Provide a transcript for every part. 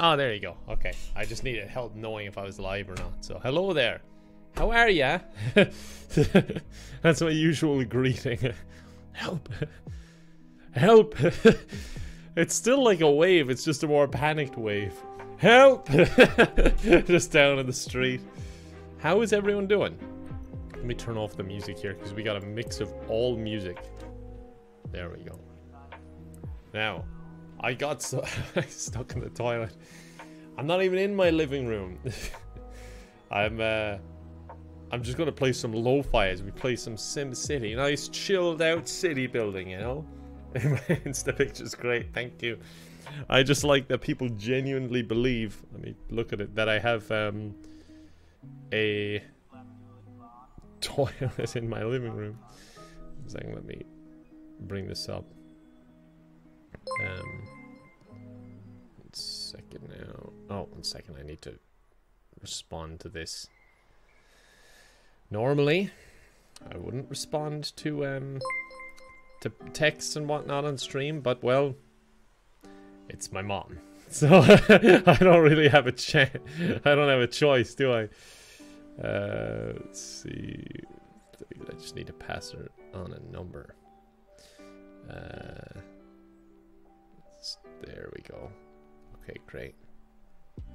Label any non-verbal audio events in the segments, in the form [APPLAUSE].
Oh, there you go. Okay. I just needed help knowing if I was live or not. So, hello there. How are ya? [LAUGHS] That's my usual greeting. [LAUGHS] Help. Help. [LAUGHS] it's still like a wave. It's just a more panicked wave. Help. just down in the street. How is everyone doing? Let me turn off the music here because we got a mix of all music. There we go. Now, I got so [LAUGHS] stuck in the toilet. I'm not even in my living room. [LAUGHS] I'm uh I'm just gonna play some lo-fi as we play some Sim City. Nice chilled out city building, you know? [LAUGHS] Insta picture's great, thank you. I just like that people genuinely believe, let me look at it, that I have um a toilet in my living room. Saying, let me bring this up. Um, second now. Oh, one second. I need to respond to this. Normally, I wouldn't respond to um to text and whatnot on stream, but well, it's my mom, [LAUGHS] so [LAUGHS] I don't really have a chance. I don't have a choice, do I? Uh, let's see. I just need to pass her on a number. Uh. There we go. Okay, great.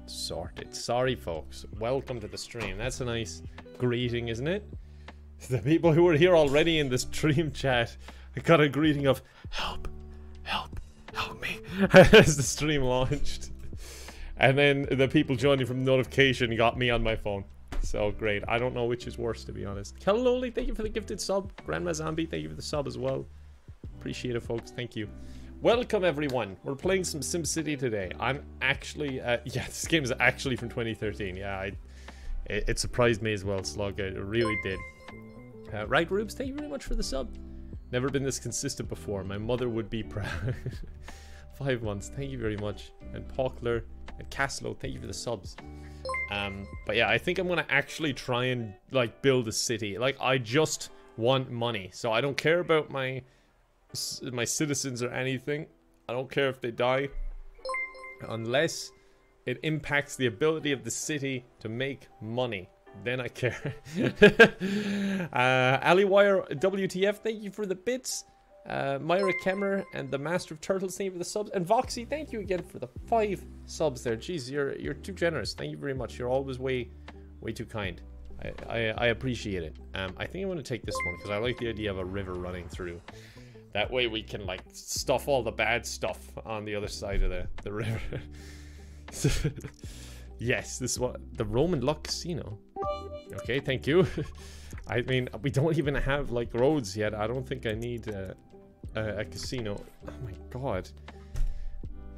Sorted. Sorry, folks. Welcome to the stream. That's a nice greeting, isn't it? [LAUGHS] The people who are here already in the stream chat got a greeting of help, help, help me [LAUGHS] as the stream launched. And then the people joining from notification got me on my phone. So great. I don't know which is worse, to be honest. Hello, thank you for the gifted sub. Grandma Zombie, thank you for the sub as well. Appreciate it, folks. Thank you. Welcome everyone. We're playing some SimCity today. I'm actually, uh, [LAUGHS] yeah, this game is actually from 2013. Yeah, I, it, it surprised me as well, Slug. It really did. Uh, right, Rubes, thank you very much for the sub. Never been this consistent before. My mother would be [LAUGHS] proud. Five months. Thank you very much. And Pockler and Caslo, thank you for the subs. Um, but yeah, I think I'm gonna actually try and like build a city. Like I just want money, so I don't care about my my citizens or anything. I don't care if they die. Unless it impacts the ability of the city to make money. Then I care. [LAUGHS] uh, Aliwire WTF, thank you for the bits. Uh, Myra Kemmer and the Master of Turtles, thank you for the subs. And Voxy, thank you again for the five subs there. Jeez, you're you're too generous. Thank you very much. You're always way, way too kind. I, I, I appreciate it. Um, I think I'm going to take this one because I like the idea of a river running through. That way we can like stuff all the bad stuff on the other side of the, the river. [LAUGHS] yes, this is what the Roman Luck Casino. Okay, thank you. [LAUGHS] I mean, we don't even have like roads yet. I don't think I need a, a, a casino. Oh my god.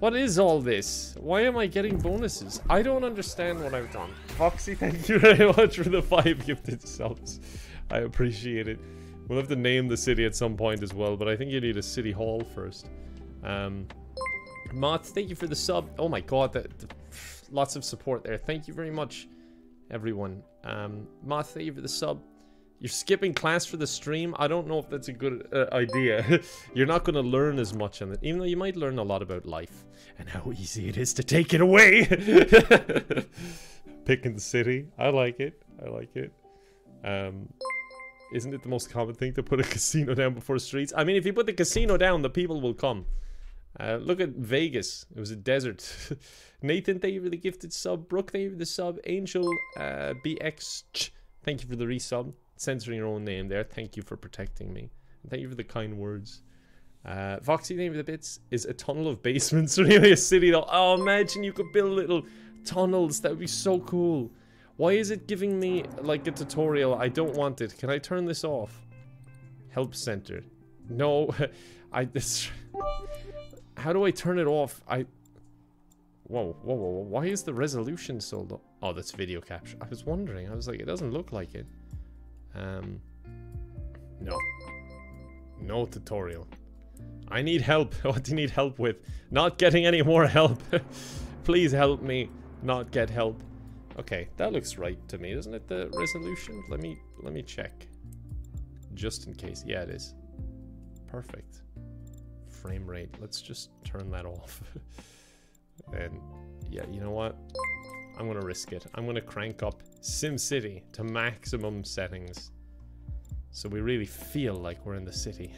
What is all this? Why am I getting bonuses? I don't understand what I've done. Foxy, thank you [LAUGHS] very much for the five gifted subs. I appreciate it. We'll have to name the city at some point as well, but I think you need a city hall first. Um, Moth, thank you for the sub. Oh my god, that, lots of support there. Thank you very much, everyone. Um, Moth, thank you for the sub. You're skipping class for the stream. I don't know if that's a good uh, idea. [LAUGHS] You're not going to learn as much on it, even though you might learn a lot about life and how easy it is to take it away. [LAUGHS] Picking the city. I like it. I like it. Um, isn't it the most common thing to put a [LAUGHS] casino down before streets? I mean, if you put the casino down, the people will come. Uh, look at Vegas. It was a desert. [LAUGHS] Nathan, thank you for the gifted sub. Brooke, thank you for the sub. Angel uh, BX, thank you for the resub. Censoring your own name there. Thank you for protecting me. Thank you for the kind words. Uh, Foxy, name of the bits is a tunnel of basements. [LAUGHS] Really, a city though. Oh, imagine you could build little tunnels. That would be so cool. Why is it giving me, like, a tutorial? I don't want it. Can I turn this off? Help center. No. [LAUGHS] I, this... [LAUGHS] How do I turn it off? I... Whoa, whoa, whoa, whoa, why is the resolution so low? Oh, that's video capture. I was wondering. I was like, it doesn't look like it. Um... No. No tutorial. I need help. [LAUGHS] What do you need help with? Not getting any more help. Please help me not get help. Okay, that looks right to me, doesn't it? The resolution. Let me let me check. Just in case. Yeah, it is. Perfect. Frame rate. Let's just turn that [LAUGHS] off. and yeah, you know what? I'm gonna risk it. I'm gonna crank up SimCity to maximum settings. So we really feel like we're in the city.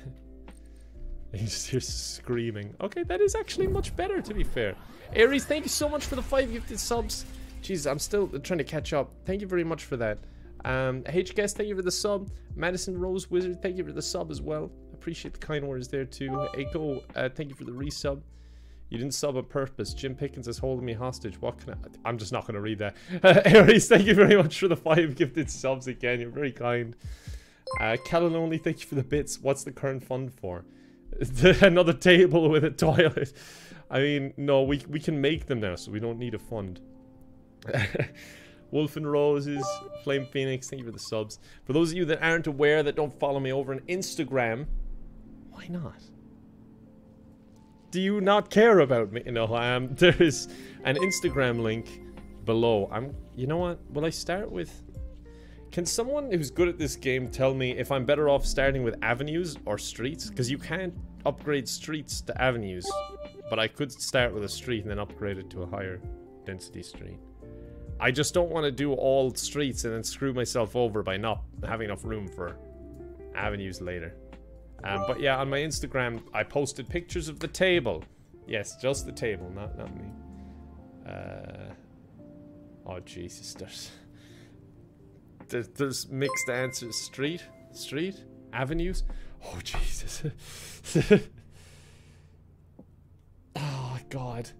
[LAUGHS] you just hear screaming. Okay, that is actually much better to be fair. Aries, thank you so much for the five gifted subs. Jeez, I'm still trying to catch up. Thank you very much for that. Um, HGuest, thank you for the sub. Madison Rose Wizard, thank you for the sub as well. Appreciate the kind words there too. Echo, uh, thank you for the resub. You didn't sub on purpose. Jim Pickens is holding me hostage. What can I... I'm just not going to read that. [LAUGHS] Uh, Aries, thank you very much for the five gifted subs again. You're very kind. Uh, Callan only, thank you for the bits. What's the current fund for? [LAUGHS] Another table with a toilet. I mean, no, we, we can make them now, so we don't need a fund. [LAUGHS] Wolf and Roses, Flame Phoenix, thank you for the subs. For those of you that aren't aware, that don't follow me over on Instagram, why not? Do you not care about me? No, I um, [LAUGHS] there is an Instagram link below. I'm, you know what? Will I start with... Can someone who's good at this game tell me if I'm better off starting with avenues or streets? Because you can't upgrade streets to avenues. But I could start with a street and then upgrade it to a higher density street. I just don't want to do all streets and then screw myself over by not having enough room for avenues later. Um, but yeah, on my Instagram, I posted pictures of the table. Yes, just the table, not not me. Uh, oh Jesus, there's, there's there's mixed answers. Street, street, avenues. Oh Jesus. [LAUGHS] oh God.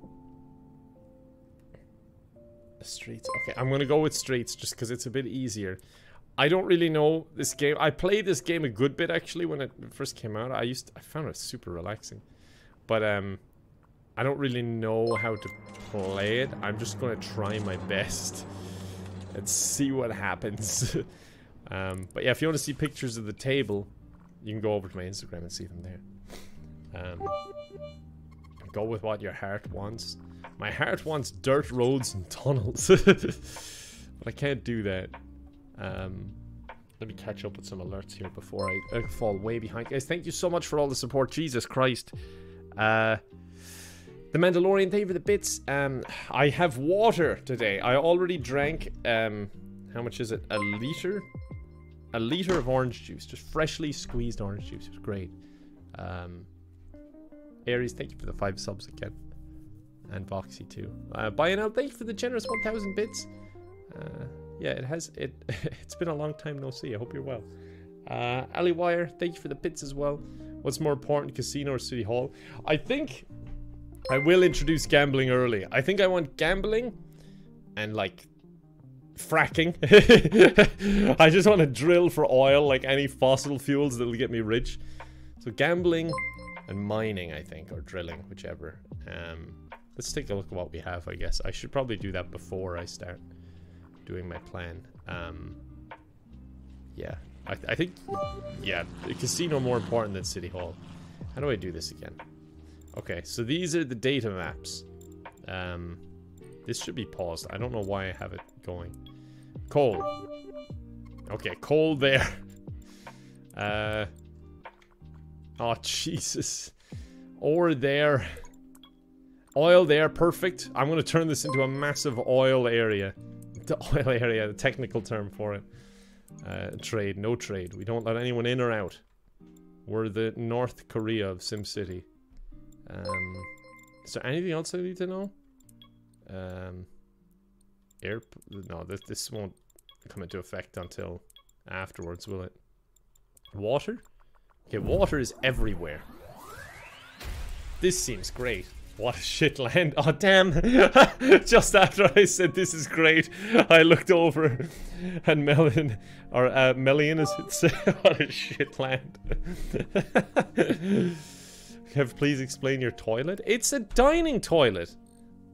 Streets. Okay, I'm gonna go with streets just because it's a bit easier. I don't really know this game. I played this game a good bit actually when it first came out. I used to, I found it super relaxing, but um, I don't really know how to play it. I'm just gonna try my best [LAUGHS] and see what happens. [LAUGHS] um, but yeah, if you want to see pictures of the table, you can go over to my Instagram and see them there. Um, go with what your heart wants. My heart wants dirt roads and tunnels. [LAUGHS] but I can't do that. Um, let me catch up with some alerts here before I fall way behind. Guys, thank you so much for all the support. Jesus Christ. Uh, the Mandalorian, thank you for the bits. Um, I have water today. I already drank, um, how much is it? A liter? A liter of orange juice. Just freshly squeezed orange juice. It was great. Um, Aries, thank you for the five subs again and Voxy too. Uh, out, thank you for the generous 1,000 bits. Uh, yeah, it has, it, [LAUGHS] it's been a long time no see. I hope you're well. Uh, Wire, thank you for the bits as well. What's more important, casino or city hall? I think I will introduce gambling early. I think I want gambling and like fracking. [LAUGHS] I just want to drill for oil, like any fossil fuels that'll get me rich. So gambling and mining, I think, or drilling, whichever. Um, Let's take a look at what we have, I guess. I should probably do that before I start doing my plan. Um, yeah, I, th I think, yeah, casino more important than City Hall. How do I do this again? Okay, so these are the data maps. Um, this should be paused. I don't know why I have it going. Coal. Okay, coal there. [LAUGHS] Uh, oh, [LAUGHS] Jesus. Ore there. Oil there, perfect. I'm going to turn this into a massive oil area. [LAUGHS] The oil area, the technical term for it. Uh, trade, no trade. We don't let anyone in or out. We're the North Korea of SimCity. Um, is there anything else I need to know? Um, air, no, this, this won't come into effect until afterwards, will it? Water? Okay, water is everywhere. This seems great. What a shit land. Oh, damn. [LAUGHS] Just after I said this is great, I looked over and Melon, or uh, Melian is [LAUGHS] what a shit land. [LAUGHS] Have please explain your toilet? It's a dining toilet.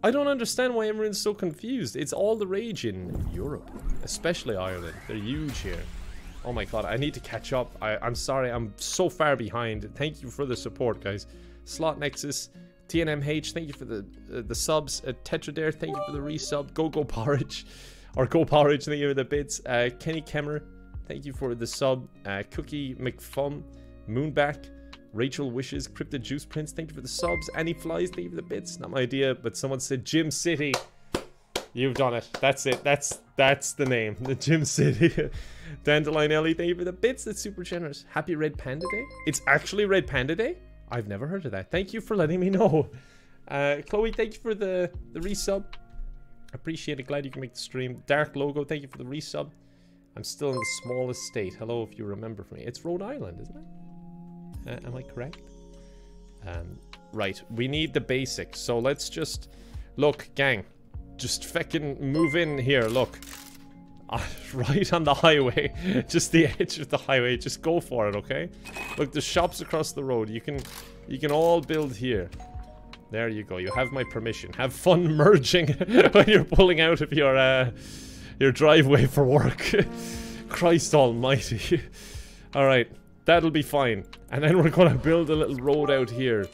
I don't understand why everyone's so confused. It's all the rage in Europe, especially Ireland. They're huge here. Oh my god, I need to catch up. I, I'm sorry, I'm so far behind. Thank you for the support, guys. Slot Nexus, TNMH, thank you for the uh, the subs. Uh, Tetradare, thank you for the resub. Go Go Porridge, [LAUGHS] or Go Porridge, thank you for the bits. Uh, Kenny Kemmer, thank you for the sub. Uh, Cookie McFun, Moonback, Rachel Wishes, Crypto Juice Prince, thank you for the subs. Annie Flies, thank you for the bits. Not my idea, but someone said Gym City. You've done it. That's it. That's that's the name. [LAUGHS] The Gym City. [LAUGHS] Dandelion Ellie, thank you for the bits. That's super generous. Happy Red Panda Day. It's actually Red Panda Day? I've never heard of that. Thank you for letting me know. Uh, Chloe, thank you for the, the resub. Appreciate it. Glad you can make the stream. Dark Logo, thank you for the resub. I'm still in the smallest state. Hello, if you remember from me. It's Rhode Island, isn't it? Uh, am I correct? Um, right, we need the basics. So let's just... Look, gang. Just fucking move in here, look. [LAUGHS] Right on the highway. [LAUGHS] just the edge of the highway. Just go for it, okay? Look, the shops across the road. You can... You can all build here. There you go. You have my permission. Have fun [LAUGHS] merging when you're pulling out of your uh, your driveway for work. Christ almighty. Alright, that'll be fine. And then we're gonna build a little road out here.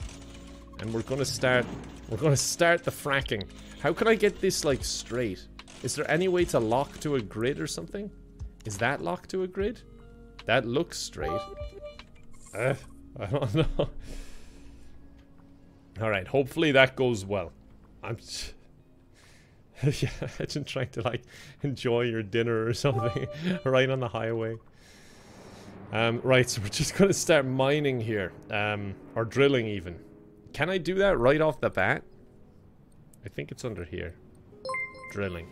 And we're gonna start we're gonna start the fracking. How can I get this like straight? Is there any way to lock to a grid or something? Is that locked to a grid? That looks straight. Uh, I don't [LAUGHS] know. Alright, hopefully that goes well. I'm... [LAUGHS] yeah, imagine trying to like enjoy your dinner or something [LAUGHS] right on the highway. Um, right, so we're just gonna start mining here. Um, or drilling even. Can I do that right off the bat? I think it's under here. Drilling.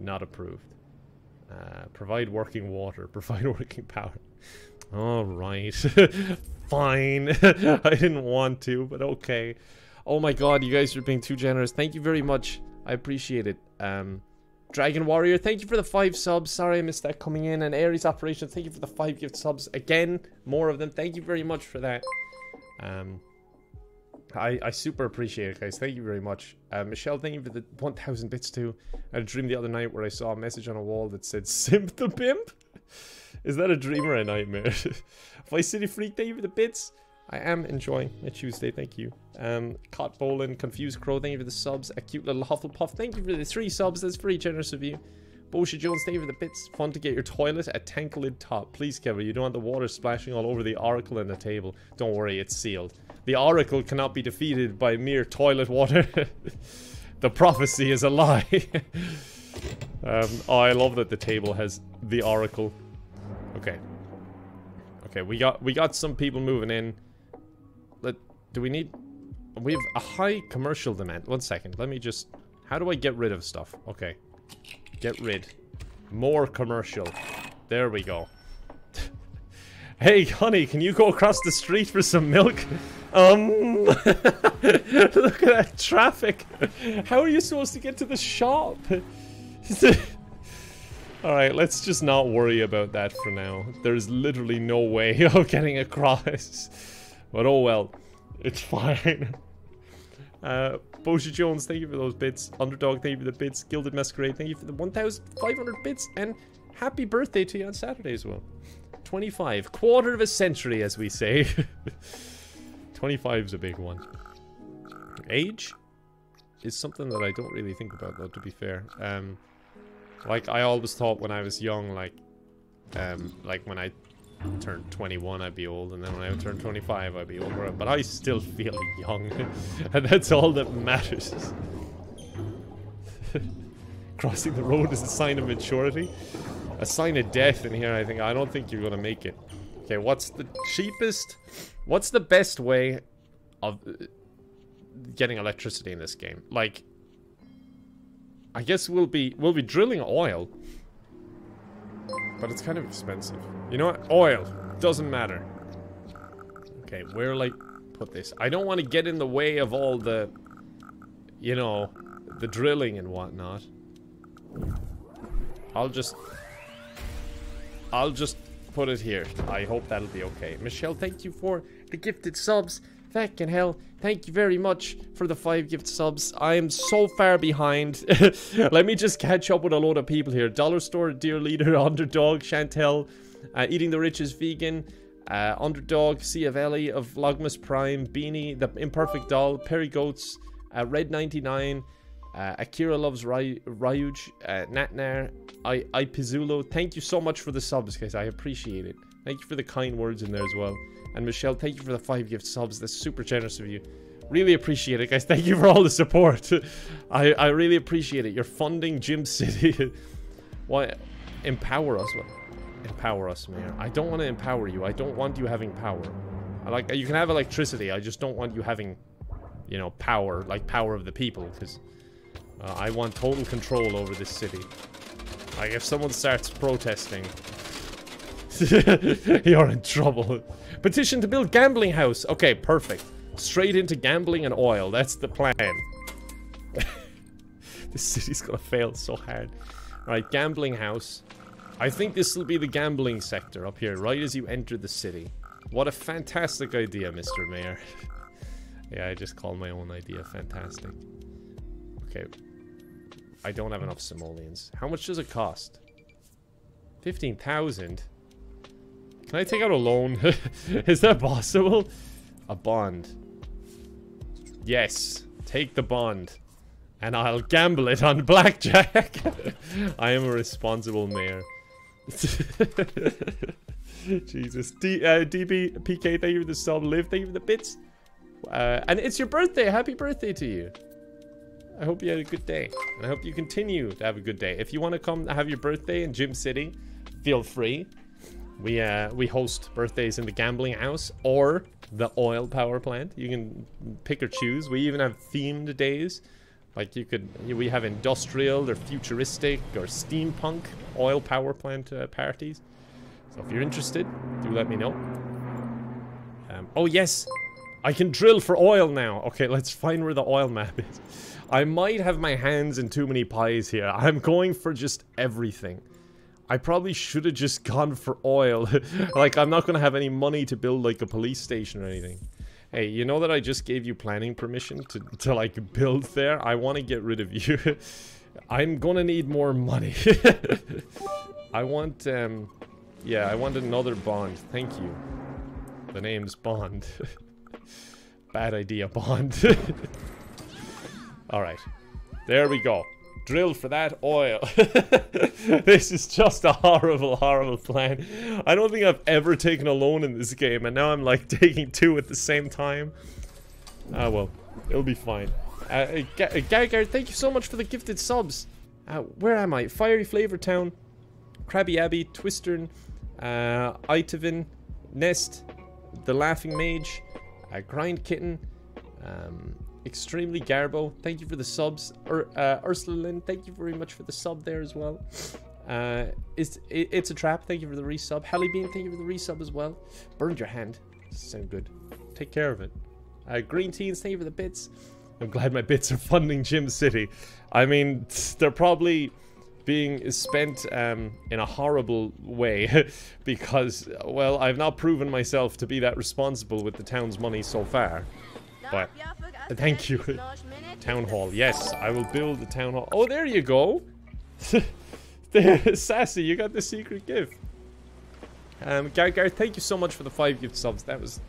Not approved. Uh, provide working water. [LAUGHS] Provide working power. Alright. [LAUGHS] Fine. [LAUGHS] I didn't want to, but okay. Oh my god, you guys are being too generous. Thank you very much. I appreciate it. Um, Dragon Warrior, thank you for the five subs. Sorry I missed that coming in. And Aries Operations, thank you for the five gift subs. Again, more of them. Thank you very much for that. Um, I, I super appreciate it, guys. Thank you very much. Uh, Michelle, thank you for the 1,000 bits too. I had a dream the other night where I saw a message on a wall that said, Simp the Pimp? Is that a dream or a nightmare? [LAUGHS] Vice City Freak, thank you for the bits. I am enjoying my Tuesday, thank you. Um, Cot Bolin, Confused Crow, thank you for the subs. A cute little Hufflepuff, thank you for the three subs, that's very generous of you. Bosha Jones, thank you for the bits. Fun to get your toilet at tank lid top. Please, Kevin, you don't want the water splashing all over the oracle and the table. Don't worry, it's sealed. The oracle cannot be defeated by mere toilet water. [LAUGHS] the prophecy is a lie. [LAUGHS] um, oh, I love that the table has the oracle. Okay. Okay, we got we got some people moving in. Let do we need we have a high commercial demand. One second. Let me just how do I get rid of stuff? Okay. Get rid. More commercial. There we go. Hey, honey, can you go across the street for some milk? Um, [LAUGHS] look at that traffic. How are you supposed to get to the shop? [LAUGHS] Alright, let's just not worry about that for now. There's literally no way [LAUGHS] of getting across. But oh well. It's fine. Uh, Jones, thank you for those bits. Underdog, thank you for the bits. Gilded Masquerade, thank you for the 1,500 bits. And happy birthday to you on Saturday as well. 25. Quarter of a century, as we say. [LAUGHS] 25 is a big one. Age is something that I don't really think about, though, to be fair. Um, like, I always thought when I was young, like, um, like when I turned 21, I'd be old, and then when I turned 25, I'd be older. But I still feel [LAUGHS] young, and that's all that matters. [LAUGHS] Crossing the road is a sign of maturity. A sign of death in here, I think. I don't think you're gonna make it. Okay, what's the cheapest? What's the best way of uh, getting electricity in this game? Like, I guess we'll be we'll be drilling oil, but it's kind of expensive. You know what? Oil doesn't matter. Okay, where like put this? I don't want to get in the way of all the, you know, the drilling and whatnot. I'll just, I'll just put it here. I hope that'll be okay. Michelle, thank you for the gifted subs. Fucking hell. Thank you very much for the five gift subs. I am so far behind. [LAUGHS] Let me just catch up with a load of people here. Dollar Store, Dear Leader, [LAUGHS] Underdog, Chantel, uh, Eating the Rich is Vegan, uh, Underdog, Ciavelli of Vlogmas Prime, Beanie, The Imperfect Doll, Perry Goats, uh, Red 99, uh, Akira Loves Ry Ryuj, uh, I, I. Thank you so much for the subs, guys. I appreciate it. Thank you for the kind words in there as well. And Michelle, thank you for the five gift subs. That's super generous of you. Really appreciate it, guys. [LAUGHS] Thank you for all the support. [LAUGHS] I, I really appreciate it. You're funding Gym City. [LAUGHS] Why? Empower us. Empower us, Mayor. I don't want to empower you. I don't want you having power. I like you can have electricity. I just don't want you having, you know, power like power of the people because uh, I want total control over this city. Like if someone starts protesting, [LAUGHS] you're in trouble. Petition to build gambling house. Okay, perfect. Straight into gambling and oil. That's the plan. [LAUGHS] this city's gonna fail so hard. Right, gambling house. I think this will be the gambling sector up here, right as you enter the city. What a fantastic idea, Mr. Mayor. [LAUGHS] yeah, I just called my own idea fantastic. Okay. I don't have enough simoleons. How much does it cost? 15,000? Can I take out a loan? [LAUGHS] Is that possible? A bond. Yes. Take the bond. And I'll gamble it on blackjack. [LAUGHS] I am a responsible mayor. [LAUGHS] Jesus. D uh, DB, PK, thank you for the sub. Live, thank you for the bits. Uh, and it's your birthday. Happy birthday to you. I hope you had a good day. And I hope you continue to have a good day. If you want to come have your birthday in Gym City, feel free. We uh, we host birthdays in the gambling house or the oil power plant. You can pick or choose. We even have themed days. Like you could, we have industrial or futuristic or steampunk oil power plant uh, parties. So if you're interested, do let me know. Um, oh yes, I can drill for oil now. Okay, let's find where the oil map is. I might have my hands in too many pies here. [LAUGHS] I'm going for just everything. I probably should have just [LAUGHS] gone for oil. [LAUGHS] like, I'm not going to have any money to build, like, a police station or anything. Hey, you know that I just gave you planning permission to, to like, build there? I want to get rid of you. I'm going to need more money. I want, um... Yeah, I want another Bond. Thank you. The name's Bond. Bad idea, Bond. Alright. There we go. Drill for that oil. [LAUGHS] this is just a horrible, horrible plan. I don't think I've ever taken a loan in this game, and now I'm like [LAUGHS] taking two at the same time. Ah, well. It'll be fine. Uh, uh, thank you so much for the gifted subs. Uh, where am I? Fiery Flavor Town, Krabby Abbey, Twistern, uh, Itavin, Nest, The Laughing Mage, uh, Grind Kitten, um, Extremely Garbo, thank you for the subs. Ur uh, Ursula Lynn, thank you very much for the sub there as well. Uh, it's, it, it's a trap, thank you for the resub. Helly Bean, thank you for the resub as well. Burned your hand. Sound good. Take care of it. Uh, Green Teens, thank you for the bits. I'm glad my bits are funding Gym City. I mean, they're probably being spent um, in a horrible way [LAUGHS] because, well, I've not proven myself to be that responsible with the town's money so far. But, thank you. town hall, yes, I will build the town hall. Oh, there you go. [LAUGHS] Sassy, you got the secret gift. Um, Gareth, thank you so much for the five gift subs. That was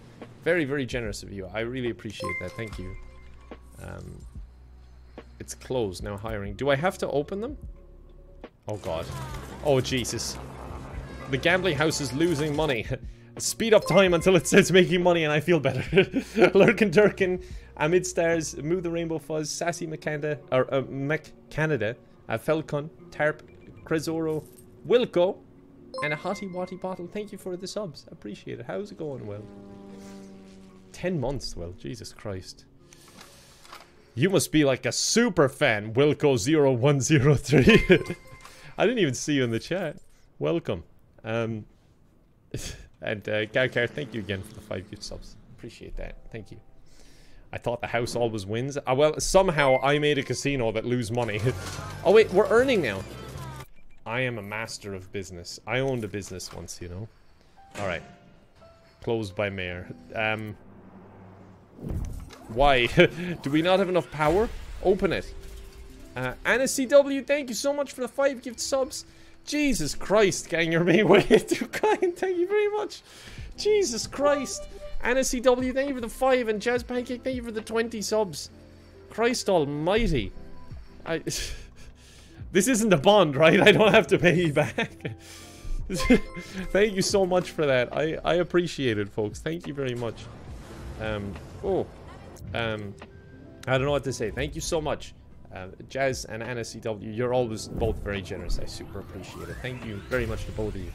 very, very generous of you. I really appreciate that. Thank you. Um, it's closed now hiring. Do I have to open them? Oh god. Oh Jesus. The gambling house is losing money. [LAUGHS] Speed up time until it says making money and I feel better. [LAUGHS] Lurkin Durkin, Amid Stars, Moo the Rainbow Fuzz, Sassy McCanda, or uh, Mech Canada, uh, Felcon, Tarp, Cresoro, Wilco, and a Hottie Watty Bottle. Thank you for the subs. Appreciate it. How's it going, Will? 10 months, Will. Jesus Christ. You must be like a super fan, Wilco0103. [LAUGHS] I didn't even see you in the chat. Welcome. Um, [LAUGHS] and uh, Garcar, thank you again for the five good subs. Appreciate that. Thank you. I thought the house always wins. Uh, well, somehow I made a casino that lose money. [LAUGHS] oh wait, we're earning now. I am a master of business. I owned a business once, you know. All right. Closed by mayor. Um. Why? [LAUGHS] Do we not have enough power? Open it. Uh, Anna CW, thank you so much for the five gift subs. Jesus Christ, gang, you're being [LAUGHS] way too kind. Thank you very much. Jesus Christ. Anna CW, thank you for the five. And Jazz Pancake, thank you for the 20 subs. Christ almighty. I... [LAUGHS] this isn't a bond, right? I don't have to pay you back. [LAUGHS] thank you so much for that. I, I appreciate it, folks. Thank you very much. Um, oh. Um, I don't know what to say. Thank you so much. Uh, Jazz and Anna CW, you're always both very generous. I super appreciate it. Thank you very much to both of you.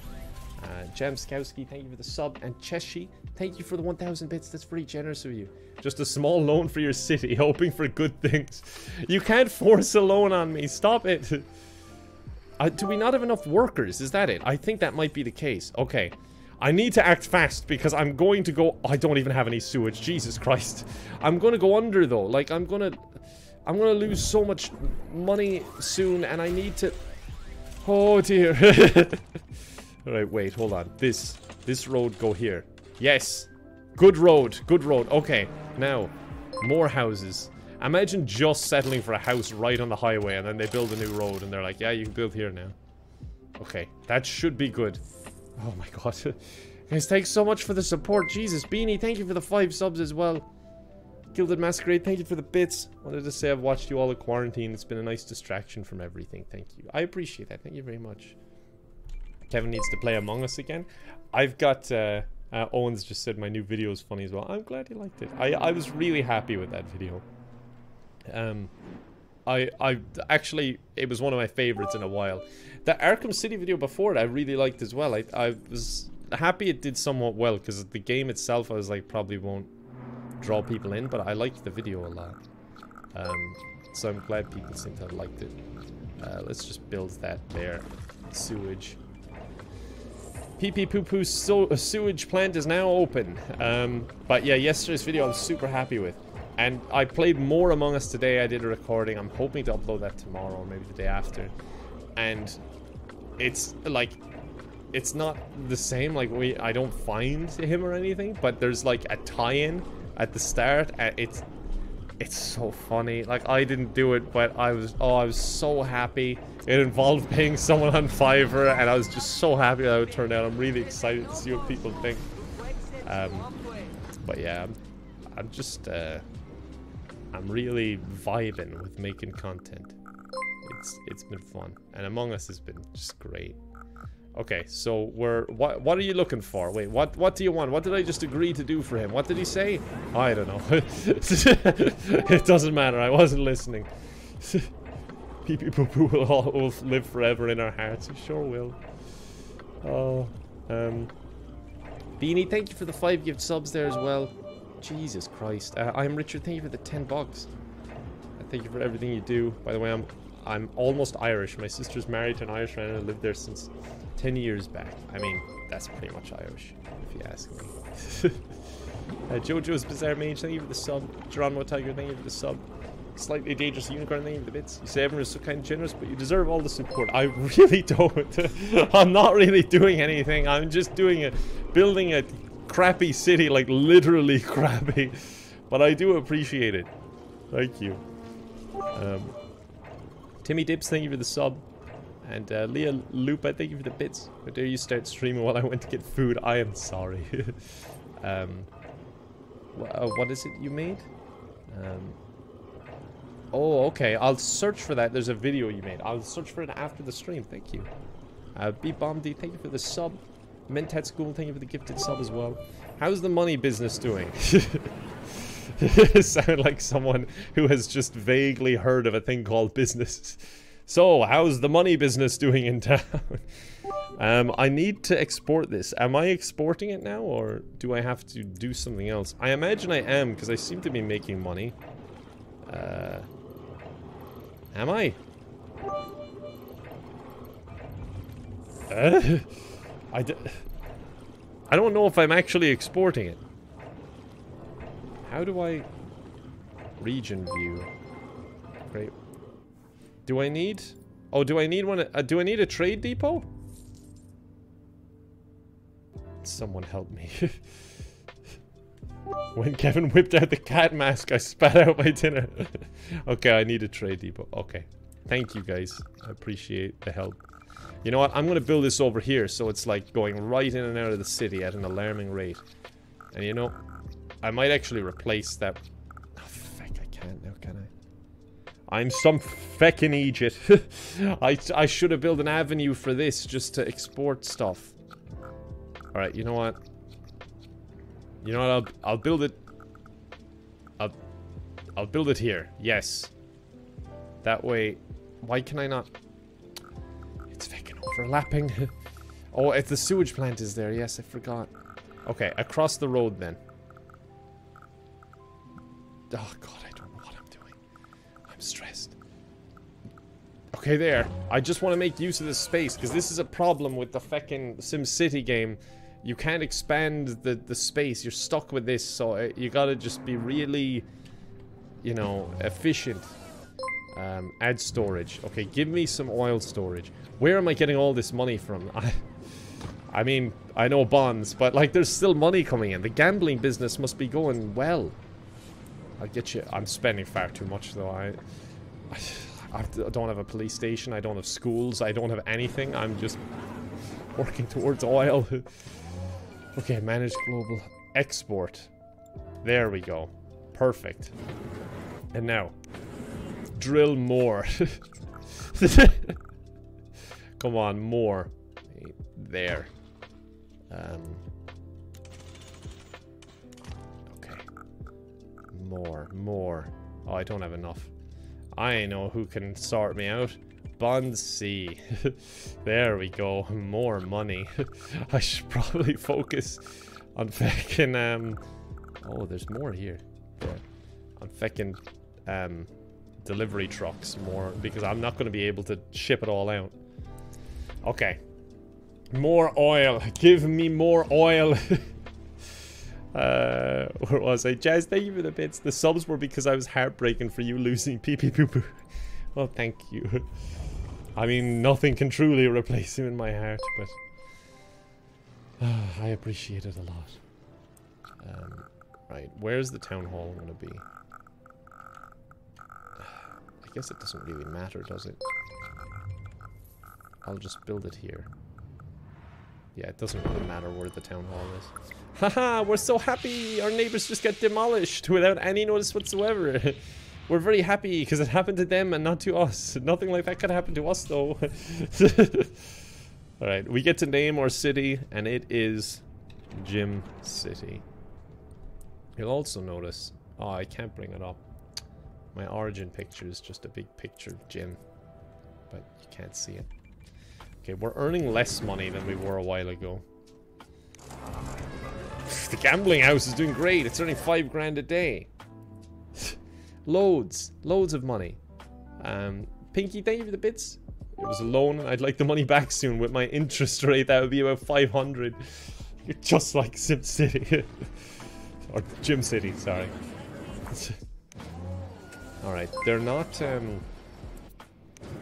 Uh, Jam Skowski, thank you for the sub. And Cheshi, thank you for the 1,000 bits. That's very generous of you. Just a small loan for your city, [LAUGHS] hoping for good things. You can't force a loan on me. Stop it. [LAUGHS] Uh, do we not have enough workers? Is that it? I think that might be the case. Okay. I need to act fast because I'm going to go... I don't even have any sewage. Jesus Christ. I'm going to go under, though. Like, I'm going to... I'm to lose so much money soon, and I need to... Oh, dear. [LAUGHS] Alright, wait, hold on. This. This road go here. Yes. Good road. Good road. Okay. Now, more houses. Imagine just settling for a house right on the highway, and then they build a new road, and they're like, yeah, you can build here now. Okay, that should be good. Oh my god. [LAUGHS] Guys, thanks so much for the support. Jesus, Beanie, thank you for the five subs as well. Gilded Masquerade, thank you for the bits. Wanted to say I've watched you all at quarantine. It's been a nice distraction from everything. Thank you. I appreciate that. Thank you very much. Kevin needs to play Among Us again. I've got... Uh, uh, Owens just said my new video is funny as well. I'm glad you liked it. I, I was really happy with that video. Um, I, I actually, it was one of my favorites in a while. The Arkham City video before it, I really liked as well. I, I was happy it did somewhat well because the game itself, I was like, probably won't draw people in, but I liked the video a lot. Um, so I'm glad people seem to have liked it. Uh, let's just build that there. Sewage. Pee pee poo poo so sewage plant is now open. Um, but yeah, yesterday's video I'm super happy with. And I played more Among Us today. I did a recording. I'm hoping to upload that tomorrow or maybe the day after. And it's like it's not the same like we I don't find him or anything, but there's like a tie-in at the start. And it's it's so funny. Like I didn't do it, but I was oh I was so happy. It involved [LAUGHS] paying someone on Fiverr, and I was just so happy that it turned out. I'm really excited to see what people think. Um, but yeah, I'm, I'm just uh, I'm really vibing with making content. It's it's been fun, and Among Us has been just great. Okay, so we're what what are you looking for? Wait, what what do you want? What did I just agree to do for him? What did he say? I don't know. [LAUGHS] it doesn't matter. I wasn't listening. [LAUGHS] Pee pee poo poo will all will live forever in our hearts. It sure will. Oh, um, Beanie, thank you for the five gift subs there as well. Jesus Christ. Uh, I'm Richard. Thank you for the 10 bucks. Uh, thank you for everything you do. By the way, I'm I'm almost Irish. My sister's married to an Irish man and I lived there since 10 years back. I mean, that's pretty much Irish, if you ask me. [LAUGHS] uh, Jojo's Bizarre Mage, thank you for the sub. Geronimo Tiger, thank you for the sub. Slightly Dangerous Unicorn, thank you for the bits. You say everyone is so kind and generous, but you deserve all the support. I [LAUGHS] really don't. [LAUGHS] I'm not really doing anything. I'm just doing it, building a crappy city, like literally crappy. But I do appreciate it. Thank you. Um, Timmy Dips, thank you for the sub. And uh, Leah Lupa, thank you for the bits. How dare you start streaming while I went to get food? I am sorry. [LAUGHS] um, wh uh, what is it you made? Um, oh, okay. I'll search for that. There's a video you made. I'll search for it after the stream. Thank you. Uh, B Bomb D, thank you for the sub. Mentat School, thank you for the gifted sub as well. How's the money business doing? [LAUGHS] Sound like someone who has just vaguely heard of a thing called business. So, how's the money business doing in town? [LAUGHS] um, I need to export this. Am I exporting it now, or do I have to do something else? I imagine I am, because I seem to be making money. Uh, am I? Uh? [LAUGHS] I d I don't know if I'm actually exporting it. How do I... Region view. Great. Do I need... Oh, do I need one... Uh, do I need a trade depot? Someone help me. [LAUGHS] when Kevin whipped out the cat mask, I spat out my dinner. [LAUGHS] okay, I need a trade depot. Okay. Thank you, guys. I appreciate the help. You know what? I'm going to build this over here so it's like going right in and out of the city at an alarming rate. And you know, I might actually replace that... Oh, feck, I can't now, can I? I'm some feckin' Egypt. [LAUGHS] I, I should have built an avenue for this just to export stuff. Alright, you know what? You know what? I'll, I'll build it... I'll, I'll build it here. Yes. That way... Why can I not... It's fucking overlapping. [LAUGHS] oh, if the sewage plant is there. Yes, I forgot. Okay, across the road then. Oh, God, I'm stressed. Okay, there. I just want to make use of this space, because this is a problem with the fucking SimCity game. You can't expand the, the space. You're stuck with this, so uh, you gotta just be really, you know, efficient. Um, add storage. Okay, give me some oil storage. Where am I getting all this money from? I, [LAUGHS] I mean, I know bonds, but like there's still money coming in. The gambling business must be going well. I'll get you. I'm spending far too much though. I, I, I don't have a police station. I don't have schools. I don't have anything. I'm just working towards oil. okay, manage global export. There we go. Perfect. And now, drill more. [LAUGHS] Come on, more. There. Um, More, more. Oh, I don't have enough. I know who can sort me out. C. [LAUGHS] there we go. More money. [LAUGHS] I should probably [LAUGHS] focus on fucking, um... Oh, there's more here. On fucking, um delivery trucks more because I'm not going to be able to ship it all out. Okay. More oil. Give me more oil. Uh, [LAUGHS] where was I? Jazz, thank you for the bits. The subs were because I was heartbreaking for you losing [LAUGHS] pee pee poo poo. well, thank you. I mean, nothing can truly replace him in my heart, but uh, [SIGHS] I appreciate it a lot. Um, right, where's the town hall going to be? [SIGHS] I guess it doesn't really matter, does it? I'll just build it here. Yeah, it doesn't really matter where the town hall is. Haha, we're so happy! Our neighbors just got demolished without any notice whatsoever. [LAUGHS] we're very happy because it happened to them and not to us. [LAUGHS] Nothing like that could happen to us though. [LAUGHS] Alright, we get to name our city and it is Jim City. You'll also notice... Oh, I can't bring it up. My origin picture is just a big picture of Jim. But you can't see it. Okay, we're earning less money than we were a while ago. [LAUGHS] The gambling house is doing great. It's earning five grand a day. [LAUGHS] loads. Loads of money. Um, Pinky, thank you for the bits. It was a loan. I'd like the money back soon. With my interest rate, that would be about 500. You're [LAUGHS] just like Sim City. or Jim City, sorry. Alright, they're not, um...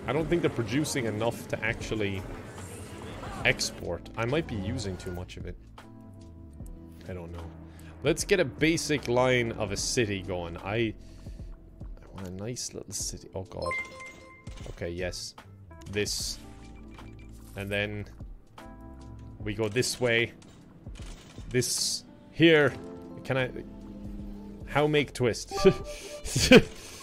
I don't think they're producing enough to actually export. I might be using too much of it. I don't know. Let's get a basic line of a city going. I, I want a nice little city. Oh god. Okay, yes. This. And then we go this way. This here. Can I how make twist? [LAUGHS]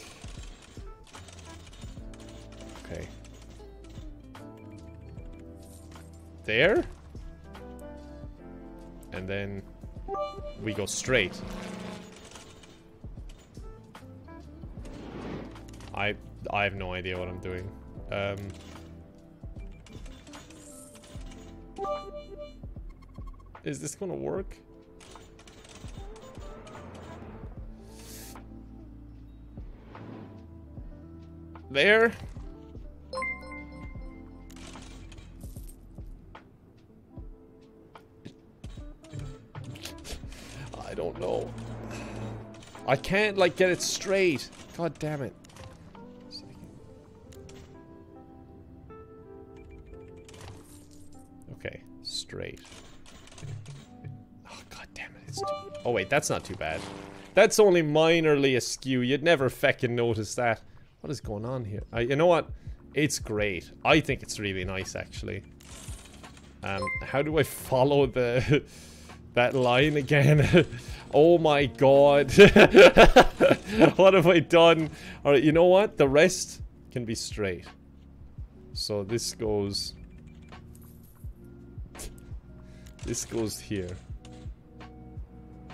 there. And then we go straight. I I have no idea what I'm doing. Um, is this gonna work? There? Don't know. I can't, like, get it straight. God damn it. Okay, straight. Oh, god damn it. It's oh, wait, that's not too bad. That's only minorly askew. You'd never feckin' notice that. What is going on here? Uh, you know what? It's great. I think it's really nice, actually. Um, how do I follow the... [LAUGHS] that line again? [LAUGHS] Oh my god. [LAUGHS] what have I done? Alright, you know what? The rest can be straight. So this goes... This goes here.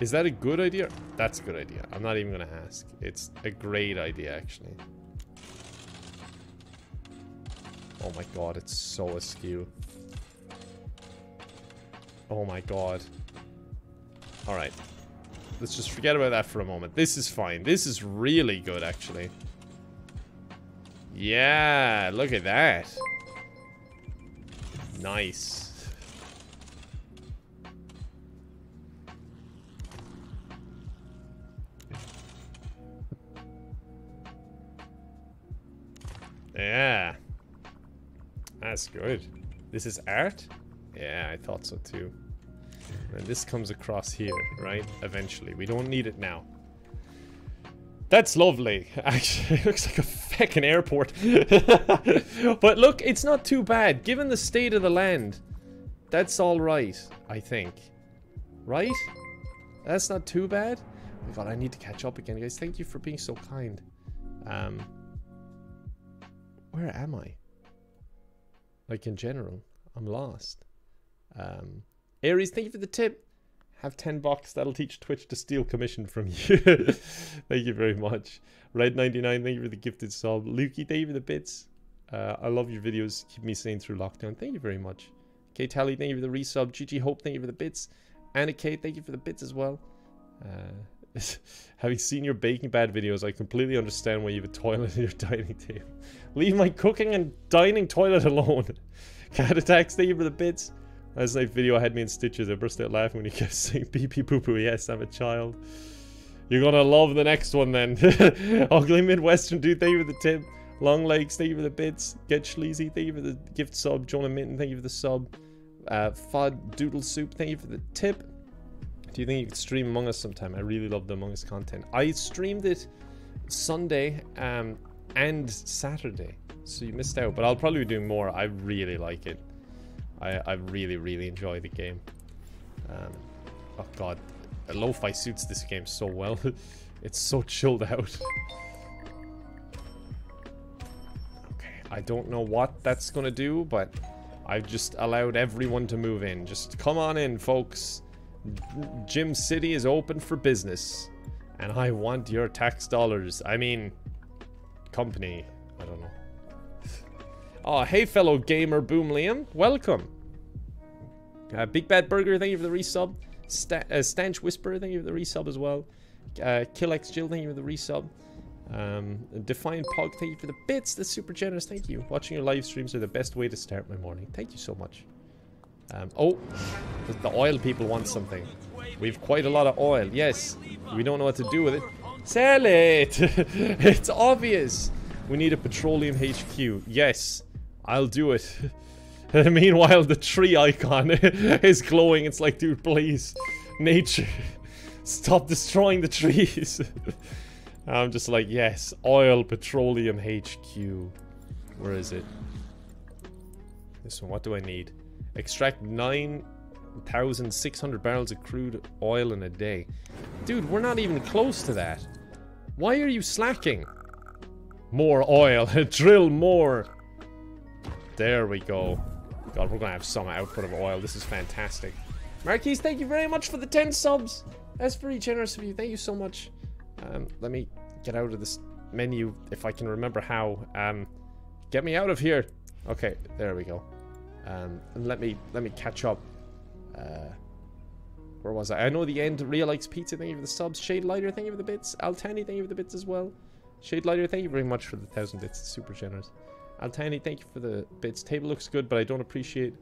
Is that a good idea? That's a good idea. I'm not even going to ask. It's a great idea, actually. Oh my god, it's so askew. Oh my god. Alright. Let's just forget about that for a moment. This is fine. This is really good, actually. Yeah, look at that. Nice. Yeah. That's good. This is art? Yeah, I thought so too. And this comes across here, right? Eventually. We don't need it now. That's lovely. [LAUGHS] Actually, it looks like a fucking airport. [LAUGHS] but look, it's not too bad. Given the state of the land, that's alright, I think. Right? That's not too bad. Oh my god, I need to catch up again, guys. Thank you for being so kind. Um, where am I? Like in general, I'm lost. Um, Aries, thank you for the tip. Have 10 bucks. That'll teach Twitch to steal commission from you. [LAUGHS] thank you very much. Red99, thank you for the gifted sub. Lukey, thank you for the bits. Uh, I love your videos. Keep me sane through lockdown. Thank you very much. K Tally, thank you for the resub. GG Hope, thank you for the bits. Anna Kate, thank you for the bits as well. Uh, [LAUGHS] having seen your Baking Bad videos, I completely understand why you have a toilet [LAUGHS] in your dining table. Leave my cooking and dining toilet alone. Cat attacks, thank you for the bits. Last night video I had me in stitches. I burst out laughing when you kept saying pee pee poo poo. Yes, I'm a child. You're gonna love the next one then. [LAUGHS] Ugly Midwestern dude, thank you for the tip. Long legs, thank you for the bits. Get Schleezy, thank you for the gift sub. Jonah Minton, thank you for the sub. Uh, Fod Doodle Soup, thank you for the tip. Do you think you could stream Among Us sometime? I really love the Among Us content. I streamed it Sunday um, and Saturday, so you missed out. But I'll probably be doing more. I really like it. I, I really, really enjoy the game. Um, oh god, Lo-Fi suits this game so well. [LAUGHS] it's so chilled out. Okay, I don't know what that's gonna do, but I've just allowed everyone to move in. Just come on in, folks. Gym City is open for business. And I want your tax dollars. I mean, company. I don't know. Oh, hey, fellow gamer Boom Liam. Welcome. Uh, Big Bad Burger, thank you for the resub. Uh, Stanch Whisperer, thank you for the resub as well. Uh, Killex Jill, thank you for the resub. Um, Defiant Pog, thank you for the bits. That's super generous, thank you. Watching your live streams are the best way to start my morning. Thank you so much. Um, oh, the oil people want something. We've quite a lot of oil. Yes, we don't know what to do with it. Sell it! [LAUGHS] it's obvious. We need a petroleum HQ. Yes, I'll do it. [LAUGHS] Meanwhile, the tree icon [LAUGHS] is glowing. It's like, dude, please. Nature. [LAUGHS] Stop destroying the trees. I'm just like, yes. Oil, petroleum, HQ. Where is it? This one. What do I need? Extract 9,600 barrels of crude oil in a day. Dude, we're not even close to that. Why are you slacking? More oil. Drill more. There we go. God, we're gonna have some output of oil. This is fantastic. Marquise, thank you very much for the 10 subs. That's very generous of you. Thank you so much. Um, let me get out of this menu if I can remember how. Um, get me out of here. Okay, there we go. Um, and let me let me catch up. Uh, where was I? I know the end. Real likes pizza. Thank you for the subs. Shade lighter. Thank you for the bits. Altani. Thank you for the bits as well. Shade lighter. Thank you very much for the thousand bits. It's super generous. Altani. Thank you for the bits. Table looks good, but I don't appreciate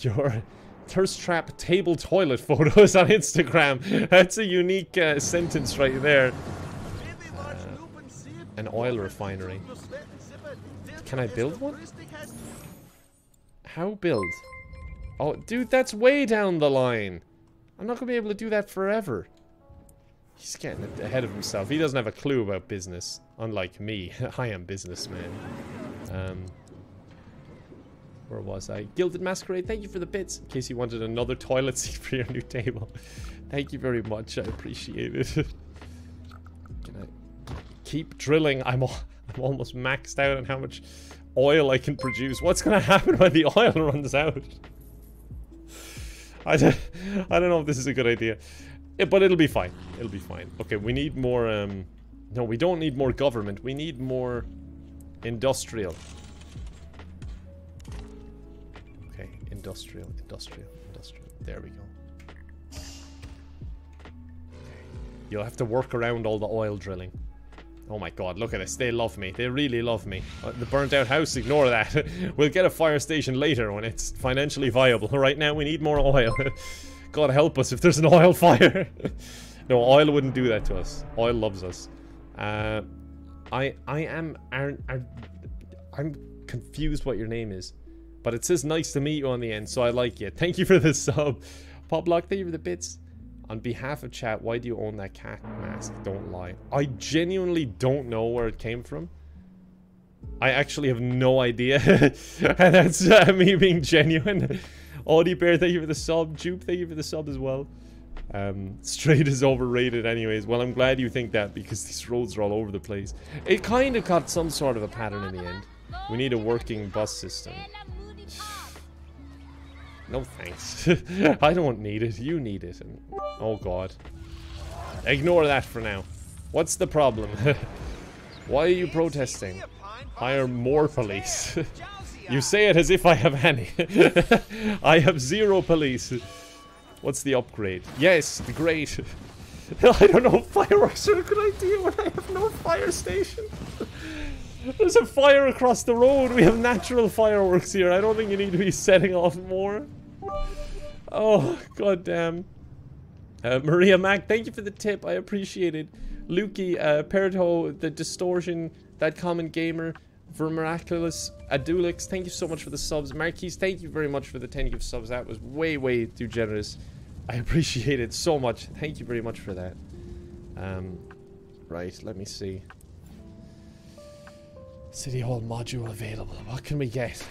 your [LAUGHS] thirst trap table toilet photos on Instagram. [LAUGHS] That's a unique uh, sentence right there. Uh, an oil refinery. Can I build one? How build? Oh, dude, that's way down the line. I'm not going to be able to do that forever. He's getting ahead of himself. He doesn't have a clue about business, unlike me. [LAUGHS] I am businessman. Um, where was I? Gilded Masquerade, thank you for the bits. In case you wanted another [LAUGHS] toilet seat for your new table. [LAUGHS] thank you very much. I appreciate it. [LAUGHS] Can I keep drilling? I'm, I'm almost maxed out on how much oil I can produce. What's going to happen when the oil runs out? I don't, I don't know if this is a good idea. It, but it'll be fine. It'll be fine. Okay, we need more, um... No, we don't need more government. We need more industrial. Okay, industrial, industrial, industrial. There we go. You'll have to work around all the oil drilling. Oh my god, look at this. They love me. They really love me. Uh, the burnt out house, ignore that. [LAUGHS] we'll get a fire station later when it's financially viable. [LAUGHS] Right now, we need more oil. [LAUGHS] god help us if there's an oil fire. no, oil wouldn't do that to us. Oil loves us. Uh, I I am... I'm confused what your name is. But it says nice to meet you on the end, so I like you. Thank you for the sub. Poplock, thank you for the bits. On behalf of chat, why do you own that cat mask? Don't lie. I genuinely don't know where it came from. I actually have no idea. and [LAUGHS] that's uh, me being genuine. Audie Bear, thank you for the sub. Jupe, thank you for the sub as well. Um, [LAUGHS] straight is overrated anyways. Well, I'm glad you think that because these roads are all over the place. It kind of got some sort of a pattern in the end. We need a working bus system. No thanks. [LAUGHS] I don't need it. You need it. Oh god. Ignore that for now. What's the problem? [LAUGHS] Why are you protesting? Hire more police. you say it as if I have any. I have zero police. What's the upgrade? Yes, the great. [LAUGHS] I don't know, fireworks are a good idea when I have no fire station. [LAUGHS] There's a fire across the road. We have natural fireworks here. I don't think you need to be setting off more. Oh, goddamn. Uh, Maria Mac, thank you for the tip. I appreciate it. Lukey, uh, Perito, the distortion, that common gamer, Vermiraculous, Adulix, thank you so much for the subs. Marquise, thank you very much for the 10 gift subs. That was way, way too generous. [LAUGHS] I appreciate it so much. Thank you very much for that. Um, right, let me see. City Hall module available. What can we get?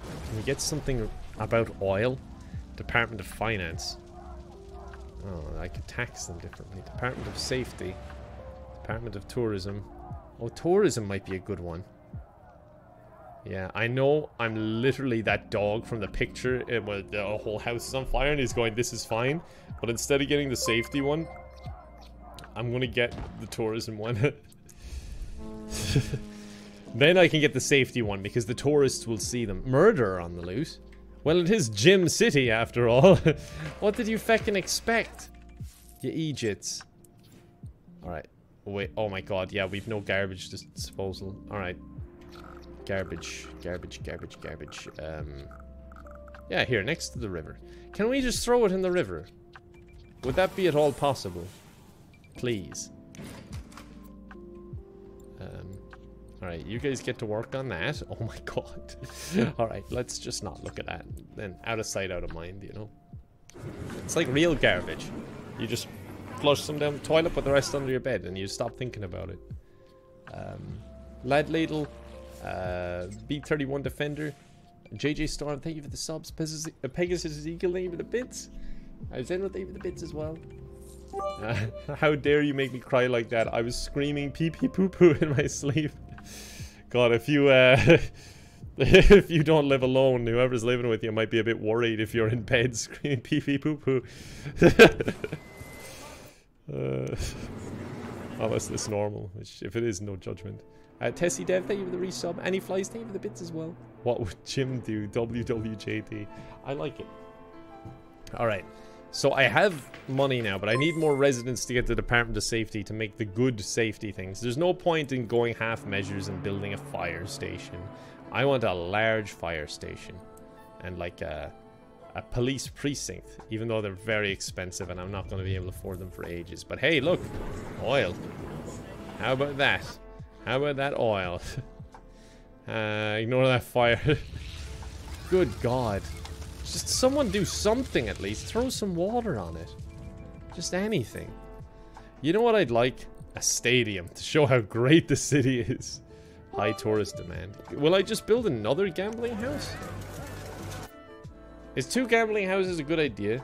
Can we get something about oil? Department of Finance. Oh, I could tax them differently. Department of Safety. Department of Tourism. Oh, tourism might be a good one. Yeah, I know I'm literally that dog from the picture where the whole house is on fire and he's going, this is fine. But instead of getting the safety one, I'm going to get the tourism one. [LAUGHS] then I can get the safety one because the tourists will see them. Murder on the loose. Well, it is Jim City after all. [LAUGHS] what did you feckin' expect? You Egypts. Alright. Wait, oh my god, yeah, we've no garbage disposal. Alright. Garbage, garbage, garbage, garbage. Um, yeah, here, next to the river. Can we just throw it in the river? Would that be at all possible? Please. Um, Alright, you guys get to work on that. [LAUGHS] Oh my god. [LAUGHS] Alright, let's just not look at that. Then out of sight, out of mind, you know? It's like real garbage. You just flush some down the toilet, put the rest under your bed, and you stop thinking about it. Um, Lead Ladle, uh, B31 Defender, JJ Storm, thank you for the subs. Pegasus, uh, Eagle, thank you for the bits. In with thank you for the bits as well. Uh, [LAUGHS] how dare you make me cry like that? I was screaming pee pee poo poo [LAUGHS] in my sleep. God, if you uh, [LAUGHS] if you don't live alone, whoever's living with you might be a bit worried if you're in bed screaming pee pee poo poo. uh, unless it's normal, which if it is, no judgment. Uh, Tessie Dev, thank you for the resub. Any flies, thank you for the bits as well. What would Jim do? WWJD. I like it. Alright. So I have money now, but I need more residents to get the Department of Safety to make the good safety things. There's no point in going half measures and building a fire station. I want a large fire station. And like a, a police precinct, even though they're very expensive and I'm not going to be able to afford them for ages. But hey, look, oil. How about that? How about that oil? [LAUGHS] uh, ignore that fire. [LAUGHS] good God. Just someone do something at least. Throw some water on it. Just anything. You know what I'd like? A stadium to show how great the city is. High tourist demand. Will I just build another gambling house? Is two gambling houses a good idea?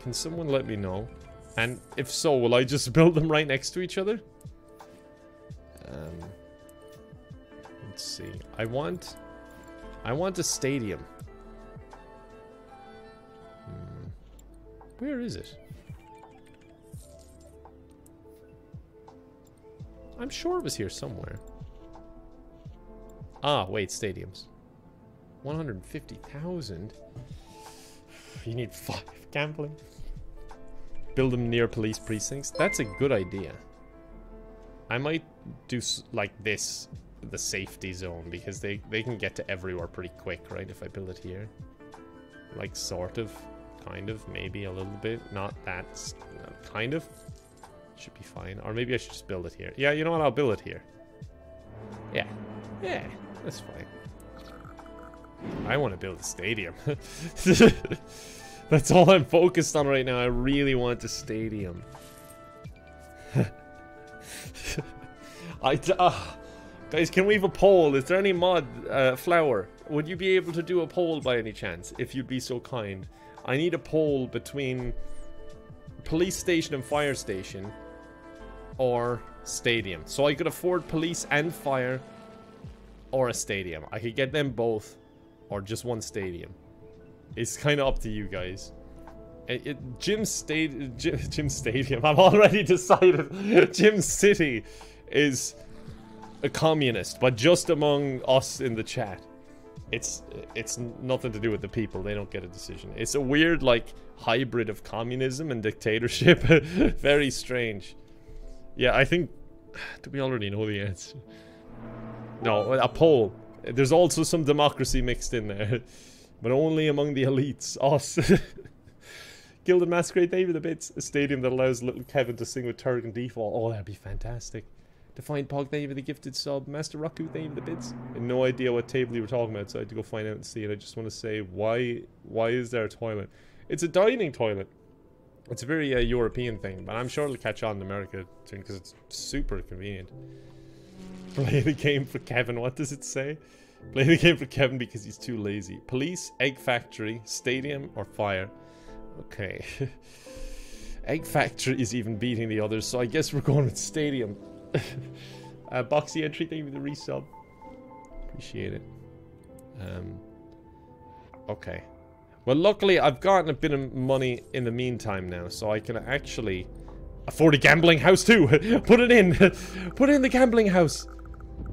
Can someone let me know? And if so, will I just [LAUGHS] build them right next to each other? Um, let's see. I want... I want a stadium. Where is it? I'm sure it was here somewhere. Ah, wait, stadiums. 150,000? [SIGHS] You need five gambling. Build them near police precincts. That's a good idea. I might do like this, the safety zone, because they, they can get to everywhere pretty quick, right? If I build it here. Like, sort of. Kind of. Maybe a little bit. Not that. Kind of. Should be fine. Or maybe I should just build it here. Yeah, you know what? I'll build it here. Yeah. Yeah, that's fine. I want to build a stadium. [LAUGHS] That's all I'm focused on right now. I really want a stadium. [LAUGHS] [LAUGHS] I uh, guys, can we have a poll? Is there any mod uh, flower? Would you be able to do a poll by any chance? If you'd be so kind, I need a poll between police station and fire station, or stadium. So I could afford police and fire, or a stadium. I could get them both, or just one stadium. It's kind of up to you guys. It, it, State, Gym, [LAUGHS] Gym Stadium. I'm already [LAUGHS] decided. Gym City is a communist, but just among us in the chat. It's it's nothing to do with the people. They don't get a decision. It's a weird like hybrid of communism and dictatorship. [LAUGHS] Very strange. Yeah, I think. [SIGHS] Do we already know the answer? No, a poll. There's also some democracy mixed in there. But only among the elites. Us. Gilded Masquerade David the Bits. A stadium that allows little Kevin to sing with Turg and Default. Oh, that'd be fantastic. Defiant Pog David the Gifted Sub. Master Raku David the Bits. I had no idea what table you were talking about, so I had to go find out and see. And I just want to say, why why is there a toilet? It's a dining toilet. It's a very uh, European thing, but I'm sure it'll catch on in America soon because it's super convenient. [LAUGHS] Play the game for Kevin. What does it say? Play the game for Kevin because he's too lazy. Police, Egg Factory, Stadium, or Fire? Okay. [LAUGHS] Egg Factory is even beating the others, so I guess we're going with Stadium. [LAUGHS] uh, Boxy entry, thank you for the resub. Appreciate it. Um, okay. Well, luckily, I've gotten a bit of money in the meantime now, so I can actually afford a gambling house too. [LAUGHS] Put it in. Put it in the gambling house.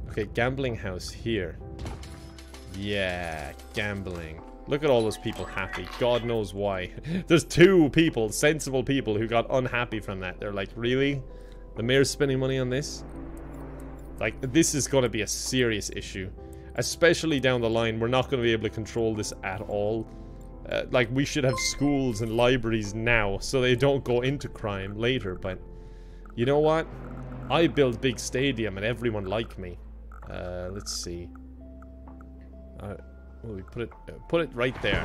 Okay, gambling house here. Yeah, gambling. Look at all those people happy. God knows why. [LAUGHS] There's two people, sensible people, who got unhappy from that. They're like, really? The mayor's spending money on this? Like, this is going to be a serious issue. Especially down the line, we're not going to be able to control this at all. Uh, like, we should have schools and libraries now, so they don't go into crime later, but... You know what? I build big stadium and everyone like me. Uh, let's see. Uh, well, we put it uh, put it right there.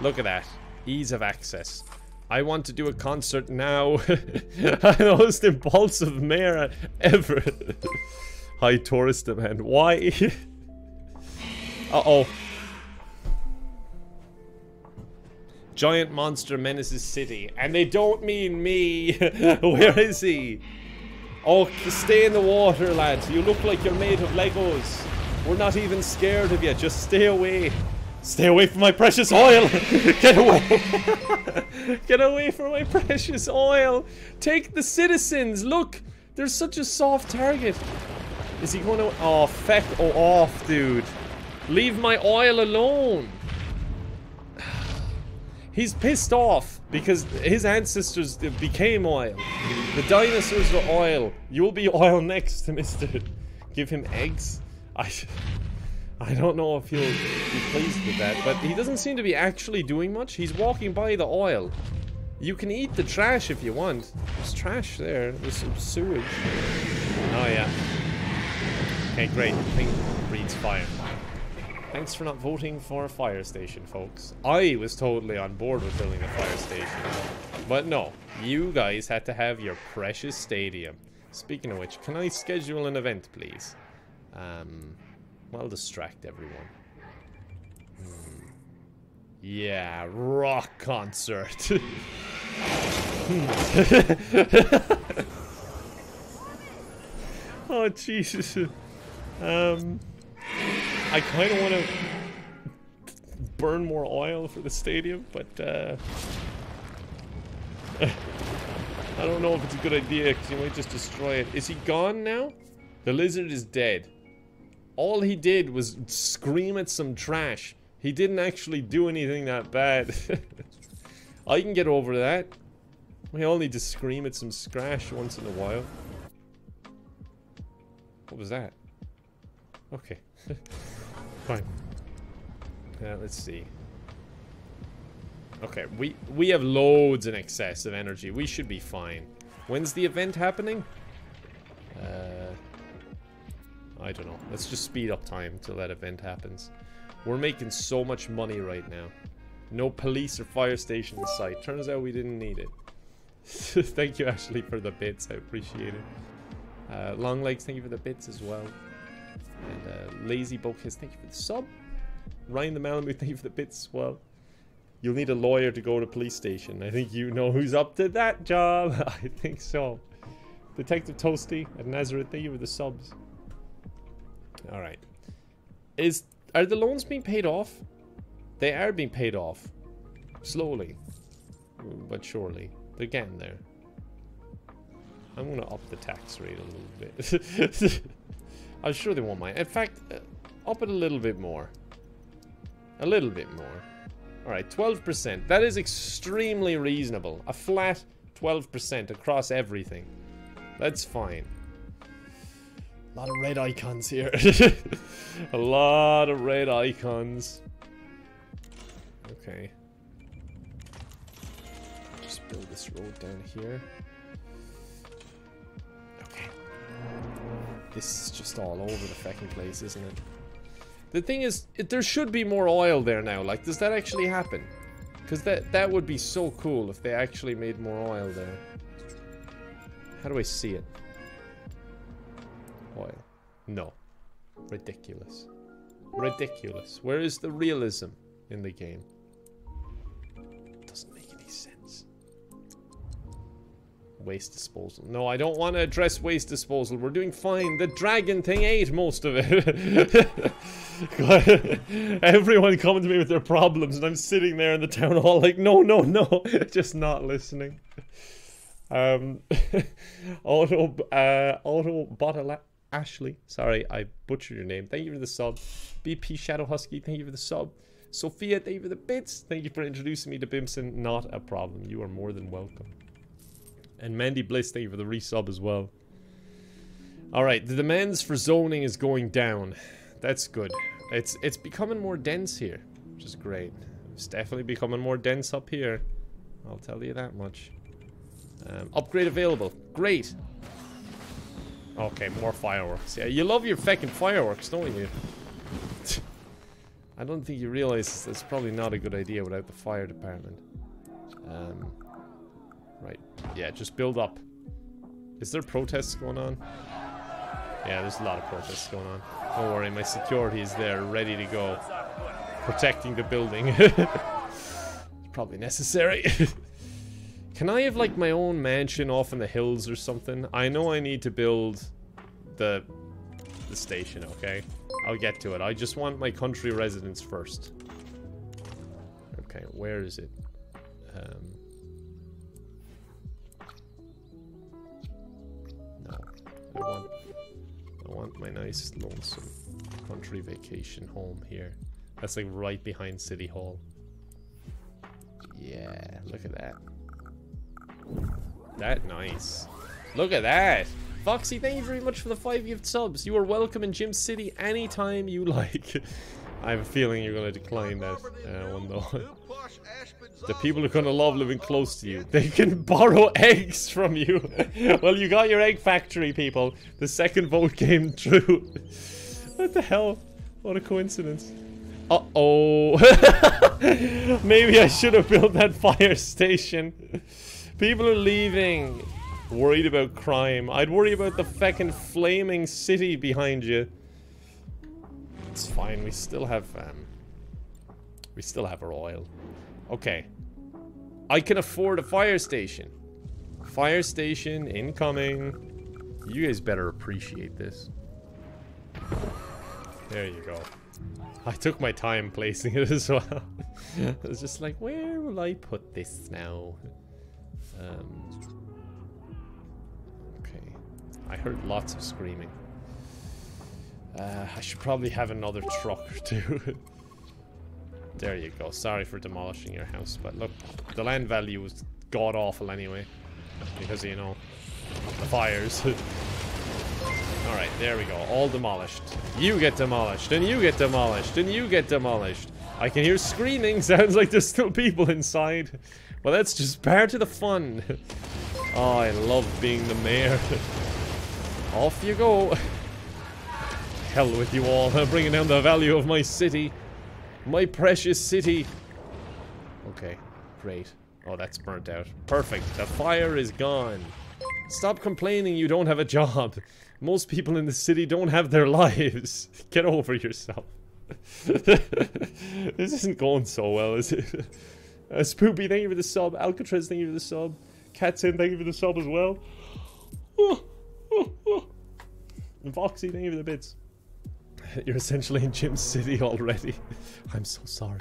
Look at that. Ease of access. I want to do a concert now. [LAUGHS] the most impulsive mayor ever. [LAUGHS] High tourist demand. Why? [LAUGHS] Uh-oh. Giant monster menaces city. And they don't mean me. Where is he? Oh, stay in the water, lads. You look like you're made of Legos. We're not even scared of you. Just stay away. Stay away from my precious oil. [LAUGHS] Get away. [LAUGHS] Get away from my precious oil. Take the citizens. Look, there's such a soft target. Is he going to... Oh, feck oh, off, dude. Leave my oil alone. [SIGHS] He's pissed off because his ancestors became oil. The dinosaurs were oil. You'll be oil [LAUGHS] next, mister. Give him eggs. I, I don't know if he'll be pleased with that, but he doesn't seem to be actually doing much. He's walking by the oil. You can eat the trash if you want. There's trash there. There's some sewage. Oh, yeah. Okay, great. Thing breeds fire. Thanks for not voting for a fire station, folks. I was totally on board with building a fire station. But no, you guys had to have your precious stadium. Speaking of which, can I schedule an event, please? Um, well, distract everyone. Hmm. Yeah, rock concert. [LAUGHS] oh, Jesus. Um, I kind of want to burn more oil for the stadium, but uh, [LAUGHS] I don't know if it's a good idea because he might just destroy it. Is he gone now? The lizard is dead. All he did was scream at some trash. He didn't actually do anything that bad. [LAUGHS] I can get over that. We all need to scream at some scratch once in a while. What was that? Okay. [LAUGHS] Fine. Uh, let's see. Okay, we we have loads in excess of energy. We should be fine. When's the event happening? Uh, I don't know. Let's just speed up time till that event happens. We're making so much money right now. No police or fire station in sight. Turns out we didn't need it. [LAUGHS] thank you, Ashley, for the bits. I appreciate it. Uh, Long Legs, thank you for the bits as well. And uh, Lazy Bokis, thank you for the sub. Ryan the Malamute, [LAUGHS] thank you for the bits as well. You'll need a lawyer to go to police station. I think you know who's up to that job. [LAUGHS] I think so. Detective Toasty and Nazareth, thank you for the subs. Alright. Is are the loans being paid off? They are being paid off. Slowly. But surely. They're getting there. I'm gonna up the tax rate a little bit. [LAUGHS] I'm sure they won't mind. In fact, uh, up it a little bit more. A little bit more. Alright, 12%. That is extremely reasonable. A flat 12% across everything. That's fine. A lot of red icons here. [LAUGHS] a lot of red icons. Okay. Just build this road down here. Okay. This is just all over the fucking place, isn't it? The thing is, it, there should be more oil there now. Like, does that actually happen? Because that, that would be so cool if they actually made more oil there. How do I see it? Oil. No. Ridiculous. Ridiculous. Where is the realism in the game? Doesn't make any sense. Waste disposal. No, I don't want to address waste disposal. We're doing fine. The dragon thing ate most of it. [LAUGHS] Everyone coming to me with their problems, and I'm sitting there in the town hall like, no, no, no, [LAUGHS] just not listening. Um, [LAUGHS] auto, uh, auto bottle Ashley, sorry, I butchered your name. Thank you for the sub. BP Shadow Husky, thank you for the sub. Sophia, thank you for the bits. Thank you for introducing me to Bimson. Not a problem. You are more than welcome. And Mandy Bliss, thank you for the resub as well. Alright, the demands for zoning is going down. That's good. It's it's becoming more dense here, which is great. It's definitely becoming more dense up here. I'll tell you that much. Um, upgrade available. Great. Okay, more fireworks. Yeah, you love your fucking fireworks, don't you? [LAUGHS] I don't think you realize it's probably not a good idea without the fire department. Um, right. Yeah, just build up. Is there protests going on? Yeah, there's a lot of protests going on. Don't worry, my security is there, ready to go. Protecting the building. [LAUGHS] Probably necessary. [LAUGHS] Can I have, like, my own mansion off in the hills or something? I know I need to build the, the station, okay? I'll get to it. I just want my country residence first. Okay, where is it? Um, no, I want I want my nice lonesome country vacation home here. That's like right behind City Hall. Yeah, look at that. That nice. Look at that. Foxy, thank you very much for the five gift subs. You are welcome in Gym City anytime you [LAUGHS] like. I have a feeling you're going to decline that uh, one though. [LAUGHS] the people are going to love living close to you. They can [LAUGHS] borrow eggs from you. well, you got your egg factory, people. The second vote came true. what the hell? What a coincidence. Uh-oh. Maybe I should have built that fire station. People are leaving. Worried about crime. I'd worry about the feckin' flaming city behind you. It's fine. We still have, um... We still have our oil. Okay. I can afford a fire station. Fire station incoming. You guys better appreciate this. There you go. I took my time placing it as well. [LAUGHS] I was just like, where will I put this now? Um, okay. I heard lots of screaming. Uh, I should probably have another truck [LAUGHS] or two. there you go. Sorry for demolishing your house, but look, the land value is god awful anyway. Because, you know, the fires. [LAUGHS] Alright, there we go. All demolished. You get demolished, and you get demolished, and you get demolished. I can hear screaming. [LAUGHS] Sounds like there's still people inside. Well, that's just part of the fun. oh, I love being the mayor. Off you go. Hell with you all. I'm [LAUGHS] bringing down the value of my city. My precious city. Okay, great. Oh, that's burnt out. Perfect. The fire is gone. Stop complaining you don't have a job. Most people in the city don't have their [LAUGHS] lives. Get over yourself. [LAUGHS] this isn't going so well, is it? Uh, Spoopy, thank you for the sub. Alcatraz, thank you for the sub. Cat's in, thank you for the sub as well. Foxy, thank you for the bits. [LAUGHS] You're essentially in Jim City already. [LAUGHS] I'm so sorry.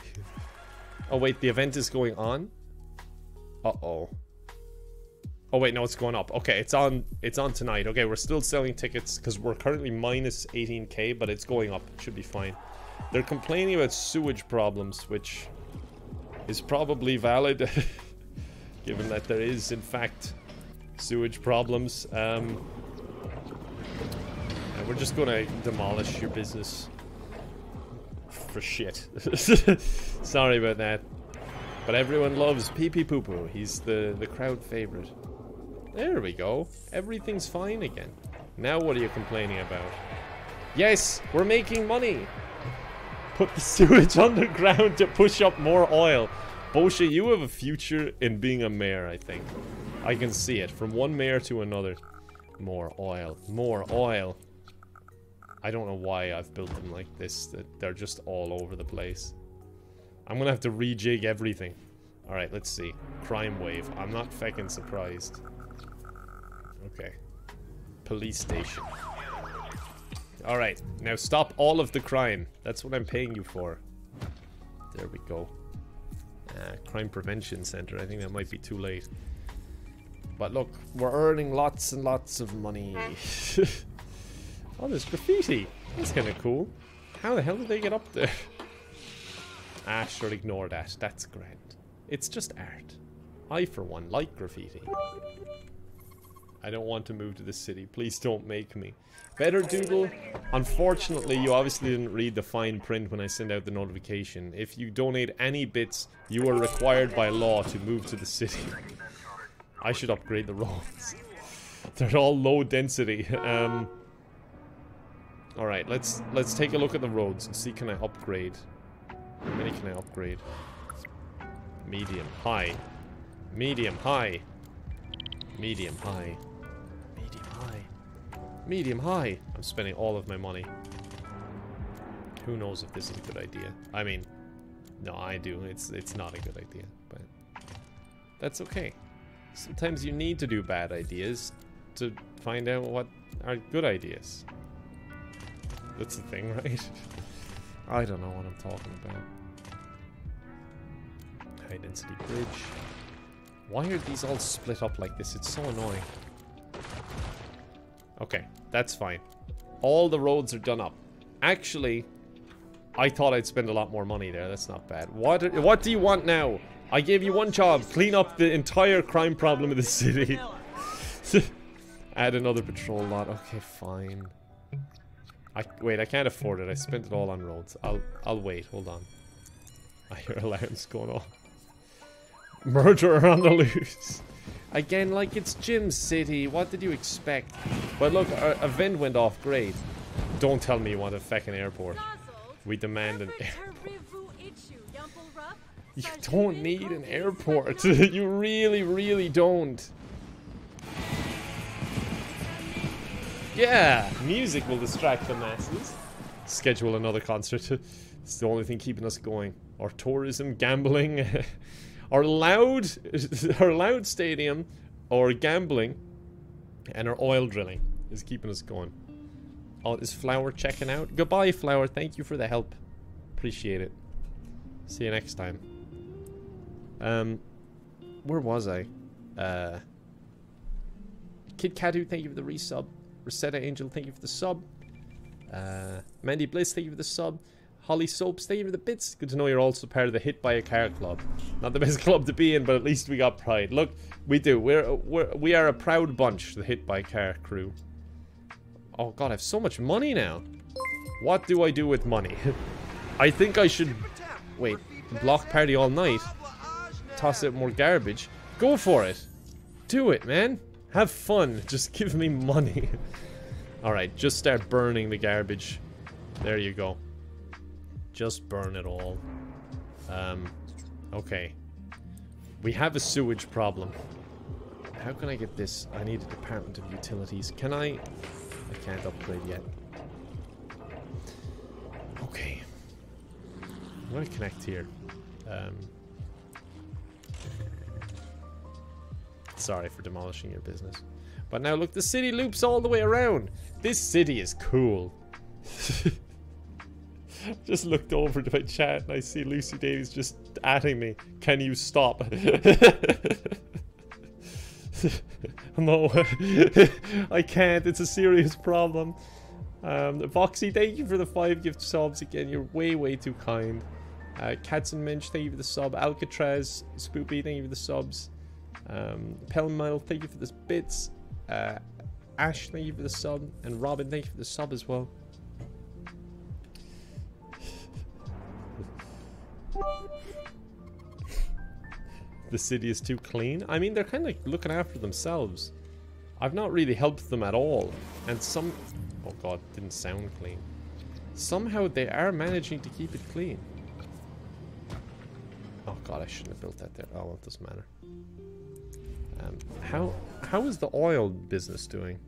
Oh wait, the event is going on? Uh-oh. Oh wait, no, it's going up. Okay, it's on it's on tonight. Okay, we're still selling tickets because we're currently minus 18k, but it's going up. It should be fine. They're complaining about sewage problems, which is probably valid, [LAUGHS] given that there is, in fact, sewage problems. Um, we're just gonna demolish your business for shit. [LAUGHS] Sorry about that. But everyone loves Pee Pee Poo Poo. He's the, the crowd favorite. There we go. Everything's fine again. Now what are you complaining about? Yes, we're making money. Put the [LAUGHS] sewage underground to push up more oil. Bosha, you have a future in being a mayor, I think. I can see it. From one mayor to another. More oil. More oil. I don't know why I've built them like this. That They're just all over the place. I'm gonna have to rejig everything. Alright, let's see. Crime wave. I'm not fucking surprised. Okay. Police station. Alright, now stop all of the crime. That's what I'm paying you for. There we go. Uh, crime Prevention Center. I think that might be too late. But look, we're earning lots and lots of money. [LAUGHS] oh, there's graffiti. That's kind of cool. How the hell did they get up there? [LAUGHS] Ah, sure, ignore that. That's grand. It's just art. I, for one, like graffiti. I don't want to move to the city. Please don't make me. Better Doodle, unfortunately, you obviously didn't read the fine print when I sent out the notification. If you donate any bits, you are required by law to move to the city. [LAUGHS] I should upgrade the roads. [LAUGHS] They're all low density. [LAUGHS] Um, Alright, let's let's take a look at the roads and see can I upgrade. How many can I upgrade? Medium, high. Medium, high. Medium, high. Medium, high. I'm spending all of my money. Who knows if this is a good idea? I mean, no, I do. It's it's not a good idea, but that's okay. Sometimes you need to do bad ideas to find out what are good ideas. That's the thing, [LAUGHS] right? I don't know what I'm talking about. High density bridge. Why are these all split up like this? It's so annoying. Okay, that's fine. All the roads are done up. Actually, I thought I'd spend a lot more money there. That's not bad. What what do you want now? I gave you one job. Clean up the entire crime problem in the city. [LAUGHS] Add another patrol lot. Okay, fine. I wait, I can't afford it. I spent it all on roads. I'll I'll wait. Hold on. I hear alarms going off. [LAUGHS] Murderer on the loose. Again, like it's Jim City. What did you expect? But look, our event went off great. Don't tell me you want a fucking airport. We demand an airport. You don't need an airport. [LAUGHS] you really, really don't. Yeah, music will distract the masses. Schedule another concert. [LAUGHS] It's the only thing keeping us going. Our tourism, gambling, [LAUGHS] our loud, [LAUGHS] our loud stadium, or gambling, and our oil drilling is keeping us going. Oh, is Flower checking out? Goodbye, Flower. Thank you for the help. Appreciate it. See you next time. Um, where was I? Uh, Kid Cadu, thank you for the resub. Rosetta Angel, thank you for the sub. Uh, Mandy Bliss, thank you for the sub. Holly Soap, thank you for the bits. Good to know you're also part of the Hit by a Car Club. Not the best [LAUGHS] club to be in, but at least we got pride. Look, we do. We're, we're we are a proud bunch, the Hit by Car crew. Oh god, I have so much money now. What do I do with money? [LAUGHS] I think I should... Wait, block party all night? Toss out more garbage? Go for it. Do it, man. Have fun. [LAUGHS] Just give me money. Alright, just start burning the garbage. There you go. Just burn it all. Um, okay. We have a sewage problem. How can I get this? I need a Department of Utilities. Can I... I can't upgrade yet. Okay. I'm going to connect here. Um, sorry for demolishing your business. But now look, the city loops all the way around. This city is cool. [LAUGHS] [LAUGHS] just looked over to my chat and I see Lucy Davies just adding me. Can you stop? [LAUGHS] no, [LAUGHS] I can't. It's a serious problem. Um, Voxy, thank you for the five gift subs again. You're way, way too kind. Uh, Cats and Minch, thank you for the sub. Alcatraz, Spoopy, thank you for the subs. Um, Pelmile, thank you for the bits. Uh, Ash, thank you for the sub. And Robin, thank you for the sub as well. The city is too clean. I mean, they're kind of looking after themselves. I've not really helped them at all. And some... Oh god, didn't sound clean. Somehow they are managing to keep it clean. Oh god, I shouldn't have built that there. Oh, it doesn't matter. Um, how how is the oil business doing?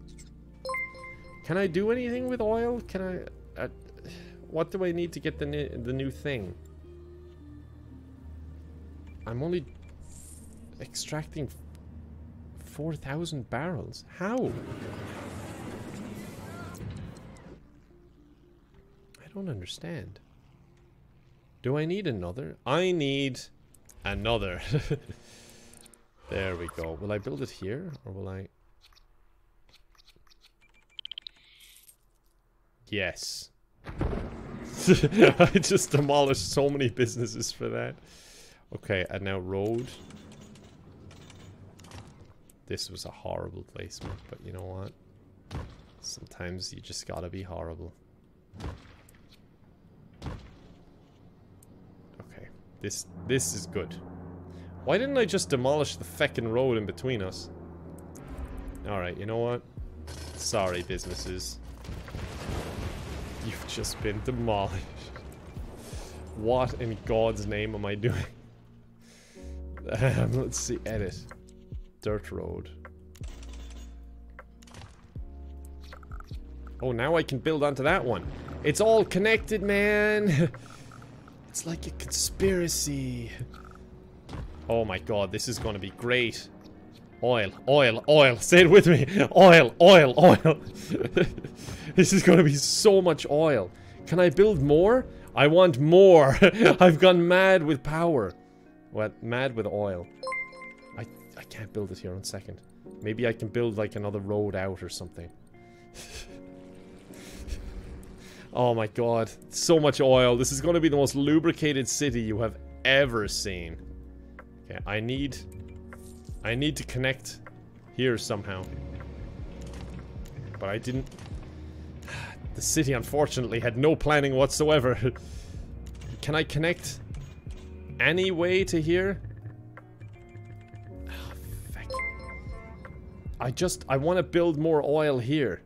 Can I do anything with oil? Can I... Uh, what do I need to get the, the new thing? I'm only extracting 4,000 barrels. How? I don't understand. Do I need another? I need another. [LAUGHS] there we go. Will I build it here? Or will I... Yes. [LAUGHS] I just demolished so many businesses for that. Okay, and now road. This was a horrible placement, but you know what? Sometimes you just gotta be horrible. Okay, this this is good. Why didn't I just demolish the feckin' road in between us? Alright, you know what? Sorry, businesses. You've just been demolished. [LAUGHS] What in God's name am I doing? [LAUGHS] Let's see, edit. Dirt road. Oh, now I can build onto that one. It's all connected, man. [LAUGHS] It's like a conspiracy. Oh my god, this is to be great. Oil, oil, oil. Say it with me. Oil, oil, oil. [LAUGHS] this is to be so much oil. Can I build more? I want more. I've gone mad with power. What? Mad with oil. I, I can't build it here on second. Maybe I can build like another road out or something. [LAUGHS] oh my god. So much oil. This is going to be the most lubricated city you have ever seen. Okay, I need... I need to connect here somehow. But I didn't... [SIGHS] The city, unfortunately, had no planning whatsoever. [LAUGHS] Can I connect any way to here? Oh, I just, I want to build more oil here.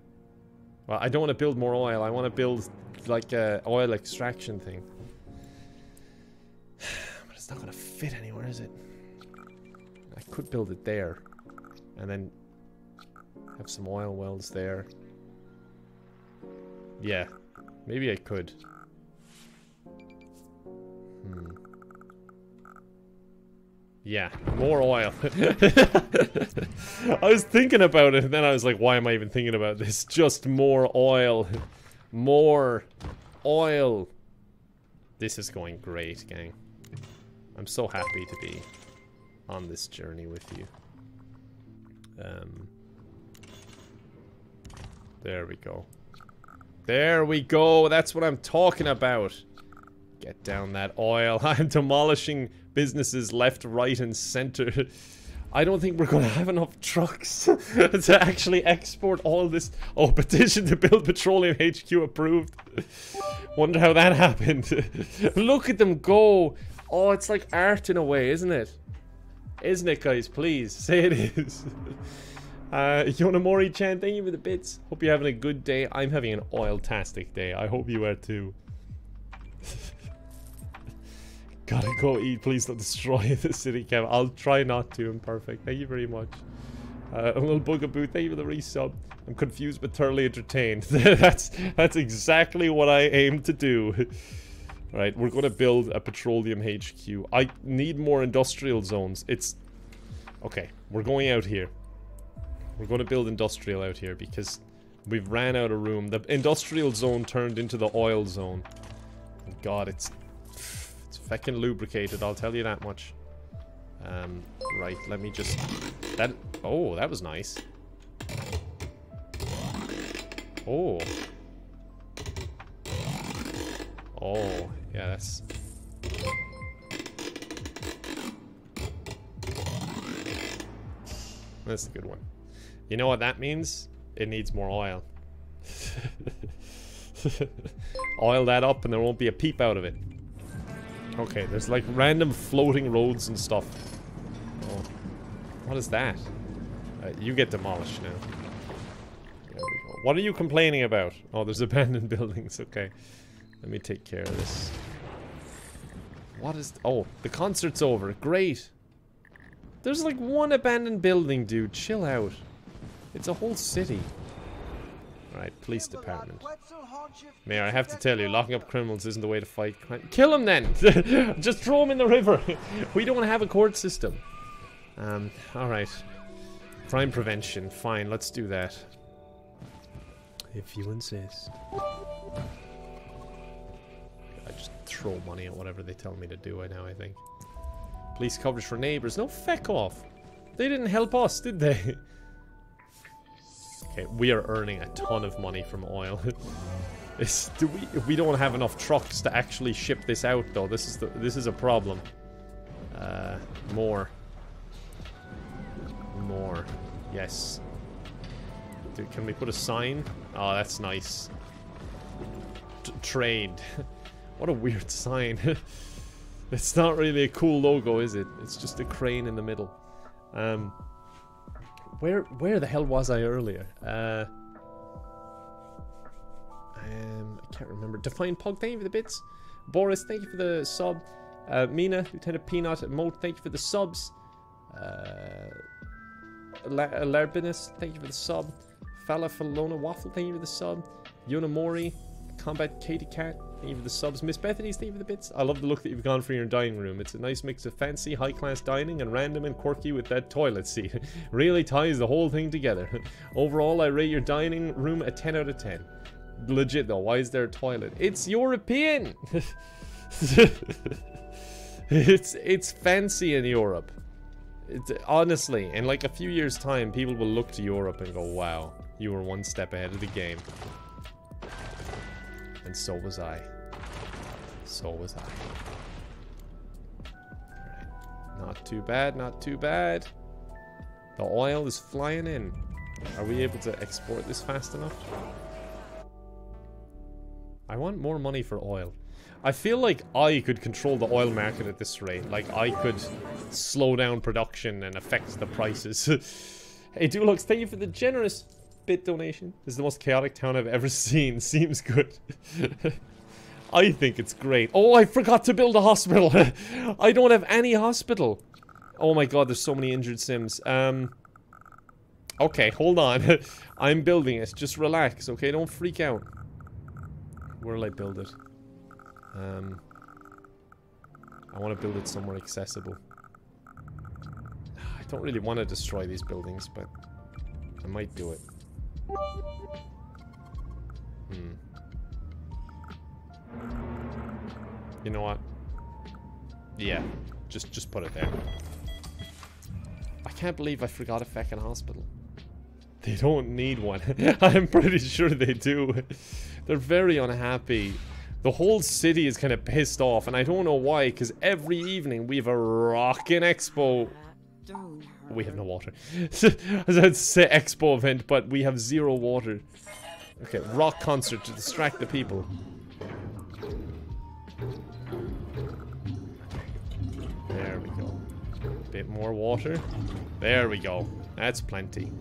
Well, I don't want to build more oil. I want to build, like, a oil extraction thing. [SIGHS] but it's not going to fit anywhere, is it? I could build it there. And then have some oil wells there. Yeah. Maybe I could. Hmm. Yeah, more oil. [LAUGHS] I was thinking about it, and then I was like, why am I even thinking about this? [LAUGHS] Just more oil. More oil. This is going great, gang. I'm so happy to be on this journey with you. Um, there we go. There we go. That's what I'm talking about. Get down that oil. [LAUGHS] I'm demolishing businesses left, right, and center. I don't think we're going to have enough trucks [LAUGHS] to actually export all this. Oh, petition to build petroleum HQ approved. Wonder how that happened. [LAUGHS] Look at them go. Oh, it's like art in a way, isn't it? Isn't it, guys? Please, [LAUGHS] say it is. Uh, Yonamori-chan, thank you for the bits. Hope you're having a good day. I'm having an oil-tastic day. I hope you are too. Gotta go eat. Please don't destroy [LAUGHS] the city, Kev. I'll try not to. I'm perfect. Thank you very much. Uh, a little bugaboo. Thank you for the resub. I'm confused but thoroughly entertained. [LAUGHS] that's that's exactly what I aim to do. [LAUGHS] Right, we're going to build a petroleum HQ. I need more industrial zones. It's... Okay, we're going out here. We're going to build industrial out here because we've ran out of room. The industrial zone turned into the oil zone. God, it's Feckin' lubricated, I'll tell you that much. Um, right, let me just... That... Oh, that was nice. Oh. Oh, yeah, that's... That's a good one. You know what that means? It needs more oil. [LAUGHS] oil that up and there won't be a peep out of it. Okay, there's like random floating roads and stuff. Oh. What is that? Uh, you get demolished now. What are you complaining about? Oh, there's [LAUGHS] abandoned buildings. Okay. Let me take care of this. What is... Oh, the concert's over. Great. There's like one abandoned building, dude. Chill out. It's a whole city. Alright, police department. Mayor, I have to tell you, locking up criminals isn't the way to fight crime. Kill them then! [LAUGHS] Just throw them in the river! [LAUGHS] we don't have a court system. Um, alright. Crime prevention. Fine, let's do that. If you insist. I just throw money at whatever they tell me to do right now, I think. Police coverage for neighbors. No, feck off! They didn't help us, did they? [LAUGHS] Okay, we are earning a ton of money from oil. [LAUGHS] It's, do we we don't have enough trucks to actually ship this out though. This is the this is a problem. Uh, more. More. Yes. Dude, can we put a sign? Oh, that's nice. T [LAUGHS] what a weird sign. [LAUGHS] it's not really a cool logo, is it? It's just a crane in the middle. Um, where where the hell was I earlier? Uh, um, I can't remember. Defiant Pog, thank you for the bits. Boris, thank you for the sub. Uh, Mina, Lieutenant Peanut, Moat, thank you for the subs. Uh, Larbinus, thank you for the sub. Fala Falona Waffle, thank you for the sub. Yonamori, Combat Katie Cat, thank the subs. Miss Bethany, thank you the bits. I love the look that you've gone for your dining room. It's a nice mix of fancy, high class dining and random and quirky with that toilet seat. [LAUGHS] really ties the whole thing together. [LAUGHS] Overall, I rate your dining room a 10 out of 10 legit though. Why is there a toilet? It's European. [LAUGHS] it's it's fancy in Europe. It's, honestly, in like a few years' time, people will look to Europe and go, "Wow, you were one step ahead of the game." And so was I. So was I. Not too bad, not too bad. The oil is flying in. Are we able to export this fast enough? I want more money for oil. I feel like I could control the oil market at this rate. Like, I could slow down production and affect the prices. [LAUGHS] hey, Dulux, thank you for the generous bit donation. This is the most chaotic town I've ever [LAUGHS] seen. Seems good. [LAUGHS] I think it's great. Oh, I forgot to build a hospital. [LAUGHS] I don't have any hospital. Oh my god, there's so many injured sims. Um... Okay, hold on. I'm building it. Just relax, okay? Don't freak out. Where'll I build it? Um, I want to build it somewhere accessible. [SIGHS] I don't really want to destroy these buildings, but I might do it. Hmm. You know what? Yeah, just just put it there. I can't believe I forgot a fucking hospital. They don't need one. [LAUGHS] I'm pretty sure they do. They're very unhappy. The whole city is kind of pissed off, and I don't know why, because every evening we have a rockin' expo. We have no water. [LAUGHS] Let's say expo event, but we have zero water. Okay, rock concert to distract the people. There we go. Bit more water. There we go. That's plenty.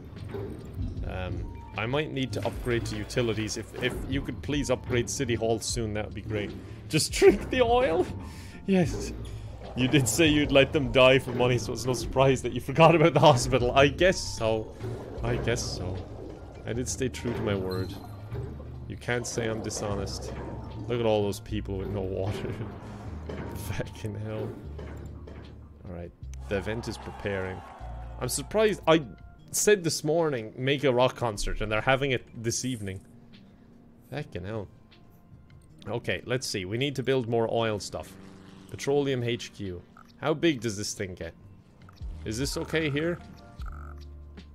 Um, I might need to upgrade to utilities. If, if you could please upgrade City Hall soon, that would be great. Just [LAUGHS] drink the oil? Yes. You did say you'd let them die for money, so it's no surprise that you forgot about the hospital. I guess so. I guess so. I did stay true to my word. You can't say I'm dishonest. Look at all those people with no water. [LAUGHS] Fucking hell. Alright, the event is preparing. I'm surprised. I said this morning, make a rock concert, and they're having it this evening. Fucking hell. Okay, let's see. We need to build more oil stuff. Petroleum HQ. How big does this thing get? Is this okay here?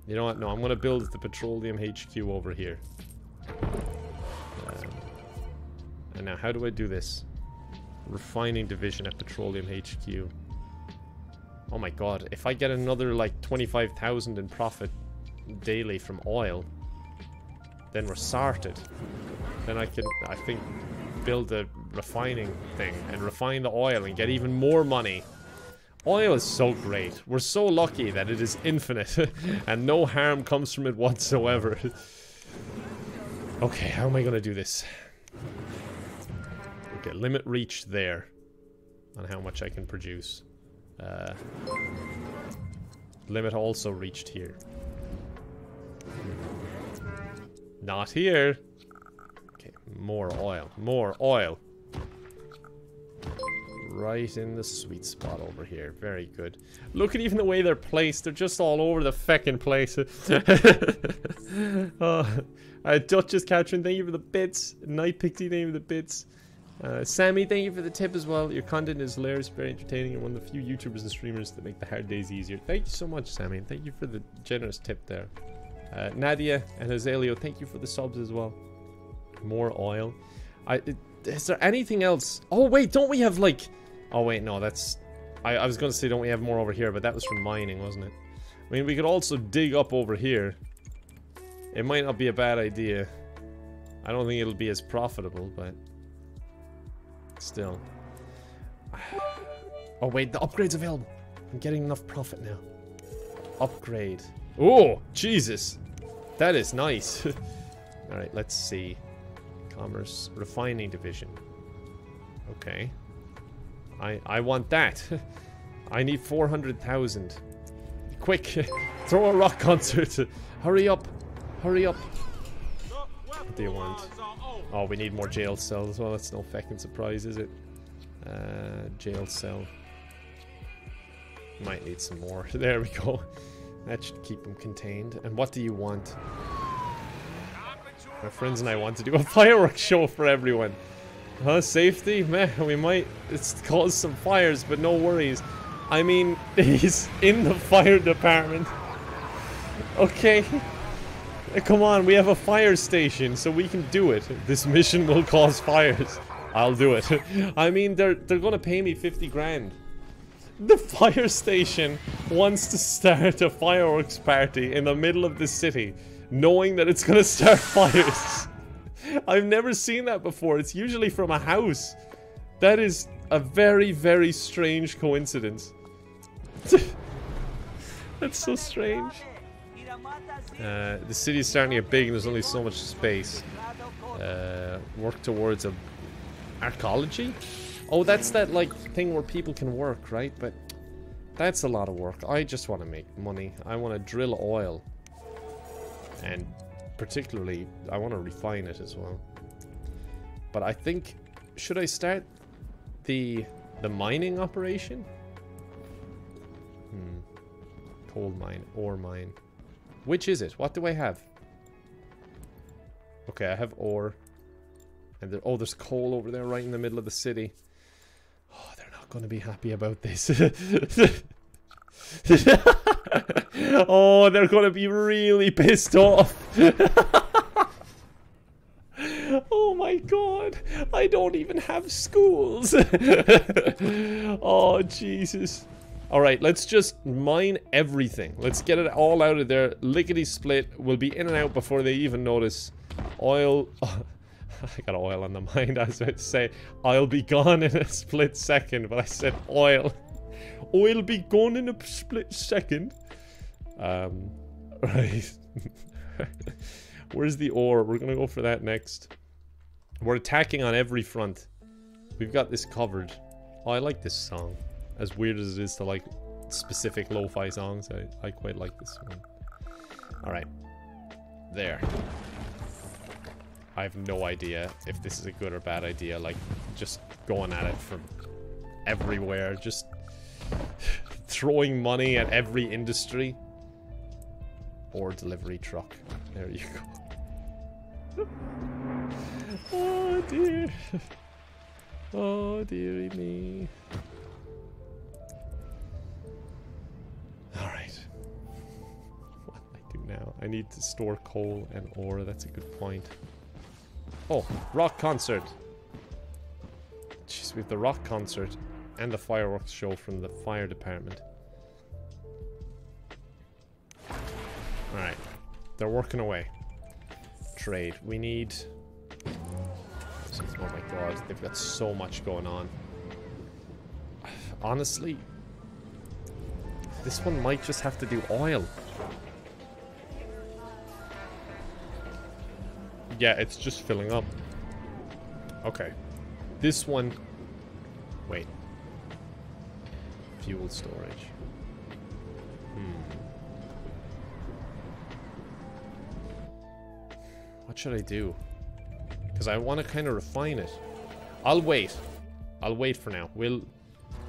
You know what? No, I'm going to build the Petroleum HQ over here. Um, and now, how do I do this? Refining division at Petroleum HQ. Oh my god, if I get another like 25,000 in profit daily from oil, then we're sorted. Then I can, I think, build a refining thing and refine the oil and get even more money. Oil is so great. We're so lucky that it is infinite [LAUGHS] and no harm comes from it whatsoever. [LAUGHS] okay, how am I going to do this? Okay, limit reached there on how much I can produce. Uh, limit also reached here. Not here. More oil. More oil. Right in the sweet spot over here. Very good. Look at even the way they're placed. They're just all over the feckin' place. oh, [LAUGHS] uh, Duchess Catherine, thank you for the bits. Night Pixie, thank you for the bits. Uh, Sammy, thank you for the tip as well. Your content is hilarious, very entertaining, and one of the few YouTubers and streamers that make the hard days easier. Thank you so much, Sammy, thank you for the generous tip there. Uh, Nadia and Azaleo, thank you for the subs as well. More oil. I, is there anything else? Oh, wait, don't we have, like... Oh, wait, no, that's... I, I was to say, don't we have more over here, but that was from mining, wasn't it? I mean, we could also dig up over here. It might not be a bad idea. I don't think it'll be as profitable, but... Still. [SIGHS] Oh wait, the upgrade's available. I'm getting enough profit now. Upgrade. Oh, Jesus. That is nice. [LAUGHS] Alright, let's see. Commerce Refining Division. Okay. I, I want that. [LAUGHS] I need 400,000. Quick, [LAUGHS] throw a rock concert. [LAUGHS] Hurry up. Hurry up. What do you want? Oh, we need more jail cells well. That's no fucking surprise, is it? Uh, jail cell. Might need some more. There we go. That should keep them contained. And what do you want? My friends and I want to do a [LAUGHS] fireworks show for everyone. Huh? Safety? Meh, we might it's cause some fires, but no worries. I mean, [LAUGHS] he's in the fire department. Okay. Eh, come on, we have a fire station, so we can do it. This mission will cause fires. I'll do it. [LAUGHS] I mean, they're they're gonna pay me 50 grand. The fire station wants to start a fireworks party in the middle of the city, knowing that it's gonna [LAUGHS] start fires. I've never seen that before. It's usually from a house. That is a very, very strange coincidence. [LAUGHS] That's so strange. Uh, the city is starting to get big and there's only so much space. Uh, work towards a arcology? Oh, that's that like thing where people can work, right? But that's a lot of work. I just want to make money. I want to drill oil. And particularly, I want to refine it as well. But I think, should I start the the mining operation? Hmm. Coal mine, ore mine. Which is it? What do I have? Okay, I have ore. And there, oh, there's coal over there right in the middle of the city. Oh, they're not going to be happy about this. [LAUGHS] [LAUGHS] Oh, they're gonna be really pissed off. oh my god. I don't even have schools. oh, Jesus. Alright, let's just mine everything. Let's get it all out of there. Lickety split. We'll be in and out before they even notice. Oil. [LAUGHS] I got oil on the mind. [LAUGHS] I was about to say, I'll be gone in a split second, but I said oil. Oil be gone in a split second. Um, [LAUGHS] right. Where's the ore? We're gonna go for that next. We're attacking on every front. We've got this covered. Oh, I like this song. As weird as it is to like specific lo-fi songs, I, I quite like this one. Alright. There. I have no idea if this is a good or bad idea, like, just going at it from everywhere, just [SIGHS] throwing money at every industry. Or delivery truck. There you go. [LAUGHS] oh dear. [LAUGHS] Oh dearie me. Alright. What do I do now? I need to store coal and ore, that's a good point. Oh, rock concert! Jeez, we have the rock concert and the fireworks show from the fire department. Alright. They're working away. Trade. We need... Oh my god, they've got so much going on. Honestly, this one might just have to do oil. Yeah, it's just filling up. Okay. This one... Wait. Fuel storage. Hmm. What should I do? Because I want to kind of refine it. I'll wait. I'll wait for now. We'll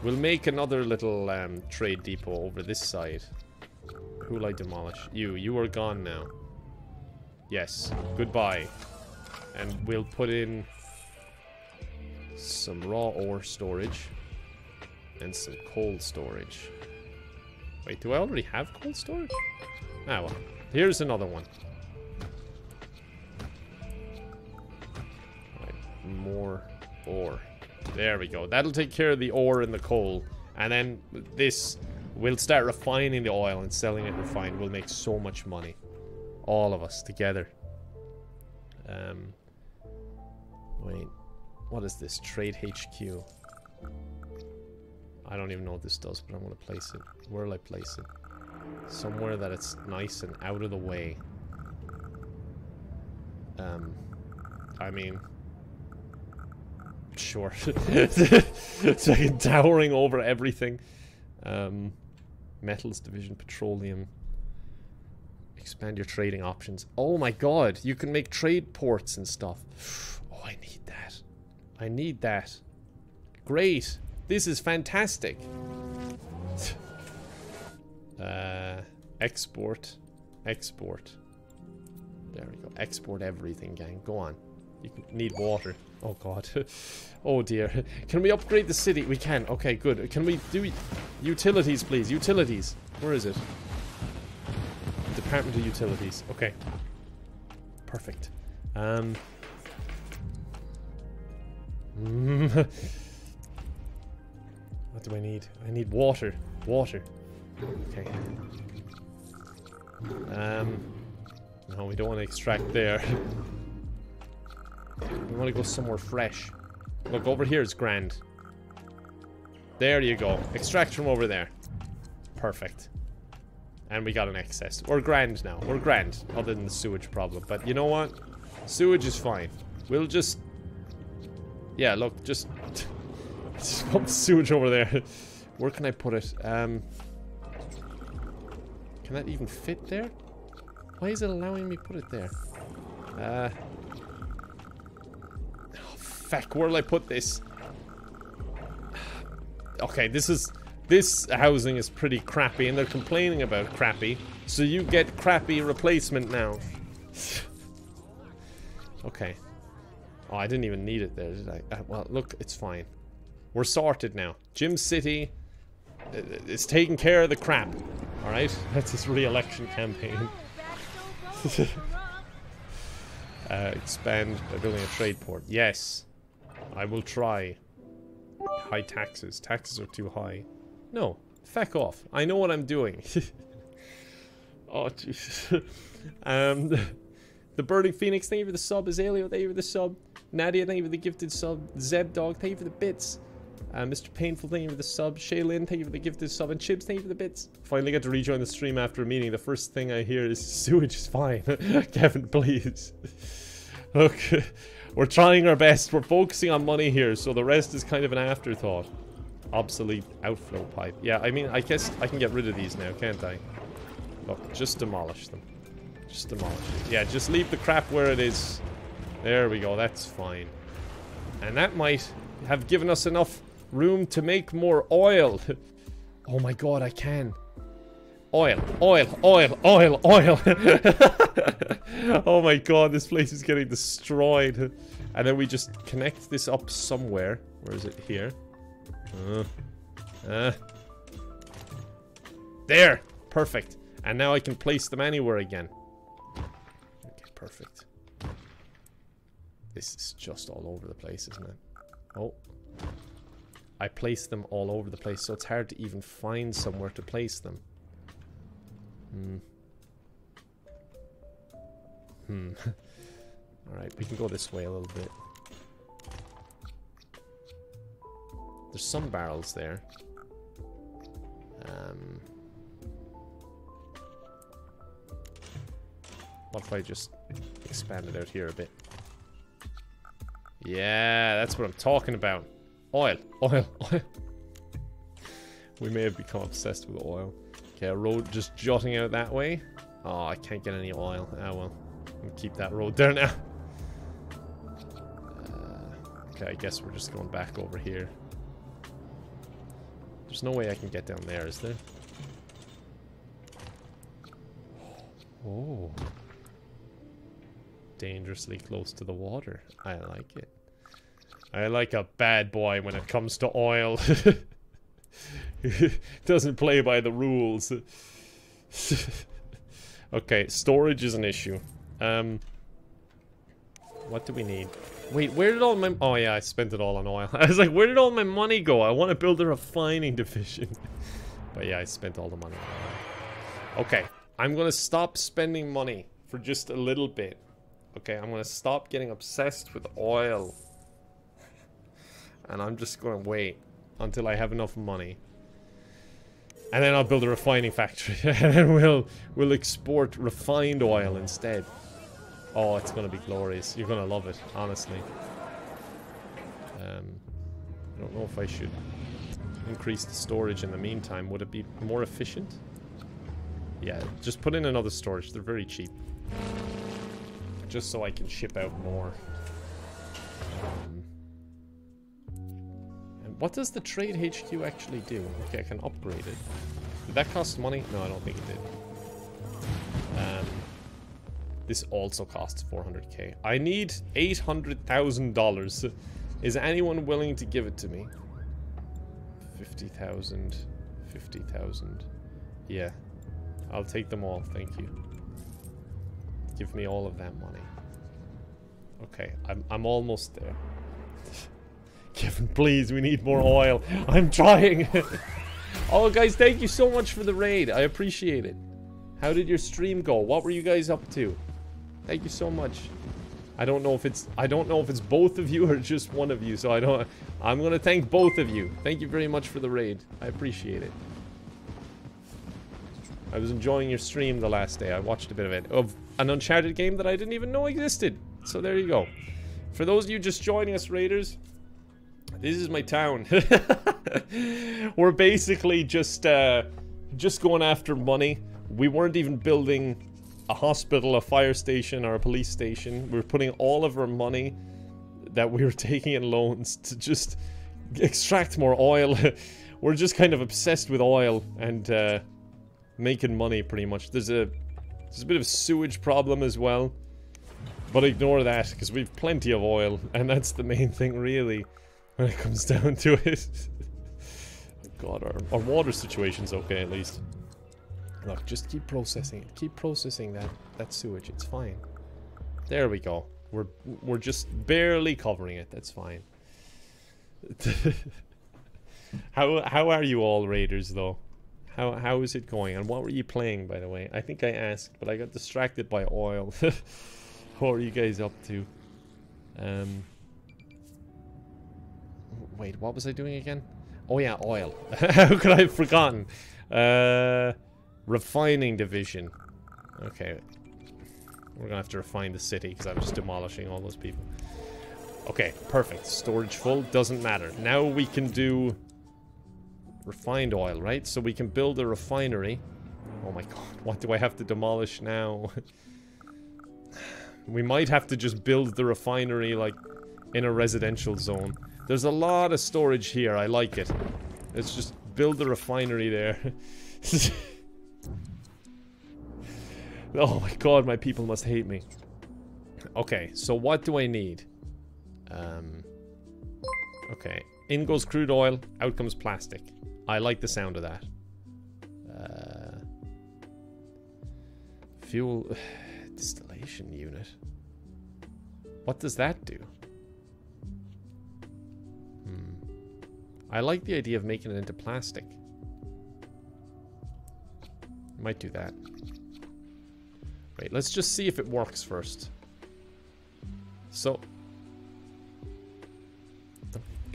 we'll make another little um, trade depot over this side. Who'll I demolish? You. You are gone now. Yes. Goodbye. And we'll put in some raw ore storage and some coal storage. Wait, do I already have coal storage? Ah, well. Here's another one. More ore. There we go. That'll take care of the ore and the coal. And then this, we'll start refining the oil and selling it refined. We'll make so much money. All of us together. Um, wait. What is this? Trade HQ. I don't even know what this does, but I'm going to place it. Where will I place it? Somewhere that it's nice and out of the way. Um, I mean, Sure. [LAUGHS] it's like towering over everything. Um, metals division, petroleum. Expand your trading options. Oh my god, you can make trade ports and stuff. [SIGHS] Oh, I need that. I need that. Great. This is fantastic. [SIGHS] uh, export. Export. There we go. Export everything, gang. Go on. You need water. Oh god. [LAUGHS] oh dear. Can we upgrade the city? We can. Okay, good. Can we do utilities, please? Utilities. Where is it? Department of Utilities. Okay. Perfect. Um. [LAUGHS] what do I need? I need water. Water. Okay. Um. No, we don't want to extract there. [LAUGHS] We want to go somewhere fresh. Look, over here is grand. There you go. Extract from over there. Perfect. And we got an excess. We're grand now. We're grand, other than the sewage problem. But you know what? Sewage is fine. We'll just... Yeah, look, just... [LAUGHS] just pump sewage over there. [LAUGHS] Where can I put it? Um... Can that even fit there? Why is it allowing me put it there? Uh where'll I put this? Okay, this is... This housing is pretty crappy, and they're complaining about crappy. So you get crappy replacement now. [SIGHS] okay. Oh, I didn't even need it there, did I? Uh, well, look, it's fine. We're sorted now. Gym City uh, is taking care of the crap. Alright, [LAUGHS] that's his re-election campaign. [LAUGHS] uh, expand by building a trade port. Yes. I will try. High taxes. Taxes are too high. No. Feck off. I know what I'm doing. [LAUGHS] oh, Jesus. [LAUGHS] um, [LAUGHS] the Burning Phoenix, thank you for the sub. Azalea, thank you for the sub. Nadia, thank you for the gifted sub. Zeb Dog, thank you for the bits. Uh, Mr. Painful, thank you for the sub. Shaylin, thank you for the gifted sub. And Chips, thank you for the bits. Finally got to rejoin the stream after a meeting. The first thing I hear is sewage is fine. Kevin, please. okay. We're trying our best. We're focusing on money here, so the rest is kind of an afterthought. Obsolete outflow pipe. Yeah, I mean, I guess I can get rid of these now, can't I? Look, just demolish them. Just demolish it. Yeah, just leave the crap where it is. There we go, that's fine. And that might have given us enough room to make more oil. [LAUGHS] oh my god, I can. Oil, oil, oil, oil, oil. [LAUGHS] oh my god, this place is getting destroyed. And then we just connect this up somewhere. Where is it? Here. Uh, uh. There! Perfect. And now I can place them anywhere again. Okay, perfect. This is just all over the place, isn't it? Oh. I place them all over the place, so it's hard to even find somewhere to place them. Hmm. Hmm. [LAUGHS] Alright, we can go this way a little bit. There's some barrels there. Um, what if I just expand it out here a bit? Yeah, that's what I'm talking about. Oil, oil, [LAUGHS] oil. we may have become obsessed with oil. Okay, a road just jutting out that way. Oh, I can't get any oil. Ah, well. keep that road there now. Uh, okay, I guess we're just going back over here. There's no way I can get down there, is there? Oh. Dangerously close to the water. I like it. I like a bad boy when it comes to oil. [LAUGHS] [LAUGHS] Doesn't play by the rules. [LAUGHS] okay, storage is an issue. Um, what do we need? Wait, where did all my... Oh yeah, I spent it all on oil. [LAUGHS] I was like, where did all my money go? I want to build a refining division. but yeah, I spent all the money. Okay, I'm going to stop spending money for just a little bit. Okay, I'm going to stop getting obsessed with oil. and I'm just going to wait until I have enough money. And then I'll build a refining factory. [LAUGHS] and then we'll, we'll export refined oil instead. Oh, it's going to be glorious. You're going to love it, honestly. Um, I don't know if I should increase the storage in the meantime. Would it be more efficient? Yeah, just put in another storage. They're very cheap. Just so I can ship out more. Um, what does the trade HQ actually do? Okay, I can upgrade it. Did that cost money? No, I don't think it did. Um, this also costs 400k. I need $800,000. Is anyone willing to give it to me? 50,000. 50,000. Yeah. I'll take them all, thank you. Give me all of that money. Okay, I'm, I'm almost there. Kevin, please, we need more oil. I'm trying. [LAUGHS] oh, guys, thank you so much for the raid. I appreciate it. How did your stream go? What were you guys up to? Thank you so much. I don't know if it's I don't know if it's both of you or just one of you, so I don't I'm gonna thank both of you. Thank you very much for the raid. I appreciate it. I was enjoying your stream the last day. I watched a bit of it. Of an Uncharted game that I didn't even know existed. So there you go. For those of you just joining us, Raiders, this is my town. [LAUGHS] We're basically just uh, just going after money. We weren't even building a hospital, a fire station, or a police station. We are putting all of our money that we were [LAUGHS] taking in loans to just extract more oil. [LAUGHS] we're just kind of obsessed with oil and uh, making money, pretty much. There's a there's a bit of a sewage problem as well. But ignore that, because we've plenty of oil, and that's the main thing, really, when it comes down to it. [LAUGHS] God, our, our water situation's okay, at least. Look, just keep processing it. Keep processing that, that sewage. It's fine. There we go. We're, we're just barely covering it. That's fine. [LAUGHS] how, how are you all, Raiders, though? How, how is it going? And what were you playing, by the way? I think I asked, but I got distracted by oil. [LAUGHS] what are you guys up to? Um, wait, what was I doing again? Oh yeah, oil. [LAUGHS] how could I have forgotten? Uh, refining division. Okay. We're gonna have to refine the city because I'm just demolishing all those people. Okay, perfect. Storage full, doesn't matter. Now we can do refined oil, right? So we can build a refinery. Oh my god, [LAUGHS] what do I have to demolish now? [LAUGHS] we might have to just build the refinery, like, in a residential zone. There's a lot of storage here, I like it. Let's just build the refinery there. [LAUGHS] oh my god, my people must hate me. Okay, so what do I need? Um, okay, in goes crude oil, out comes plastic. I like the sound of that. Uh, fuel [SIGHS] distillation unit. What does that do? I like the idea of making it into plastic. Might do that. Wait, let's just see if it works first. So...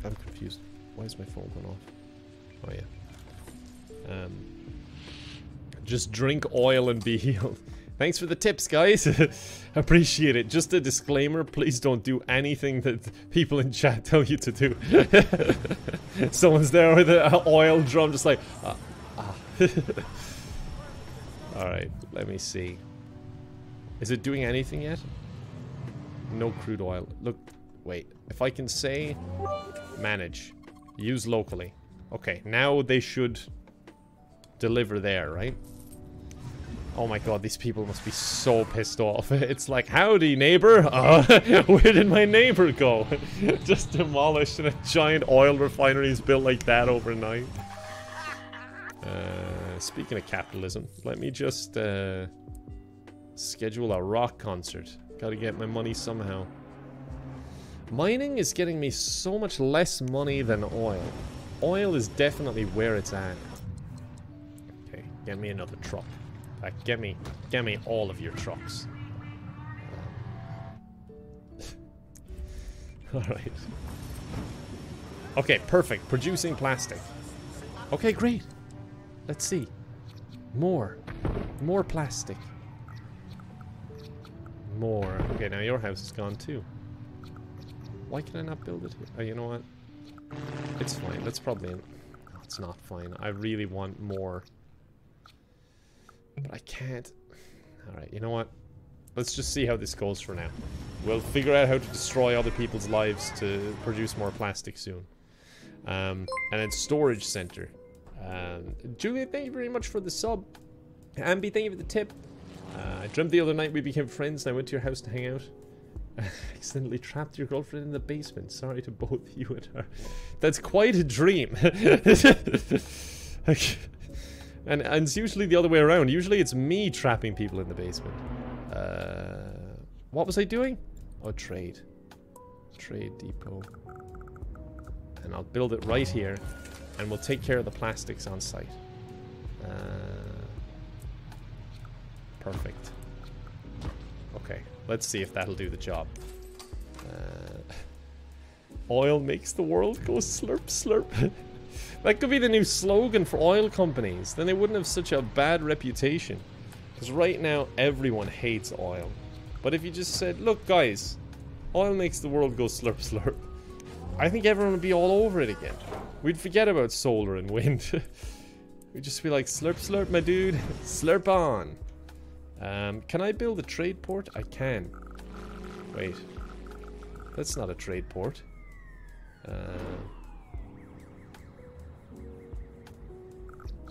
I'm confused. Why is my phone going off? Oh, yeah. Um, just drink oil and be [LAUGHS] healed. Thanks for the tips, guys. [LAUGHS] Appreciate it. Just a disclaimer, please don't do anything that people in chat [LAUGHS] tell you to do. [LAUGHS] Someone's there with an oil drum just like... Uh, ah. Alright, let me see. Is it doing anything yet? No crude oil. Look, wait. If I can say... Manage. Use locally. Okay, now they should deliver there, right? Oh my god, these people must be so pissed off. [LAUGHS] It's like, howdy neighbor, [LAUGHS] uh, [LAUGHS] where did my neighbor go? Just demolished and a giant oil refinery is built like that overnight. Uh, speaking of capitalism, let me just uh, schedule a rock concert. Gotta get my money somehow. Mining is getting me so much less money than oil. Oil is definitely where it's at. Okay, get me another truck. Like, get me, get me all of your trucks. [LAUGHS] Alright. Okay, perfect. Producing plastic. Okay, great. Let's see. More. More plastic. More. Okay, now your house is gone too. Why can I not build it here? Oh, you know what? It's fine. That's probably... It's not fine. I really want more but I can't. Alright, you know what? Let's just see how this goes for now. We'll figure out how to destroy other people's lives to produce more plastic soon. Um, and then storage center. Um, Julia, thank you very much for the sub. Ambi, thank you for the tip. Uh, I dreamt the other night we became friends and I went to your house to hang out. [LAUGHS] I accidentally trapped your girlfriend in the basement. Sorry to both you and her. That's quite a dream. [LAUGHS] And, and it's usually the other way around. Usually it's me trapping people in the basement. Uh, what was I doing? Oh, trade. Trade depot. And I'll build it right here. And we'll take care of the plastics on site. Uh, perfect. Okay, let's see if that'll do the job. Uh, [LAUGHS] oil makes the world go slurp slurp. [LAUGHS] That could be the new slogan for oil companies. Then they wouldn't have such a bad reputation. Because right now, everyone hates oil. But if you just said, look guys, oil makes the world go slurp [LAUGHS] slurp. I think everyone would be all over it again. We'd forget about solar and wind. [LAUGHS] We'd just be like, slurp slurp my dude, [LAUGHS] slurp on. Um, can I build a trade port? I can. Wait. That's not a trade port. Uh,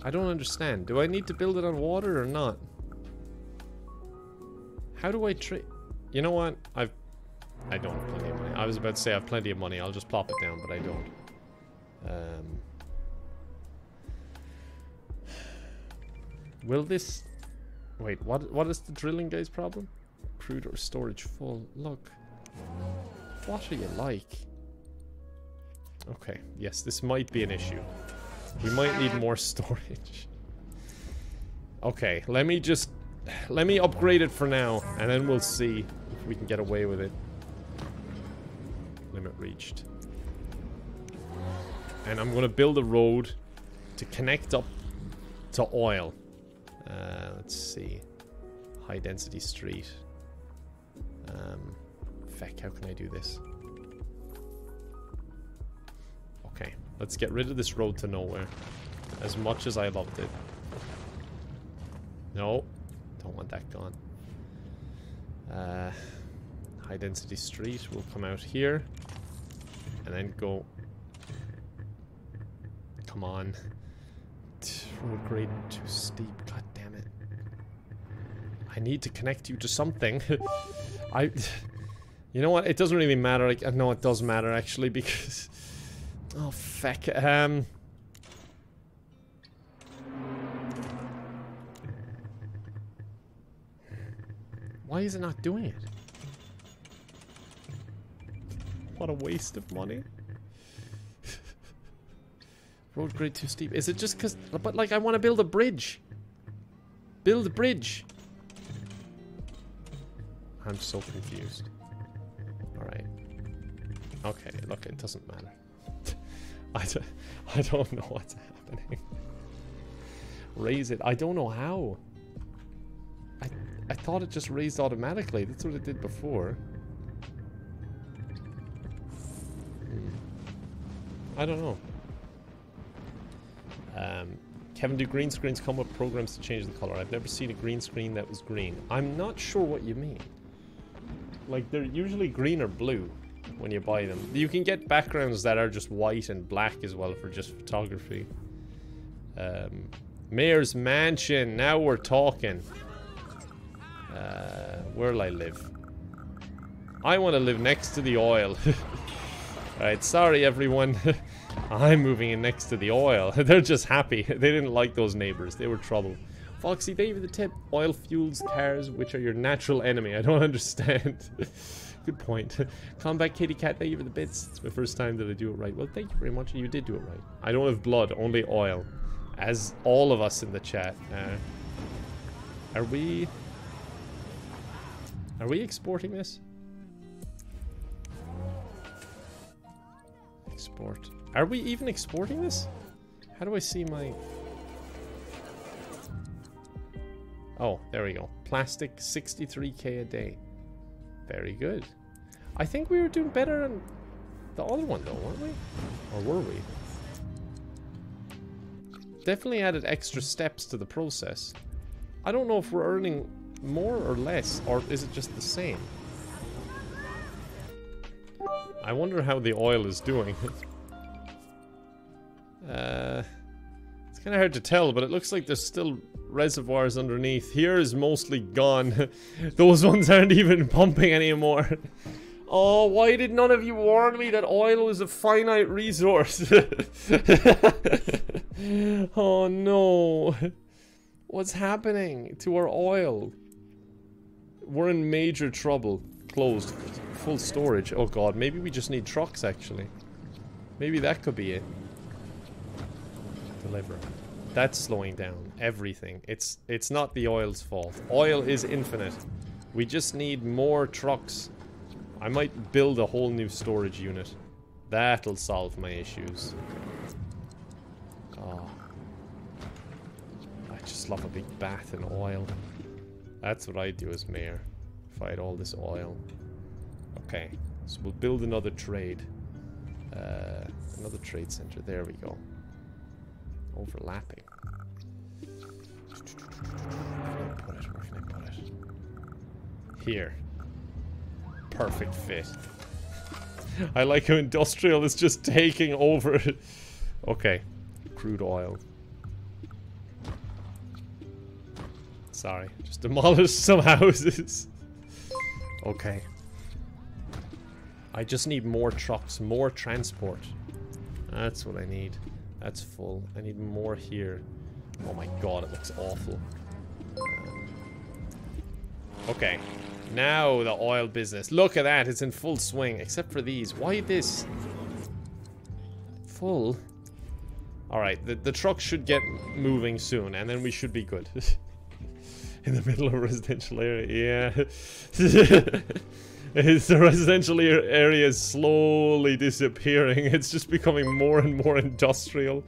I don't understand. Do I need to build it on water or not? How do I trade? You know what? I've... I don't have plenty of money. I was about to say I have plenty of money. I'll just plop it down, but I don't. Um... Will this... Wait, what? what is the drilling guy's problem? Crude or storage full. Look. What are you like? Okay, yes, this might be an issue. We might need more [LAUGHS] storage. Okay, let me just... Let me upgrade it for now, and then we'll see if we can get away with it. Limit reached. And I'm gonna build a road to connect up to oil. Uh, let's see. High density street. Um, feck, how can I do this? Let's get rid of this road to nowhere. As much as I loved it. No, don't want that gone. Uh, high density street We'll come out here. And then go... Come on. Road grade too steep, god damn it. I need to connect you to something. [LAUGHS] I... [SIGHS] You know what? It doesn't really matter. Like, no, it does matter actually [LAUGHS] because... Oh, feck. Um... Why is it not doing it? What a waste of money. [LAUGHS] Road grade too steep. Is it just because... But, like, I want to build a bridge. Build a bridge. I'm so confused. Alright. Okay, look, it doesn't matter. I, don't, [LAUGHS] I don't know what's happening. Raise it. I don't know how. I, I thought it just raised automatically. That's what it did before. Hmm. I don't know. Um, Kevin, do green screens come with programs to change the color? I've never seen a green screen that was green. I'm not sure what you mean. Like, they're usually green or blue when you buy them. You can get backgrounds that are just white and black as well for just photography. Um, Mayor's Mansion. Now we're talking. Uh, where'll I live? I want to live next to the oil. [LAUGHS] Alright, sorry everyone. [LAUGHS] I'm moving in next to the oil. [LAUGHS] They're just happy. They didn't like those neighbors. They were trouble. Foxy, thank you for the tip. Oil fuels cars, which are your natural enemy. I don't understand. Good point. [LAUGHS] Combat Kitty Cat, thank you for the bits. It's my first time that I do it right. Well, thank you very much. You did do it right. I don't have blood, only oil. As all of us in the chat. Uh, are we... Are we exporting this? Export. Are we even exporting this? How do I see my... Oh, there we go. Plastic, 63k a day. Very good. I think we were doing better than the other one though, weren't we? Or were we? Definitely added extra steps to the process. I don't know if we're earning more or less, or is it just the same? I wonder how the oil is doing. [LAUGHS] kind of hard to tell, but it looks like there's still reservoirs underneath. Here is mostly gone. [LAUGHS] Those ones aren't even pumping anymore. [LAUGHS] Oh, why did none of you warn me that oil was a finite resource? [LAUGHS] oh no. What's happening to our oil? We're in major trouble. Closed. Full storage. Oh god, maybe we just need trucks actually. Maybe that could be it. Deliver. That's slowing down everything. It's it's not the oil's fault. Oil is infinite. We just need more trucks. I might build a whole new storage unit. That'll solve my issues. Oh. I just love a big bath in oil. That's what I'd do as mayor. If I had all this oil. Okay. So we'll build another trade. Uh, another trade center. There we go. Overlapping. Where can I put it? Where can I put it? Here. Perfect fit. I like how industrial is just taking over. [LAUGHS] okay. Crude oil. Sorry. Just demolished [LAUGHS] some houses. okay. I just need more trucks, more transport. That's what I need. That's full. I need more here. Oh my god, it looks awful. Okay. Now the oil business. Look at that, it's in full swing. Except for these. Why this? Full? Alright, the, the truck should get moving soon, and then we should be good. [LAUGHS] in the middle of a residential area, yeah. [LAUGHS] the residential area is slowly disappearing. [LAUGHS] It's just becoming more and more industrial.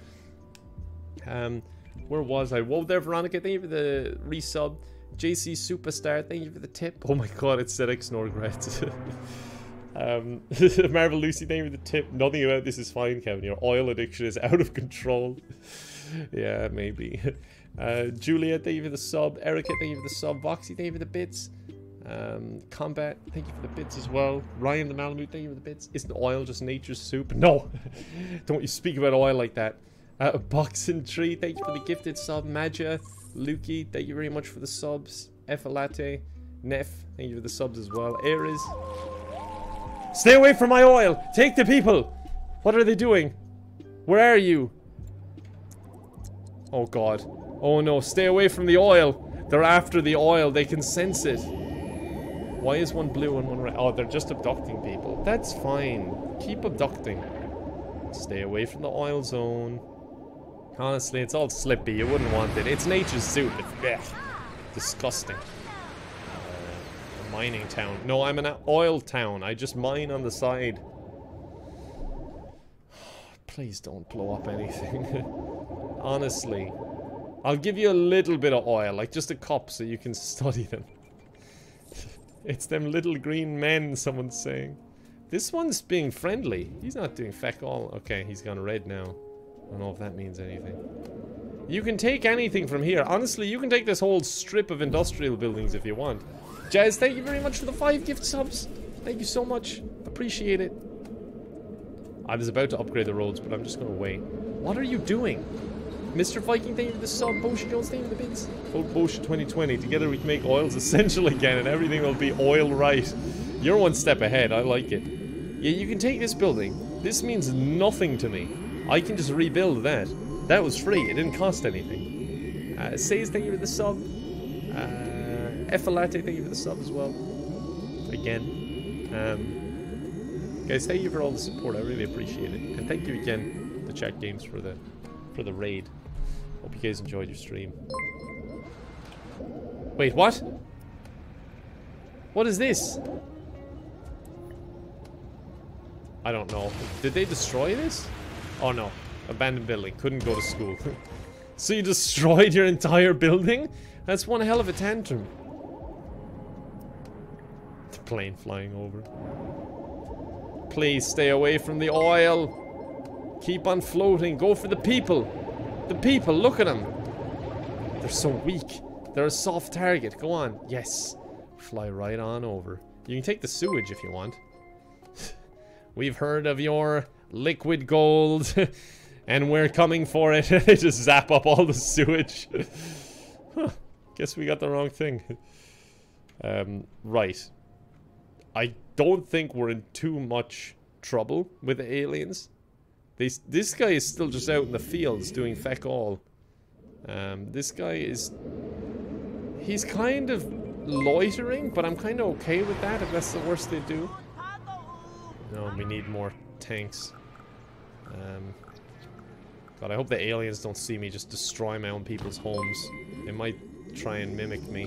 Um, where was I? Whoa there, Veronica. Thank you for the resub. JC Superstar, thank you for the tip. Oh my god, it's ZX Norgret. [LAUGHS] um, [LAUGHS] Marvel Lucy, thank you for the tip. Nothing about this is fine, Kevin. Your oil addiction is out of control. yeah, maybe. Uh, Julia, thank you for the sub. Erica, thank you for the sub. Voxy, thank you for the bits. Um, Combat, thank you for the bits as well. Ryan the Malamute, thank you for the bits. Isn't oil just nature's soup? [LAUGHS] No! Don't you speak about oil like that. Uh, Boxing Tree, thank you for the gifted sub. Magia, Lukey, thank you very much for the subs. Effalate, Nef, thank you for the subs as well. Ares. Stay away from my oil! Take the people! What are they doing? Where are you? Oh god. Oh no, stay away from the oil! They're after the oil, they can sense it. Why is one blue and one red? Oh, they're just abducting people. That's fine. Keep abducting. Stay away from the oil zone. Honestly, it's all slippy. You wouldn't want it. It's nature's. It's blech. disgusting. Uh, a mining town. No, I'm an oil town. I just mine on the side. [SIGHS] Please don't blow up anything. [LAUGHS] Honestly. I'll give you a little bit of oil, like just a cup so you can [LAUGHS] study them. It's them little green men, someone's saying. This one's being friendly. He's not doing feck all. Okay, he's gone red now. I don't know if that means anything. You can take anything from here. Honestly, you can take this whole strip of industrial buildings if you want. Jazz, thank you very much for the five gift subs. Thank you so much. Appreciate it. I was about to upgrade the roads, but I'm just going to wait. What are you doing? Mr. Viking, you for the sub. Bosha Jones, you for the bits. Vote Bosha 2020. Together we can make oils [LAUGHS] essential again and everything will be oil right. You're one step ahead. I like it. Yeah, you can take this building. This means nothing to me. I can just rebuild that. That was free. It didn't cost anything. Uh, Says, thank you for the sub. Uh, Effalate, thank you for the sub as well. Again. Um, guys, thank you for all the support. I really appreciate it. And thank you again the Chat Games for the for the raid. Hope you guys enjoyed your stream. Wait, what? What is this? I don't know. Did they destroy this? Oh no. Abandoned building. Couldn't go to school. [LAUGHS] so you destroyed your entire building? That's one hell of a tantrum. The plane flying over. Please stay away from the oil. Keep on floating. Go for the people. The people. Look at them. They're so weak. They're a soft target. Go on. Yes. Fly right on over. You can take the sewage if you want. [LAUGHS] We've heard of your liquid gold, [LAUGHS] and we're coming for it. [LAUGHS] they just zap up all the sewage. huh. Guess we got the wrong thing. Um, right. I don't think we're in too much trouble with the aliens. This guy is still just out in the fields doing feck all. Um, this guy is... He's kind of loitering, but I'm kind of okay with that if that's the worst they do. No, we need more tanks. Um, God, I hope the aliens don't see me just destroy my own people's homes. They might try and mimic me.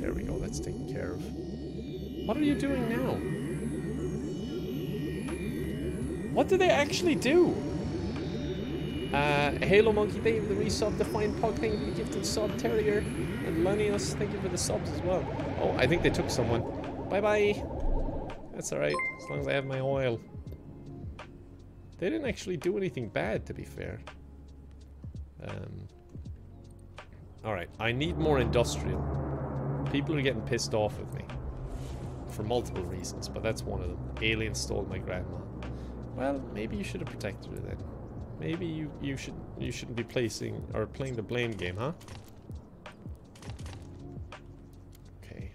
There we go, that's taken care of. What are you doing now? What do they actually do? Uh, Halo Monkey, thank you for the resub. Defiant Pog, thank you for the gifted sub. Terrier and Lanius, thank you for the subs as well. Oh, I think they took someone. Bye-bye. That's alright, as long as I have my oil. They didn't actually do anything bad, to be fair. Um, Alright, I need more industrial. People are getting pissed off with me. For multiple reasons, but that's one of them. Aliens stole my grandma. Well, maybe you should have protected her then. Maybe you, you should you shouldn't be placing or playing the blame game, huh? Okay.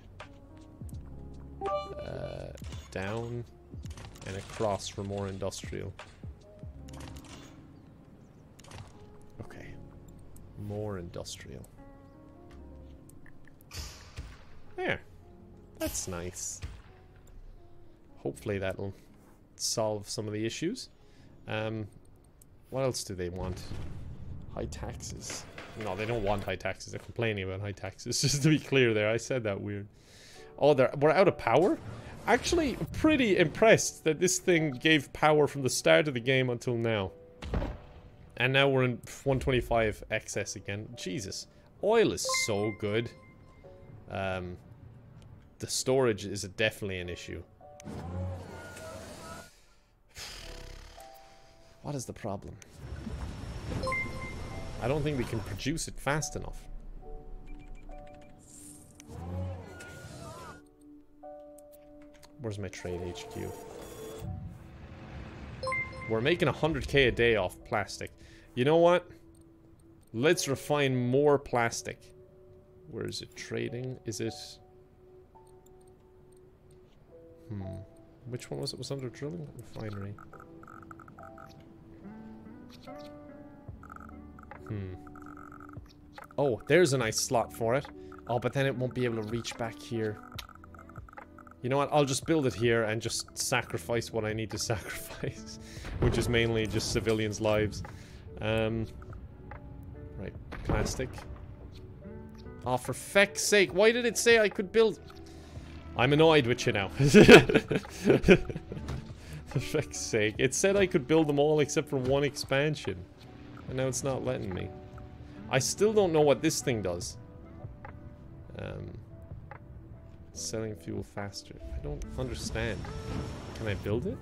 Uh, down and across for more industrial. Okay. More industrial. There. That's nice. Hopefully that'll solve some of the issues. Um, what else do they want? High taxes. No, they don't want high taxes. They're complaining about high taxes. [LAUGHS] Just to be clear there, I said that weird. Oh, they're, we're out of power? Actually, pretty impressed that this thing gave power from the start of the game until now. And now we're in 125 excess again. Jesus. Oil is so good. Um, the storage is definitely an issue. What is the problem? I don't think we can produce it fast enough. Where's my trade HQ? We're making 100k a day off plastic. You know what? Let's refine more plastic. Where is it trading? Is it... Hmm. Which one was it was under drilling? Refinery. Hmm. Oh, there's a nice slot for it. Oh, but then it won't be able to reach back here. You know what? I'll just build it here and just sacrifice what I need to [LAUGHS] sacrifice. which is mainly just civilians' lives. Um, right, plastic. Oh, for feck's sake, why did it say I could build... I'm annoyed with you now. [LAUGHS] [LAUGHS] for feck's sake. It said I could build them all except for one expansion. And now it's not letting me. I still don't know what this thing does. Um, selling fuel faster. I don't understand. Can I build it?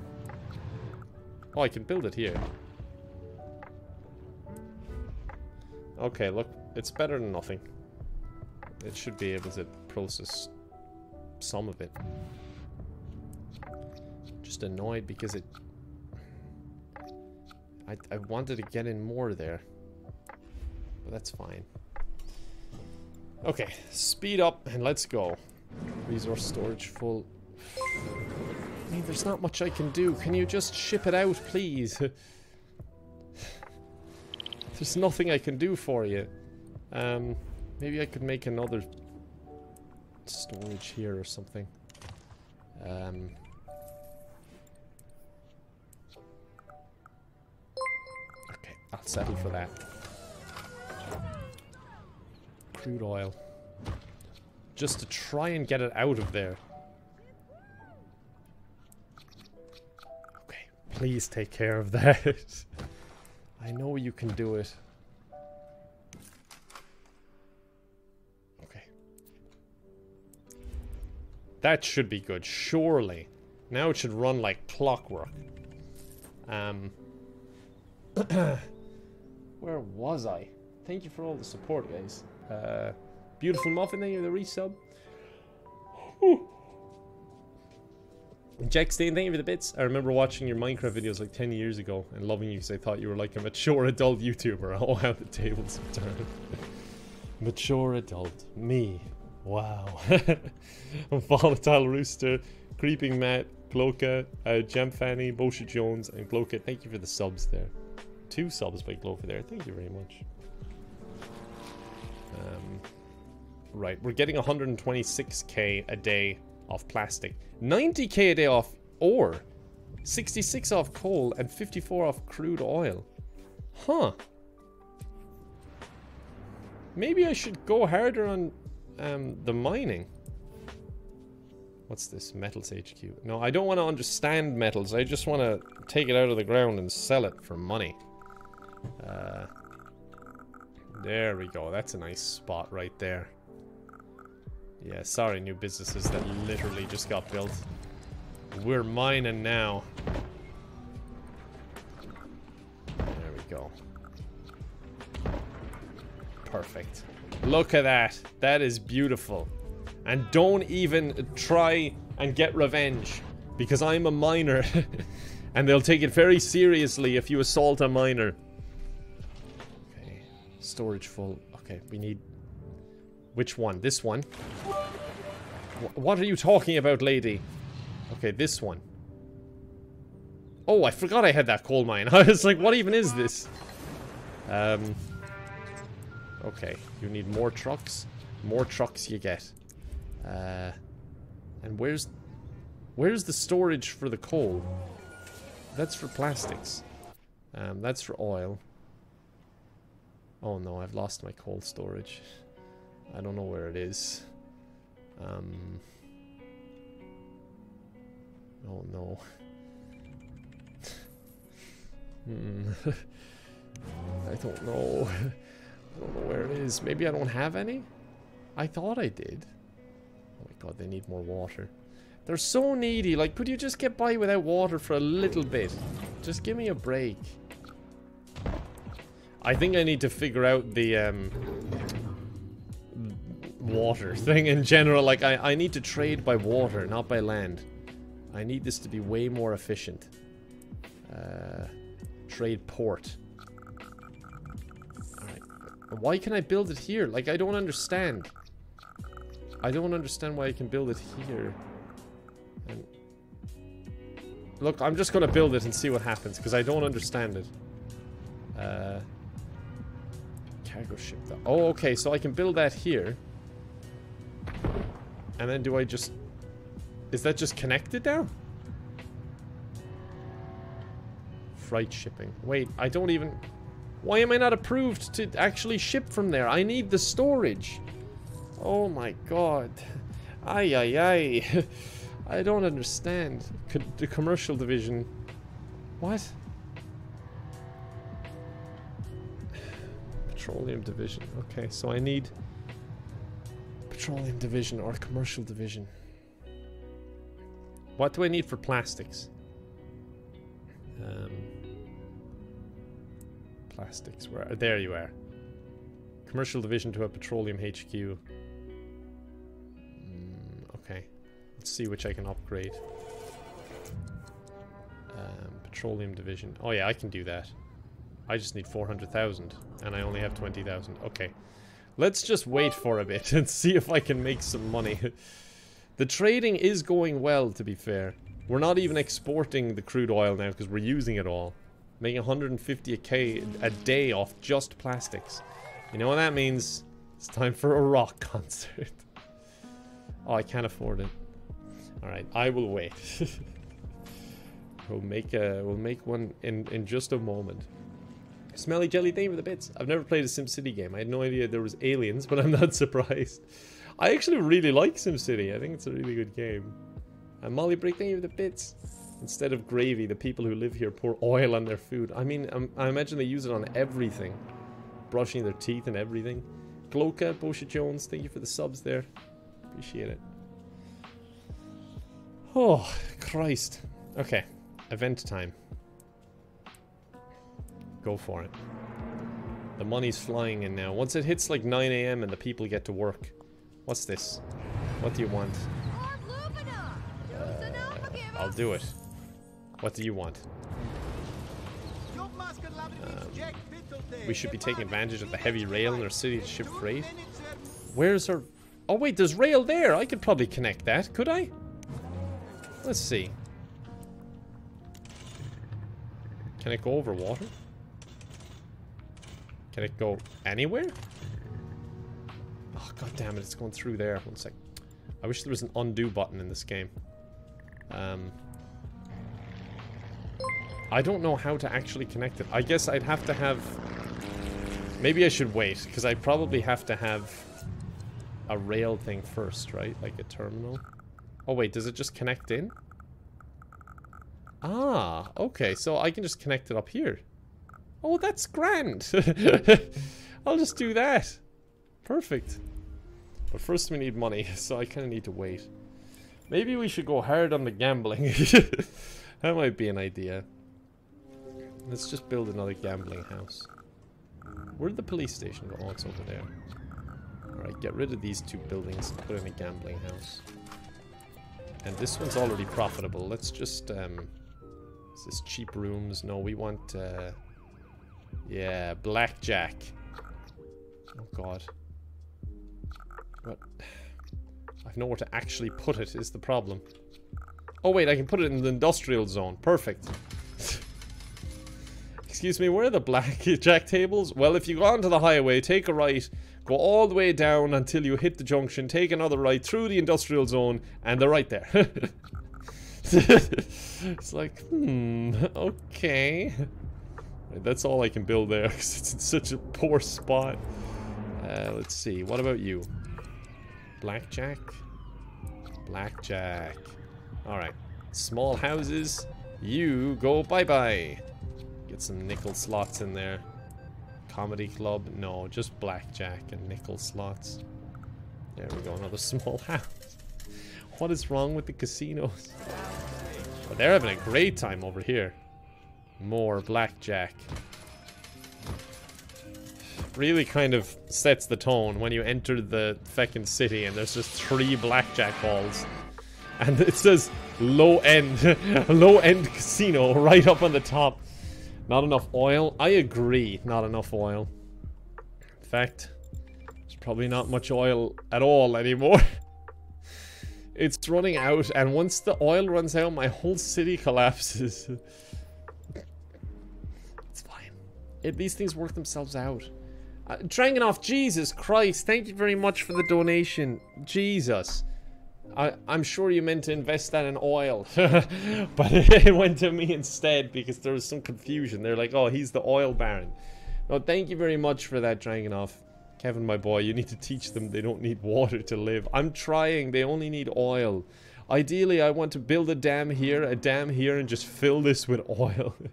Oh, I can build it here. Okay, look. It's better than nothing. It should be able to process some of it. Just annoyed because it I, I wanted to get in more there. But that's fine. Okay, speed up and let's go. Resource storage full. I mean, there's not much I can do. Can you just ship it out, please? [LAUGHS] there's nothing I can do for you. Um, maybe I could make another storage here or something. Um, I'll settle for that. Crude oil. Just to try and get it out of there. Okay, please take care of that. [LAUGHS] I know you can do it. Okay. That should be good, surely. Now it should run like clockwork. Um... [CLEARS THROAT] Where was I? Thank you for all the support, guys. Uh, beautiful muffin, thank you for the resub. Jack Stain, thank you for the bits. I remember watching your Minecraft videos like 10 years ago and loving you because I thought you were like a mature adult YouTuber. [LAUGHS] Oh, how the tables have turned. mature adult. Me. Wow. [LAUGHS] Volatile Rooster, Creeping Matt, Gloka, uh, Jam Fanny, Bosha Jones, and Gloka. Thank you for the subs there two subs by Glover there. Thank you very much. Um, right, we're getting 126k a day off plastic. 90k a day off ore. 66 off coal and 54 off crude oil. Huh. Maybe I should go harder on um, the mining. What's this? Metals HQ. No, I don't want to understand metals. I just want to take it out of the ground and sell it for money. Uh, there we go. That's a nice spot right there. Yeah, sorry, new businesses that literally just got built. We're mining now. There we go. Perfect. Look at that. That is beautiful. And don't even try and get revenge. Because I'm a miner. [LAUGHS] and they'll take it very seriously if you assault a miner. Storage full. Okay, we need... Which one? This one? what are you talking about, lady? Okay, this one. Oh, I forgot I had that coal mine. [LAUGHS] I was like, what even is this? Um... Okay, you need more trucks. More trucks you get. Uh, and where's... Where's the storage for the coal? That's for plastics. Um, that's for oil. Oh no, I've lost my coal storage. I don't know where it is. Um... Oh no. [LAUGHS] hmm. [LAUGHS] I don't know. [LAUGHS] I don't know where it is. Maybe I don't have any? I thought I did. Oh my god, they need more water. They're so needy. Like, could you just get by without water for a little bit? Just give me a break. I think I need to figure out the, um... Water [LAUGHS] thing in general. Like, I, I need to trade by water, not by land. I need this to be way more efficient. Uh, trade port. Why can I build it here? Like, I don't understand. I don't understand why I can build it here. And Look, I'm just going to build it and see what happens, because I don't understand it. Uh, cargo ship, though. Oh, okay, so I can build that here. And then do I just... Is that just connected now? Freight shipping. Wait, I don't even... Why am I not approved to actually ship from there? I need the storage. Oh my god. Ay, ay, ay. [LAUGHS] I don't understand. Could the commercial division... What? Petroleum division. Okay, so I need... Petroleum division or commercial division. What do I need for plastics? Um plastics. Where there you are. Commercial division to a petroleum HQ. Mm, okay, let's see which I can upgrade. Um, petroleum division. Oh yeah, I can do that. I just need 400,000 and I only have 20,000. Okay. Let's just wait for a bit [LAUGHS] and see if I can make some money. [LAUGHS] the trading is going well, to be fair. We're not even exporting the crude oil now because we're using it all. Making 150k a day off just plastics. You know what that means? It's time for a rock [LAUGHS] concert. oh, I can't afford it. Alright, I will wait. we'll make a we'll make one in, in just a moment. Smelly Jelly, you for the bits. I've never played a SimCity game. I had no idea there was aliens, [LAUGHS] but I'm not surprised. I actually really like SimCity. I think it's a really good game. And Molly Brick, thank you the bits. Instead of gravy, the people who live here pour oil on their food. I mean, um, I imagine they use it on everything. Brushing their teeth and everything. Gloka, Bosha Jones, thank you for the subs there. Appreciate it. Oh, Christ. Okay, event time. Go for it. The money's flying in now. Once it hits like 9am and the people get to work. What's this? What do you want? Uh, I'll do it. What do you want? Um, we should be taking advantage of the heavy rail in our city to ship freight. Where's our... Oh wait, there's rail there. I could probably connect that, could I? Let's see. Can it go over water? Can it go anywhere? Oh, god damn it, it's going through there. One sec. I wish there was an undo button in this game. Um, I don't know how to actually connect it. I guess I'd have to have... Maybe I should wait, because I probably have to have a rail thing first, right? Like a terminal. Oh wait, does it just connect in? Ah, okay, so I can just connect it up here. Oh, that's grand. [LAUGHS] I'll just do that. Perfect. But first we need money, [LAUGHS] so I kind of need to wait. Maybe we should go hard on the gambling. [LAUGHS] that might be an idea. Let's just build another gambling house. Where'd the police station go? Oh, it's over there. Alright, get rid of these two buildings and put in a gambling house. And this one's already profitable. Let's just, um... Is this cheap rooms? No, we want, uh... Yeah, blackjack. Oh, God. What? I've nowhere to actually put it, is the problem. Oh, wait, I can put it in the industrial zone. Perfect. [LAUGHS] Excuse me, where are the blackjack tables? Well, if you go onto the highway, take a right, go all the way down until you hit the junction, take another right through the industrial zone, and they're right there. [LAUGHS] it's like, hmm, [LAUGHS] okay. That's all I can build there, [LAUGHS] because it's in such a poor spot. Uh, let's see, what about you? Blackjack? Blackjack. Alright. Small houses. You go bye-bye. Get some nickel slots in there. Comedy club? No, just blackjack and nickel slots. There we go, another [LAUGHS] small house. What is wrong with the casinos? Oh, they're having a great time over here. More blackjack. Really kind of sets the tone when you enter the feckin' city and there's just three blackjack balls. And it says low end, [LAUGHS] low end casino right up on the top. Not enough oil? I agree, not enough oil. In fact, there's probably not much oil at all anymore. [LAUGHS] it's running out, and once the oil runs out, my whole city collapses. [LAUGHS] It, these things work themselves out. Uh, Dranganoff, Jesus Christ, thank you very much for the donation. Jesus. I, am sure you meant to invest that in oil, [LAUGHS] but it went to me instead because there was some confusion. They're like, oh, he's the oil baron. No, thank you very much for that, Dragonov. Kevin, my boy, you need to teach them they don't need water to live. I'm trying, they only need oil. Ideally, I want to build a dam here, a dam here, and just fill this with oil. [LAUGHS]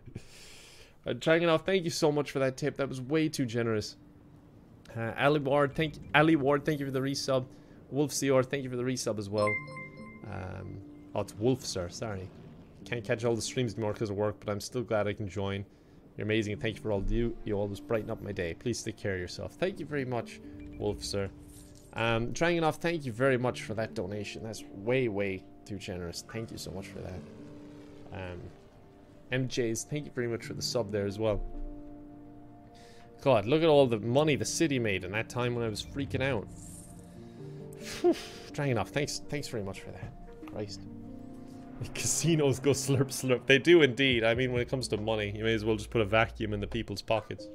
uh, thank you so much for that tip. That was way too generous. Uh, Ali Ward, thank Ali Ward, thank you for the resub. Wolf thank you for the resub as well. Um, oh, it's Wolf, sir. Sorry. Can't catch all the streams anymore because of work, but I'm still glad I can join. You're amazing, thank you for all you. You always brighten up my day. Please take care of yourself. Thank you very much, Wolf, sir. Um, Dranganoff, thank you very much for that donation. That's way, way too generous. Thank you so much for that. Um, MJ's, thank you very much for the sub there as well. God, look at all the money the city made in that time when I was freaking out. Dragonov, thanks thanks very much for that. Christ. [LAUGHS] Casinos go slurp slurp. They do indeed. I mean, when it comes to money, you may as well just put a vacuum in the people's pockets.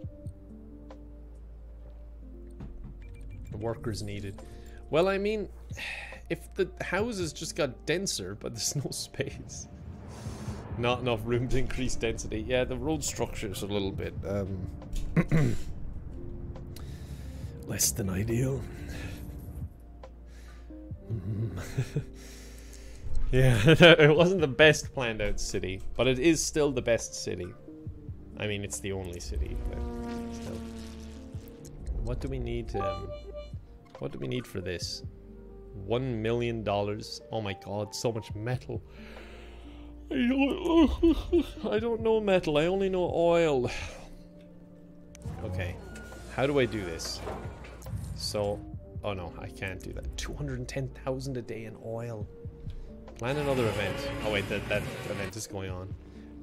The workers needed. Well, I mean, [SIGHS] if the houses just got denser, but there's no [LAUGHS] space. Not enough room to increase density. Yeah, the road structure is a little bit, um... [CLEARS THROAT] less than ideal. [LAUGHS] yeah, [LAUGHS] it wasn't the best planned out city, but it is still the best city. I mean, it's the only city, but still. What do we need? Um, what do we need for this? One million dollars. Oh my god, so much metal. I don't, know metal, I only know oil. Okay, how do I do this? So, Oh no, I can't do that. 210,000 a day in oil. Plan another event. Oh wait, that, that event is going on.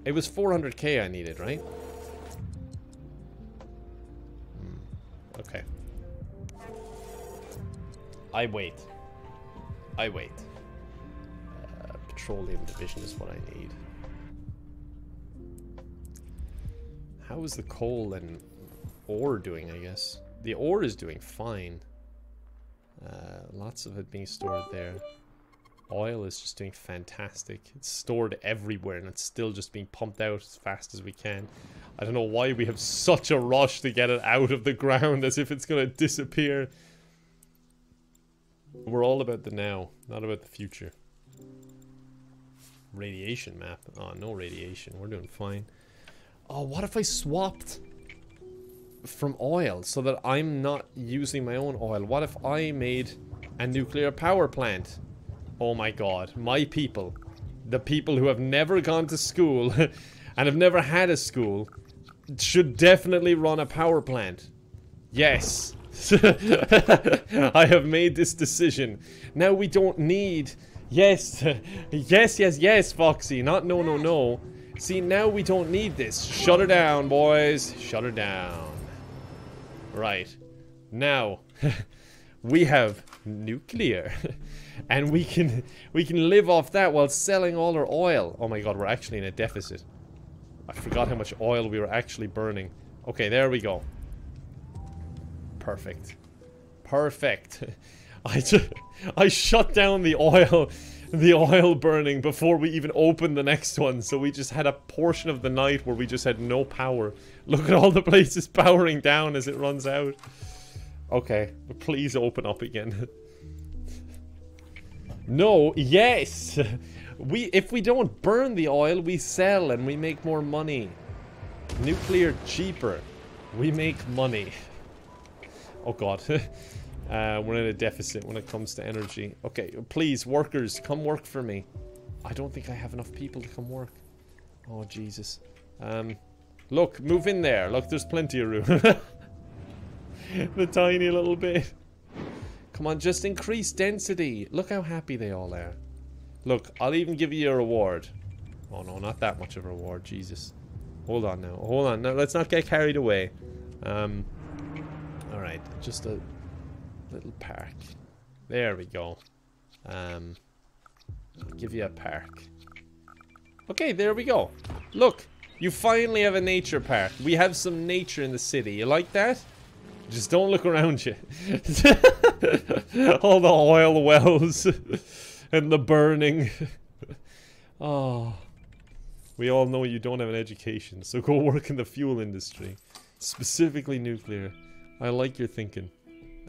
It was 400k I needed, right? Hmm. Okay. I wait. I wait. Petroleum division is what I need. How is the coal and ore doing, I guess? The ore is doing fine. Uh, lots of it being stored there. Oil is just doing fantastic. It's stored everywhere and it's still just being pumped out as fast as we can. I don't know why we have such a rush to get it out of the ground [LAUGHS] as if it's going to disappear. We're all about the now, not about the future. Radiation map. Oh, no radiation. We're doing fine. Oh, what if I swapped from oil so that I'm not using my own oil? What if I made a nuclear power plant? Oh my god, my people, the people who have never gone to school [LAUGHS] and have never had a school, should definitely run a power plant. Yes. [LAUGHS] I have made this decision. Now we don't need... Yes, [LAUGHS] yes, yes, yes, Foxy. Not no, no, no. See, now we don't need this. Shut her down, boys. Shut her down. Right. Now, [LAUGHS] we have nuclear. [LAUGHS] and we can we can live off that while selling all our oil. Oh my god, we're actually in a deficit. I forgot how much oil we were actually burning. Okay, there we go. Perfect. Perfect. I just, I shut down the oil the oil burning before we even opened the next one. So we just had a portion of the night where we just had no power. Look at all the places [LAUGHS] powering down as it runs out. Okay, please open up again. [LAUGHS] no, yes! We If we don't burn the oil, we sell and we make more money. Nuclear cheaper. We make money. Oh god. [LAUGHS] uh, we're in a deficit when it comes to energy. Okay, please, workers, come work for me. I don't think I have enough people to come work. Oh, Jesus. Um, look, move in there. Look, there's plenty of room. [LAUGHS] the tiny little bit. Come on, just increase density. Look how happy they all are. Look, I'll even give you a reward. Oh no, not that much of a reward, Jesus. Hold on now, hold on. Now, let's not get carried away. Um, Alright, just a little park. There we go. Um, give you a park. Okay, there we go. Look, you finally have a nature park. We have some nature in the city. You like that? Just don't look around you. [LAUGHS] All the oil wells [LAUGHS] and the burning. [LAUGHS] oh. We all know you don't have an education, so go work in the fuel industry. Specifically nuclear. I like your thinking.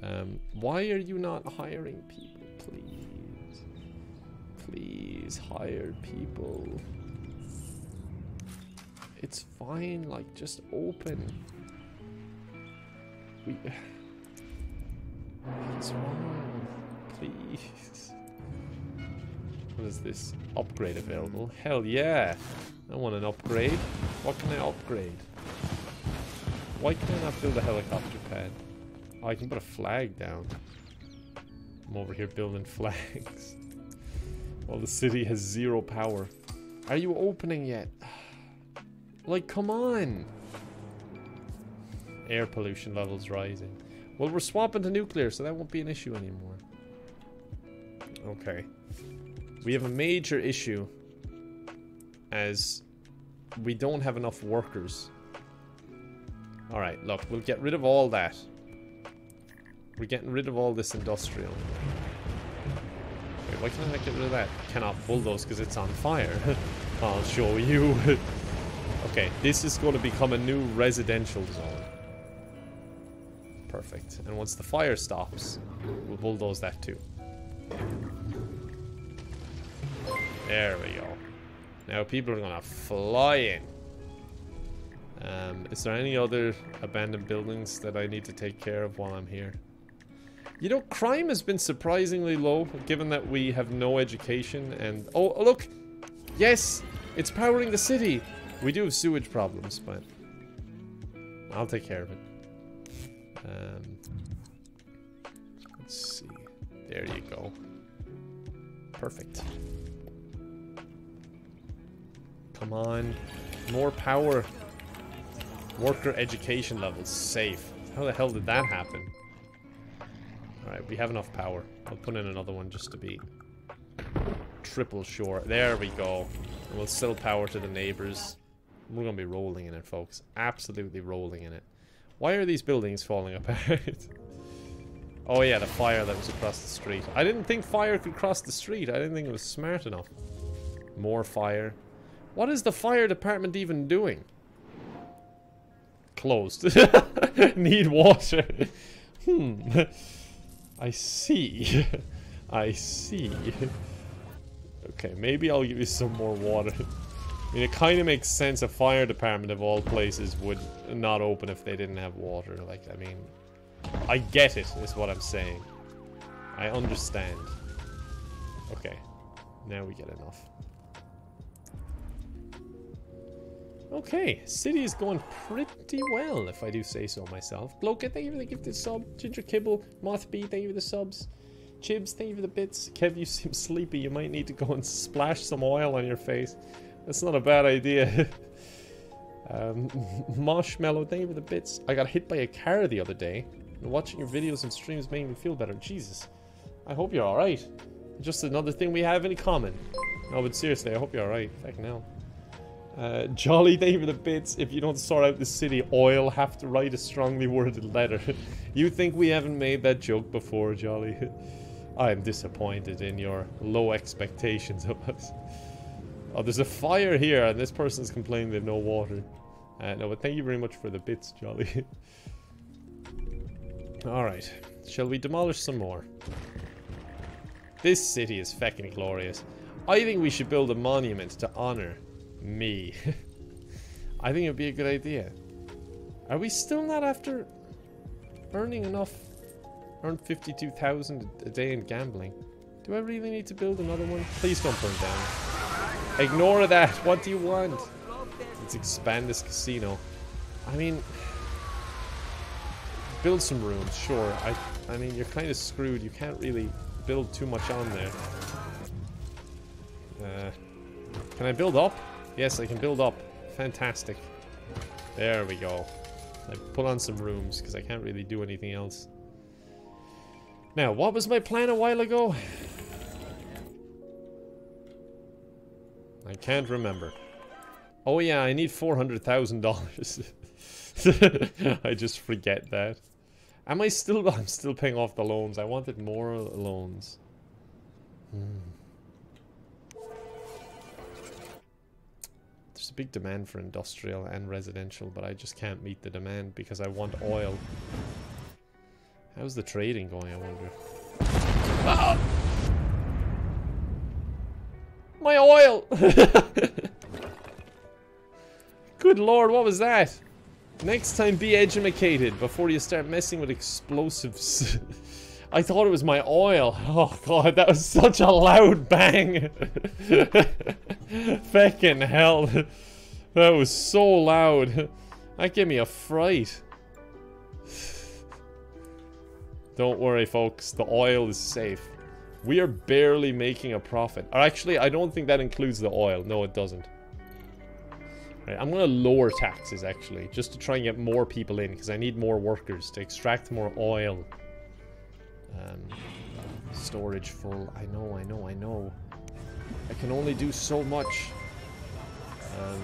Um, why are you not hiring people, please? Please hire people. It's fine, like, just open. We... [SIGHS] What's wrong? Please. What is this? Upgrade available? Hell yeah! I want an upgrade. What can I upgrade? Why can't I build a helicopter pad? Oh, I can put a flag down. I'm over here building [LAUGHS] flags. While the city has zero power. Are you opening yet? [SIGHS] like, come on! Air pollution levels rising. Well, we're swapping to nuclear, so that won't be an issue anymore. Okay. We have a major issue as we don't have enough workers. Alright, look, we'll get rid of all that. We're getting rid of all this industrial. Wait, why can't I get rid of that? Cannot bulldoze because it's on fire. [LAUGHS] I'll show you. [LAUGHS] okay, this is going to become a new residential zone. Perfect. And once the fire stops, we'll bulldoze that too. There we go. Now people are gonna fly in. Um, is there any other abandoned buildings that I need to take care of while I'm here? You know, crime has been surprisingly low, given that we have no education and... Oh, look! Yes! It's powering the city! We do have sewage problems, but... I'll take care of it. Um, let's see. There you go. Perfect. Come on. More power. Worker education levels. Safe. How the hell did that happen? Alright, we have enough power. I'll put in another one just to be triple sure. There we go. And we'll sell power to the neighbors. We're going to be rolling in it, folks. Absolutely rolling in it. Why are these buildings falling [LAUGHS] apart? oh yeah, the fire that was across the street. I didn't think fire could cross the street. I didn't think it was smart enough. More fire. What is the fire department even doing? Closed. [LAUGHS] Need water. [LAUGHS] hmm. I see. [LAUGHS] I see. Okay, maybe I'll give you some more water. I mean, it kind of makes sense a fire department of all places would not open if they didn't have water. Like, I mean, I get it, is what I'm saying. I understand. Okay, now we get enough. Okay, city is going pretty well, if I do say so myself. Bloke, thank you for the gifted sub. Ginger Kibble, Moth B, thank you for the subs. Chibs, thank you for the bits. Kev, you seem sleepy. You might need to go and splash some oil on your face. That's not a bad idea. [LAUGHS] um, [LAUGHS] Marshmallow, thank you for the bits. I got hit by a car the other day. And watching your videos and streams made me feel better. Jesus. I hope you're alright. Just another thing we have in common. No, but seriously, I hope you're alright. Heck no. Uh, Jolly, thank you the bits. If you don't sort out the city oil, have to write a strongly worded letter. [LAUGHS] you think we haven't made that joke before, Jolly? [LAUGHS] I am disappointed in your low expectations of us. Oh, there's a fire here, and this person's complaining they have no water. Uh, no, but thank you very much for the bits, Jolly. [LAUGHS] Alright, shall we demolish some more? This city is feckin' glorious. I think we should build a monument to honor me. [LAUGHS] I think it would be a good idea. Are we still not after earning enough? Earn 52,000 a day in gambling. Do I really need to build another one? Please don't burn down. Ignore that. [LAUGHS] What do you want? Let's expand this casino. I mean, build some rooms, sure. I, I mean, you're kind of screwed. You can't really build too much on there. Uh, can I build up? Yes, I can build up. Fantastic. There we go. I put on some rooms because I can't really do anything else. Now, what was my plan a while ago? I can't remember. Oh yeah, I need $400,000. [LAUGHS] I just forget that. Am I still... I'm still paying off the loans. I wanted more loans. Hmm. A big demand for industrial and residential, but I just can't meet the demand because I want oil. How's the trading going, I wonder? Ah! My oil! [LAUGHS] Good lord, what was that? Next time be educated before you start messing with explosives. [LAUGHS] I thought it was my oil. [LAUGHS] Oh god, that was such a loud bang. [LAUGHS] Feckin' hell. That was so loud. That gave me a fright. Don't worry, folks. The oil is safe. We are barely making a profit. Actually, I don't think that includes the oil. No, it doesn't. Right, I'm going to lower taxes, actually. Just to try and get more people in. Because I need more workers to extract more oil. Um, storage full. I know, I know, I know. I can only do so much. Um,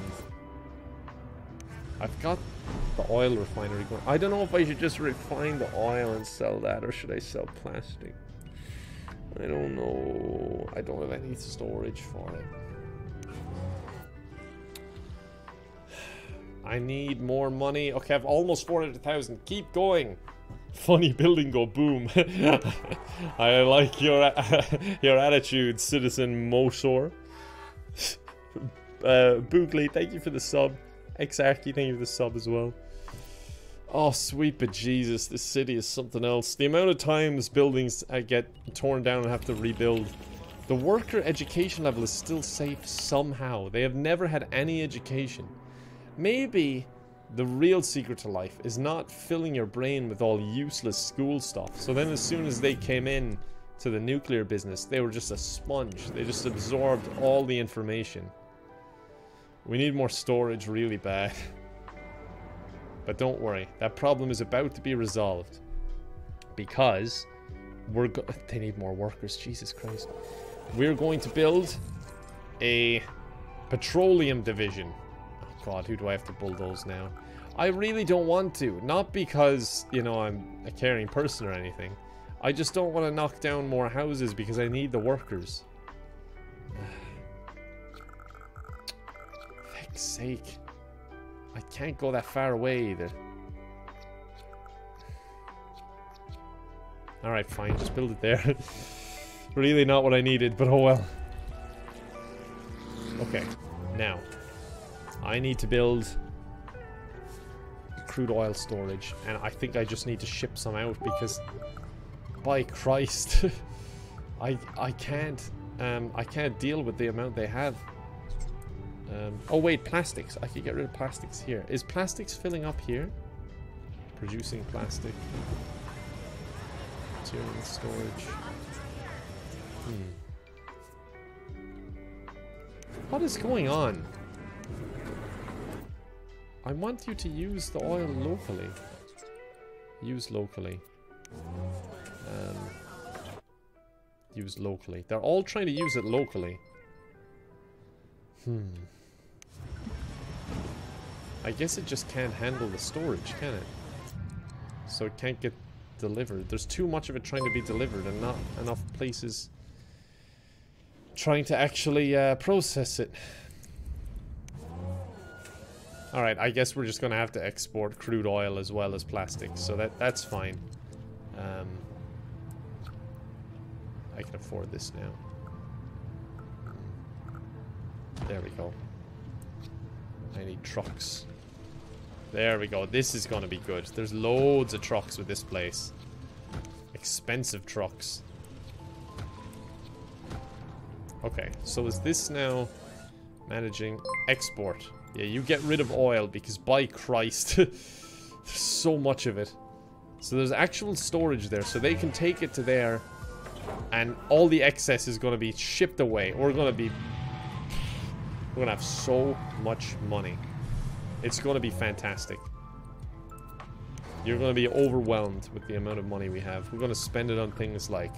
I've got the oil refinery going. I don't know if I should just refine the oil and sell that, or should I sell plastic? I don't know. I don't have any storage for it. I need more money. Okay, I've almost 400,000. Keep going. Funny building go boom. [LAUGHS] I like your [LAUGHS] your attitude, citizen Mosor. [LAUGHS] uh, Boogly, thank you for the sub. Exarchy, thank you for the sub as well. Oh, sweet but Jesus, this city is something else. The amount of times buildings get torn down and have to rebuild. The worker education level is still safe somehow. They have never had any education. Maybe the real secret to life is not filling your brain with all useless school stuff. So then as soon as they came in to the nuclear business, they were just a sponge. They just absorbed all the information. We need more storage really bad. [LAUGHS] But don't worry, that problem is about to be resolved. Because we're go they need more workers, Jesus Christ. We're going to build a petroleum division. Who do I have to bulldoze now? I really don't want to. Not because, you know, I'm a caring person or anything. I just don't want to knock down more houses because I need the workers. [SIGHS] Feck's sake. I can't go that far away either. Alright, fine, just build it there. [LAUGHS] really not what I needed, but oh well. Okay, now. I need to build crude oil storage, and I think I just need to ship some out because, by Christ, [LAUGHS] I I can't um I can't deal with the amount they have. Um, oh wait, plastics. I could get rid of plastics here. Is plastics filling up here? Producing plastic. Material storage. Hmm. What is going on? I want you to use the oil locally. Use locally. Um, use locally. They're all trying to use it locally. Hmm. I guess it just can't handle the storage, can it? So it can't get delivered. There's too much of it trying to be delivered and not enough places trying to actually uh, process it. Alright, I guess we're just going to have to export crude oil as well as plastic, so that that's fine. Um, I can afford this now. There we go. I need trucks. There we go. This is going to be good. There's loads of trucks with this place. Expensive trucks. Okay, so is this now managing export? Yeah, you get rid of oil because by Christ, [LAUGHS] there's so much of it. So there's actual storage there, so they can take it to there and all the excess is going to be shipped away. We're going to be... We're going to have so much money. It's going to be fantastic. You're going to be overwhelmed with the amount of money we have. We're going to spend it on things like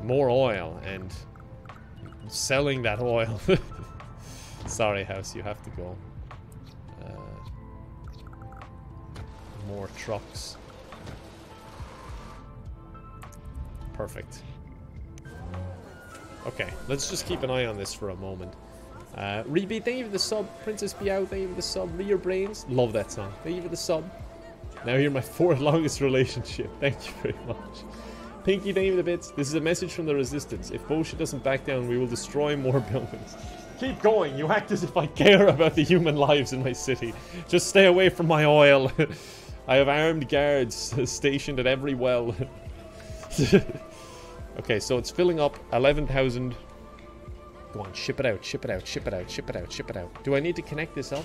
more oil and selling that oil. [LAUGHS] Sorry, house, you have to go. More trucks. Perfect. Okay, let's just keep an eye on this for a moment. Uh, Rebeat, thank you for the sub. Princess Biao, thank you for the sub. Rear Brains, love that song. Thank you for the sub. Now you're my [LAUGHS] fourth longest relationship. [LAUGHS] Thank you very much. Pinky, thank you for the bits. This is a message from the resistance. If Bosha doesn't back down, we will destroy more [LAUGHS] buildings. Keep going. You act as if I care about the human lives in my city. Just stay away from my oil. I have armed guards [LAUGHS] stationed at every well. [LAUGHS] okay, so it's filling up 11,000 Go on, ship it out, ship it out, ship it out, ship it out, ship it out. Do I need to connect this up?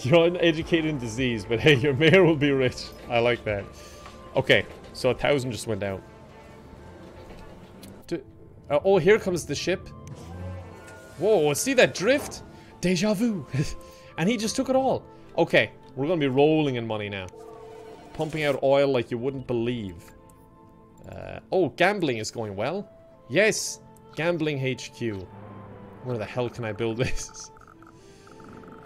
You're uneducated in disease, but hey, [LAUGHS] your mayor will be rich. I like that. Okay, so a thousand just went out. Do, uh, oh, here comes the ship. Whoa, see that drift? Deja vu. and he just took it all. Okay, we're going to be rolling in money now. Pumping out oil like you wouldn't believe. Uh, oh, gambling is going well. Yes, Gambling HQ. Where the hell can I build [LAUGHS] this?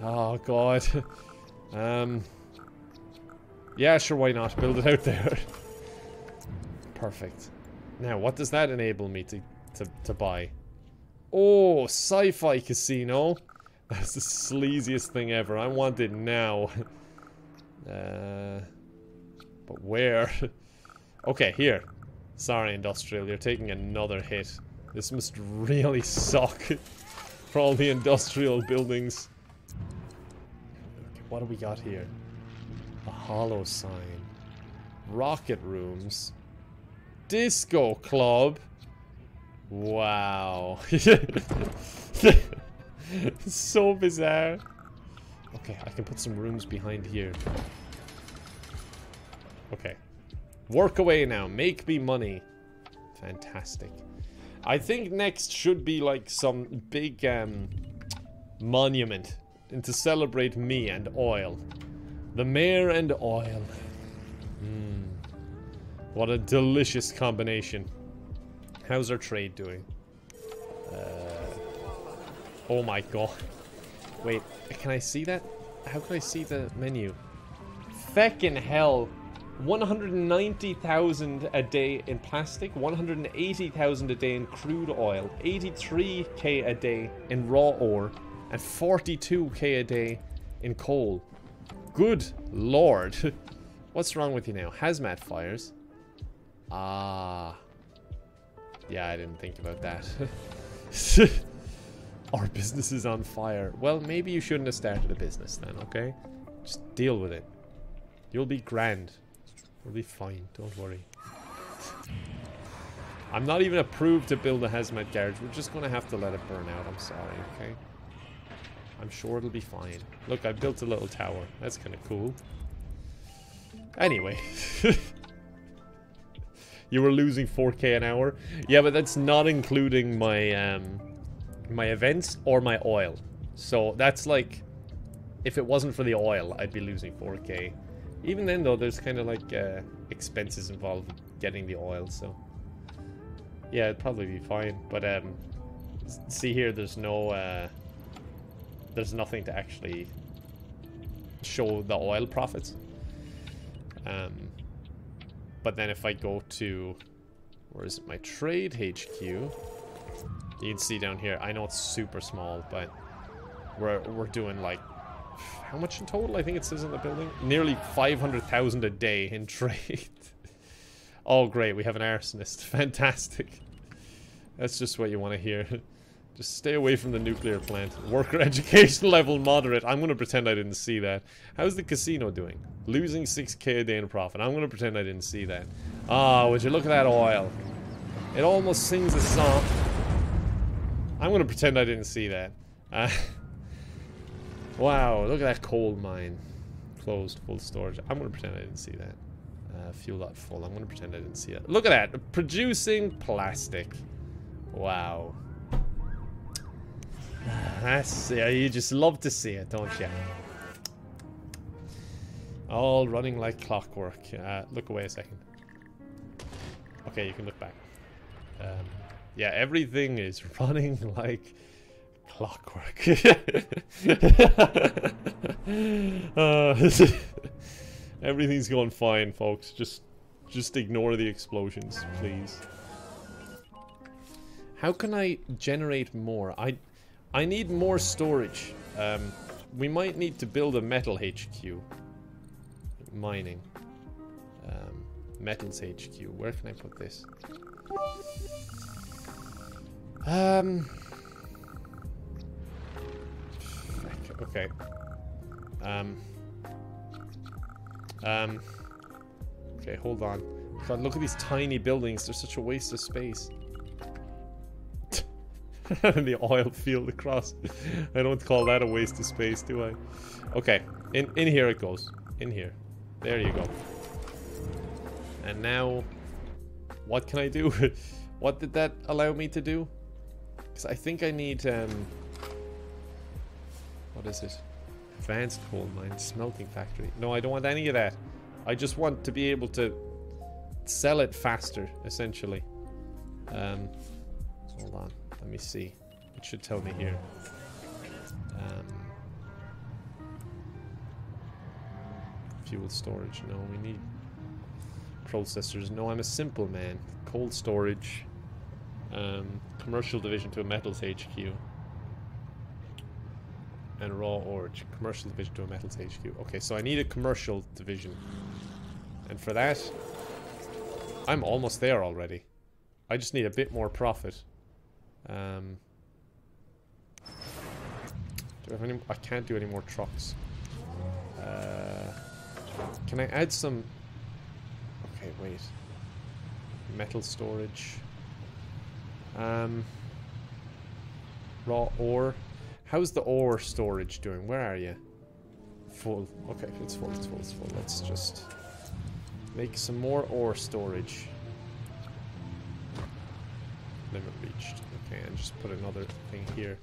oh, God. [LAUGHS] um... Yeah, sure, why not? Build it out there. [LAUGHS] Perfect. Now, what does that enable me to, to, to buy? Oh, sci-fi casino. That's the sleaziest thing ever. I want it now. [LAUGHS] uh, but where? [LAUGHS] okay, here. Sorry, Industrial. You're taking another hit. This must really suck [LAUGHS] for all the industrial buildings. What do we got here? A hollow sign. Rocket rooms. Disco club. Wow. [LAUGHS] so bizarre. Okay, I can put some rooms behind here. Okay. Work away now. Make me money. Fantastic. I think next should be like some big um, monument and to celebrate me and oil. The mayor and oil. Mm. What a delicious combination. How's our trade doing? Oh my god. Wait, can I see that? How can I see the menu? Feckin' hell. 190,000 a day in plastic, 180,000 a day in crude oil, 83k a day in raw ore, and 42k a day in coal. Good lord. [LAUGHS] What's wrong with you now? Hazmat fires. Ah. Yeah, I didn't think about that. [LAUGHS] [LAUGHS] Our business is on fire. Well, maybe you shouldn't have started a business then, okay? Just deal with it. You'll be grand. We'll be fine, don't worry. I'm not even approved to build a hazmat garage. We're just to have to let it burn out. I'm sorry, okay? I'm sure it'll be fine. Look, I built a little tower. That's kind of cool. Anyway. [LAUGHS] you were losing 4k an hour? Yeah, but that's not including my, um, my events or my oil. So that's like... If it wasn't for the oil, I'd be losing 4k. Even then, though, there's kind of like uh, expenses involved getting the oil, so yeah, it'd probably be fine. But um, see here, there's no, uh, there's nothing to actually show the oil profits. Um, but then if I go to, where is it, my trade HQ, you can see down here, I know it's super small, but we're, we're doing like, how much in total? I think it says in the building. Nearly 500,000 a day in [LAUGHS] trade. oh, great. We have an arsonist. [LAUGHS] Fantastic. That's just what you want to hear. [LAUGHS] Just stay away from the nuclear plant. Worker education level moderate. I'm going to pretend I didn't see that. How's the casino doing? Losing 6k a day in profit. I'm going to pretend I didn't see that. Ah, oh, would you look at that oil? It almost sings a song. I'm going to pretend I didn't see that. Uh, [LAUGHS] wow, look at that coal mine. Closed, full storage. I'm going to pretend I didn't see that. Uh, fuel that full. I'm going to pretend I didn't see that. Look at that. Producing plastic. Wow. [SIGHS] That's yeah, you just love to see it, don't you? All running like clockwork. Uh, look away a second. Okay, you can look back. Um, yeah, everything is [LAUGHS] running like clockwork. [LAUGHS] uh, [LAUGHS] everything's going fine, folks. Just, just ignore the explosions, please. How can I generate more? I I need more storage. Um, we might need to build a metal HQ. Mining. Um, metals HQ. Where can I put this? Um. Okay. Um. Um. Okay, hold on. God, look at these tiny buildings. They're such a waste of space. [LAUGHS] the oil field across. I don't call that a waste of space, do I? Okay, in, in here it goes. In here. There you go. And now, what can I do? [LAUGHS] what did that allow me to do? Because I think I need, um, what is it? Advanced coal mine, smelting factory. No, I don't want any of that. I just want to be able to sell it faster, essentially. Um, hold on. Let me see. It should tell me here. Um, fuel storage. No, we need processors. No, I'm a simple man. Cold storage. Um, commercial division to a metals HQ. And raw orge. Commercial division to a metals HQ. Okay, so I need a commercial division. And for that, I'm almost there already. I just need a bit more profit. Um, do I have any? I can't do any more trucks. Uh, can I add some? Okay, wait. Metal storage. Um, raw ore. How's the ore storage doing? Where are you? Full. Okay, it's full. It's full. It's full. Let's just make some more ore storage. Limit reached. Okay, and just put another thing here.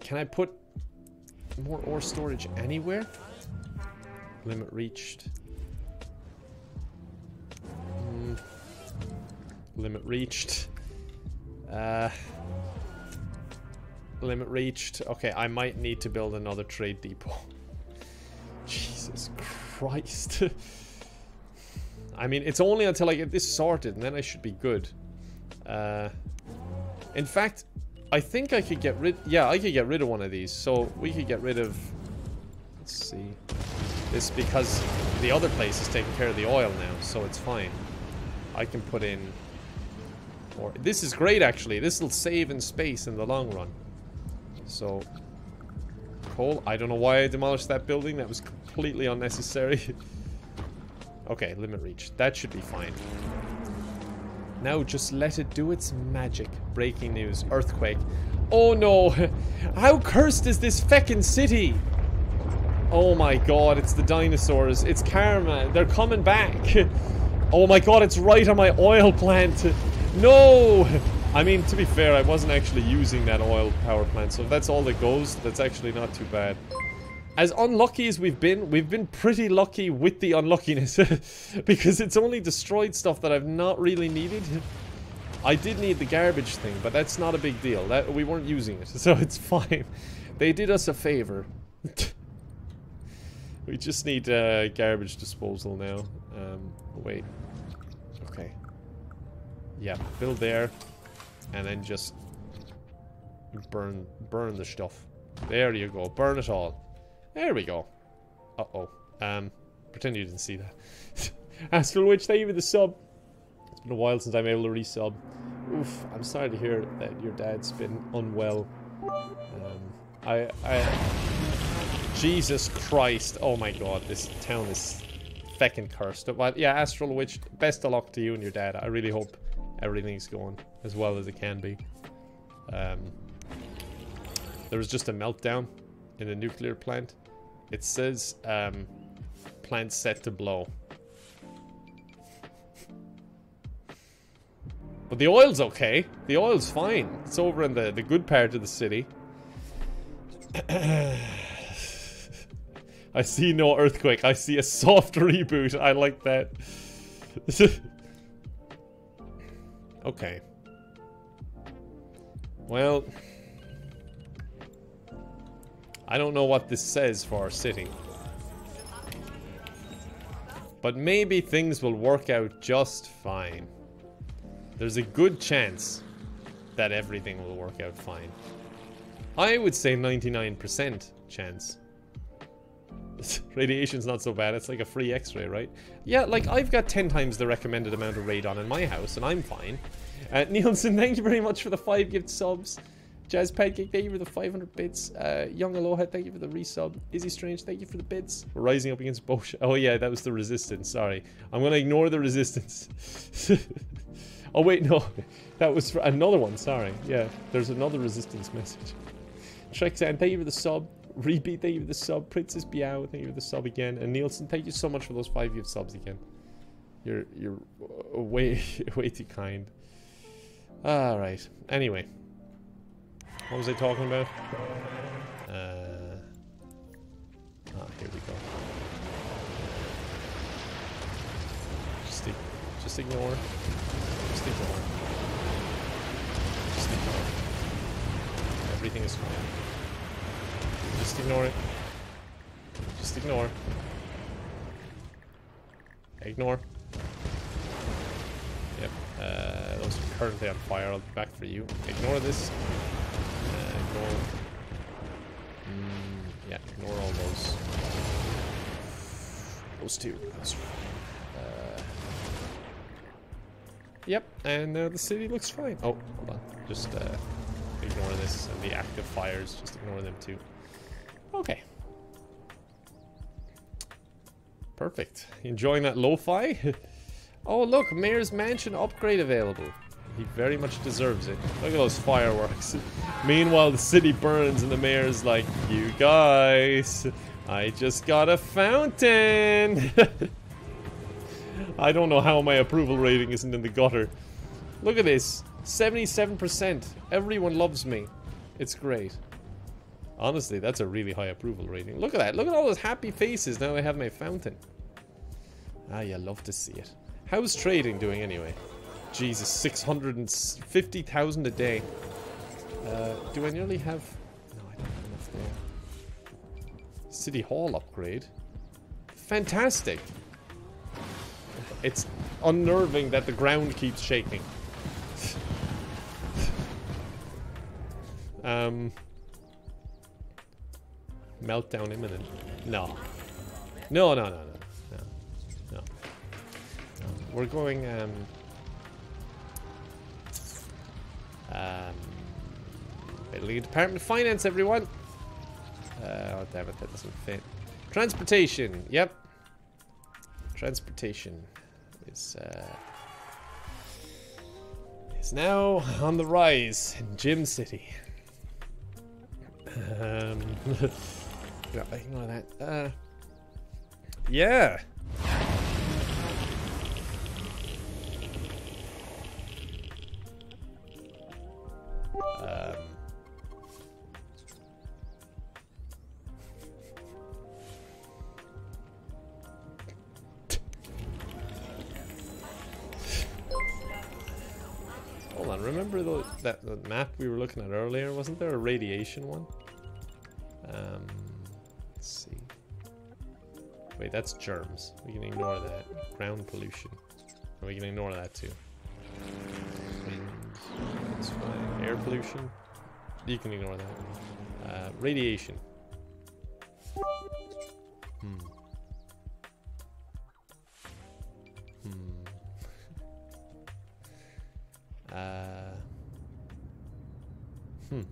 Can I put more ore storage anywhere? Limit reached. Mm. Limit reached. Uh, limit reached. Okay, I might need to build another trade depot. [LAUGHS] Jesus Christ. [LAUGHS] I mean, it's only until I get this sorted, and then I should be good. Uh, in fact, I think I could get rid... Yeah, I could get rid of one of these. So we could get rid of... Let's see. This because the other place is taking care of the oil now, so it's fine. I can put in... Or This is great, actually. This will save in space in the long run. So... Coal. I don't know why I demolished that building. That was completely unnecessary. [LAUGHS] okay, limit reach. That should be fine. Now just let it do its magic. Breaking news. Earthquake. Oh no! [LAUGHS] How cursed is this feckin' city? Oh my god, it's the dinosaurs. It's karma. They're coming back. [LAUGHS] Oh my god, it's right on my oil plant. No! I mean, to be fair, I wasn't actually using that oil power plant, so if that's all that goes, that's actually not too bad as unlucky as we've been, we've been pretty lucky with the unluckiness. [LAUGHS] because it's only destroyed stuff that I've not really needed. I did need the garbage thing, but that's not a big deal. That We weren't using it, [LAUGHS] so it's fine. They did us a favor. [LAUGHS] we just need uh, garbage disposal now. Um, wait. Yeah, build there, and then just burn burn the stuff. There you go. Burn it all. There we go. Uh oh. Um, pretend you didn't see that. [LAUGHS] Astral Witch, thank you for the sub. It's been a while since I'm able to resub. Oof, I'm sorry to hear that your dad's been unwell. Um, I, I, Jesus Christ! Oh my God, this town is feckin' cursed. But yeah, Astral Witch, best of luck to you and your dad. I really hope everything's going as well as it can be. Um, there was just a meltdown in a nuclear plant. It says um, plant set to blow. But the oil's okay. The oil's fine. It's over in the, the good part of the city. [CLEARS THROAT] I see no earthquake. I see a soft [LAUGHS] reboot. I like that. [LAUGHS] okay. Well... I don't know what this says for our city. But maybe things will work out just fine. There's a good chance that everything will work out fine. I would say 99% chance. [LAUGHS] Radiation's not so bad, it's like a free x-ray, right? Yeah, like, I've got 10 times the recommended amount of radon in my house, and I'm fine. Uh, [LAUGHS] Nielsen, thank you very much for the 5 gift subs. Jazz Pancake, thank you for the 500 bits. Uh, Young Aloha, thank you for the resub. Izzy Strange, thank you for the bits. We're rising up against Bosch. Oh yeah, that was the resistance, sorry. I'm gonna ignore the resistance. [LAUGHS] oh wait, no. That was for another one, sorry. Yeah, there's another resistance message. Trexan, thank you for the sub. Rebeat, thank you for the sub. Princess Biao, thank you for the sub again. And Nielsen, thank you so much for those five gift subs again. You're you're way [LAUGHS] way too kind. Alright. Anyway. What was I talking about? Uh, oh, here we go. Just, just ignore. Just ignore. Just ignore. Everything is fine. Just ignore it. Just ignore. Ignore. Yep. Uh, those are currently on fire. I'll be back for you. Ignore this ignore... Mm, yeah, ignore all those. Those two. Those, uh, yep, and uh, the city looks fine. Oh, hold on. Just uh, ignore this and the active fires. Just ignore them too. Okay. Perfect. Enjoying that lo-fi? [LAUGHS] oh, look, Mayor's Mansion upgrade available. He very much deserves it. Look at those fireworks. [LAUGHS] Meanwhile, the city burns and the mayor's like, You guys, I just got a fountain. [LAUGHS] I don't know how my approval rating isn't in the gutter. Look at this. 77%. Everyone loves me. It's great. Honestly, that's a really high approval rating. Look at that. Look at all those happy faces now I have my fountain. Ah, you love to see it. How's trading doing anyway? Jesus, 650,000 a day. Uh, do I nearly have... No, I don't have enough there. City Hall upgrade. Fantastic! It's unnerving that the ground keeps shaking. [LAUGHS] um... Meltdown imminent. No. No, no, no, no. No. No. no. We're going, um... Um, Italy Department of Finance, everyone. Uh, oh, damn it, that doesn't fit. Transportation, yep. Transportation is, uh, is now on the rise in Gym City. [LAUGHS] Um, [LAUGHS] no, ignore that. Uh, yeah. Um, hold on, remember the, that the map we were looking at earlier? Wasn't there a radiation one? Um, let's see. Wait, that's germs. We can ignore that. Ground pollution. We can ignore that too. That's fine. Air pollution. You can ignore that. Uh, radiation. Hmm. Hmm. [LAUGHS] Uh. Hmm.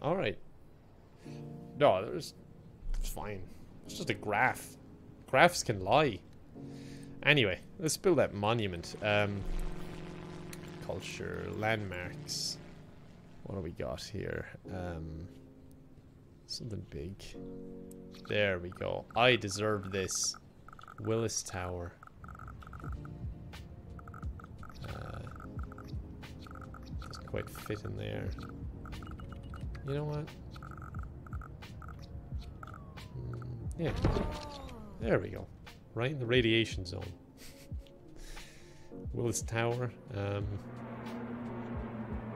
All right. No, there's. It's fine. It's just a graph. Graphs can lie. Anyway, let's build that monument. Um, culture, landmarks. What do we got here? Um, something big. There we go. I deserve this. Willis Tower. Uh, doesn't quite fit in there. You know what? Yeah. There we go. Right in the radiation zone. Willis Tower. Um,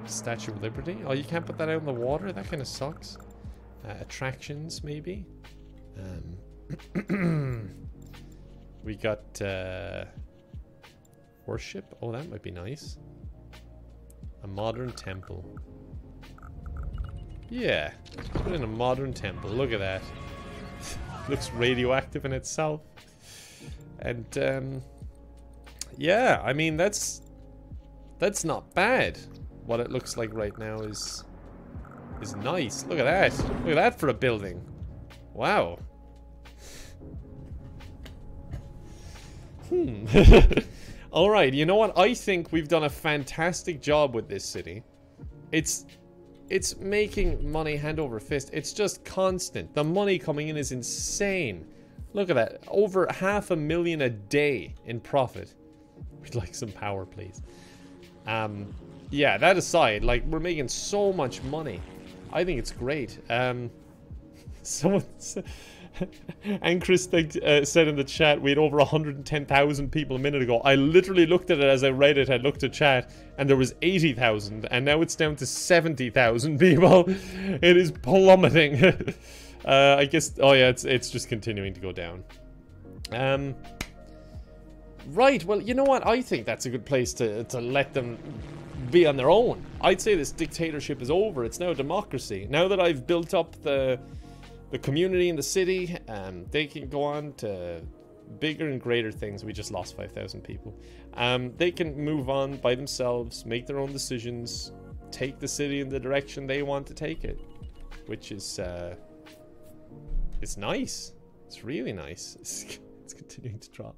Statue of Liberty. Oh, you can't put that out in the water? That kind of sucks. Uh, attractions, maybe? Um, [CLEARS THROAT] we got uh, worship. Oh, that might be nice. A modern temple. Yeah, put in a modern temple. Look at that. Looks radioactive in itself. And um, yeah, I mean that's that's not bad. What it looks like right now is is nice. Look at that. Look at that for a building. Wow. Hmm. [LAUGHS] Alright, you know what? I think we've done a fantastic job with this city. It's it's making money hand over fist. It's just constant. The money coming in is insane. Look at that. Over half a million a day in profit. [LAUGHS] We'd like some power, please. Um, yeah, that aside, like, we're making so much money. I think it's great. Um, [LAUGHS] someone... [LAUGHS] and Chris uh, said in the chat we had over 110,000 people a minute ago. I literally looked at it as I read it. I looked at chat and there was 80,000 and now it's down to 70,000 [LAUGHS] people. It is plummeting. [LAUGHS] uh, I guess. Oh yeah, it's it's just continuing to go down. Um. Right. Well, you know what? I think that's a good place to to let them be on their own. I'd say this dictatorship is over. It's now a democracy. Now that I've built up the the community in the city, um, they can go on to bigger and greater things. We just lost 5,000 people. Um, they can move on by themselves, make their own decisions, take the city in the direction they want to take it, which is uh, it's nice. It's really nice. It's, [LAUGHS] it's continuing to drop.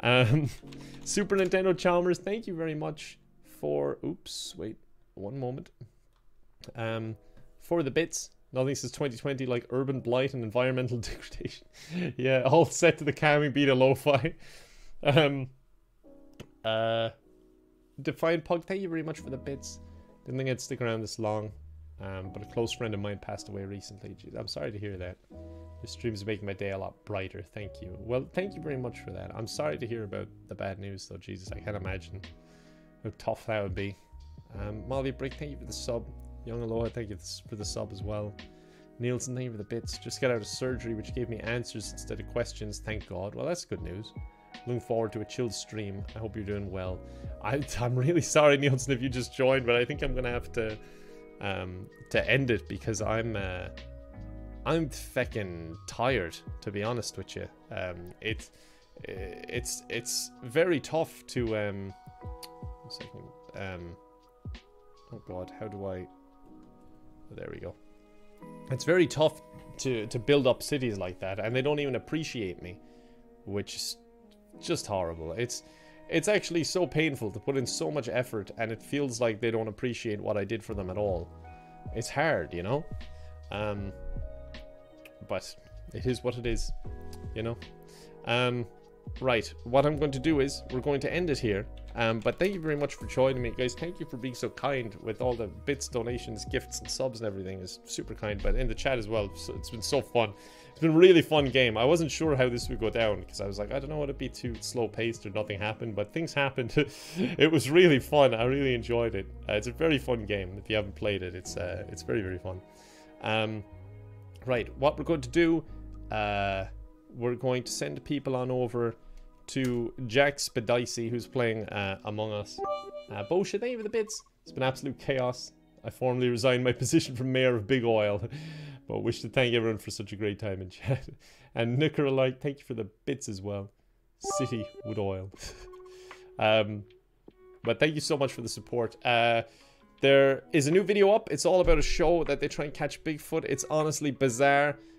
Um, [LAUGHS] Super Nintendo Chalmers, thank you very much for. Oops, wait one moment. Um, for the bits. Nothing since 2020 like urban blight and environmental [LAUGHS] degradation. yeah, all set to the calming beat of lo-fi. [LAUGHS] Um, uh, Defiant Pog, thank you very much for the bits. Didn't think I'd stick around this long. Um, but a close friend of mine passed away recently. Jeez, I'm sorry to hear that. The streams making my day a lot brighter. Thank you. Well, thank you very much for that. I'm sorry to hear about the bad news, though. Jesus, I can't imagine how tough that would be. Um, Molly Brick, thank you for the sub. Young Aloha, thank you for the sub as well. Nielsen, thank you for the bits. Just got out of surgery, which gave me answers instead of questions. Thank God. Well, that's good news. Looking forward to a chilled stream. I hope you're doing well. I, [LAUGHS] am really sorry, Nielsen, if you just joined, but I think I'm going to have to um, to end it because I'm uh, I'm feckin' tired, to be honest with you. Um, it, it's it's very tough to um. Um, oh God, how do I? There we go. It's very tough to to build up cities like that, and they don't even appreciate me, which is just horrible. It's it's actually so painful to put in so much effort, and it feels like they don't appreciate what I did for them at all. It's hard, you know. Um, but it is what it is, you know. Um, right, what I'm going to do is we're going to end it here. Um, but thank you very much for joining me, guys. Thank you for being so kind with all the bits, donations, gifts, and subs and everything. Is super kind. But in the chat as well, it's been so fun. It's been a really fun game. I wasn't sure how this would go down because I was like, I don't know, it be too slow paced or nothing happened? But things happened. [LAUGHS] it was really fun. I really enjoyed it. Uh, it's a very fun game. If you haven't played it, it's uh, it's very very fun. Um, right, what we're going to do uh, we're going to send people on over to Jacksepticeye, who's playing uh, Among Us. Uh, thank you for the bits. It's been absolute chaos. I formally resigned my [LAUGHS] position from Mayor of Big Oil, [LAUGHS] but wish to thank everyone for such a great time in chat. [LAUGHS] And Nicolite, thank you for the bits as well. City with oil. um, but thank you so much for the support. Uh, there is a new video up. It's all about a show that they try and catch Bigfoot. It's honestly bizarre.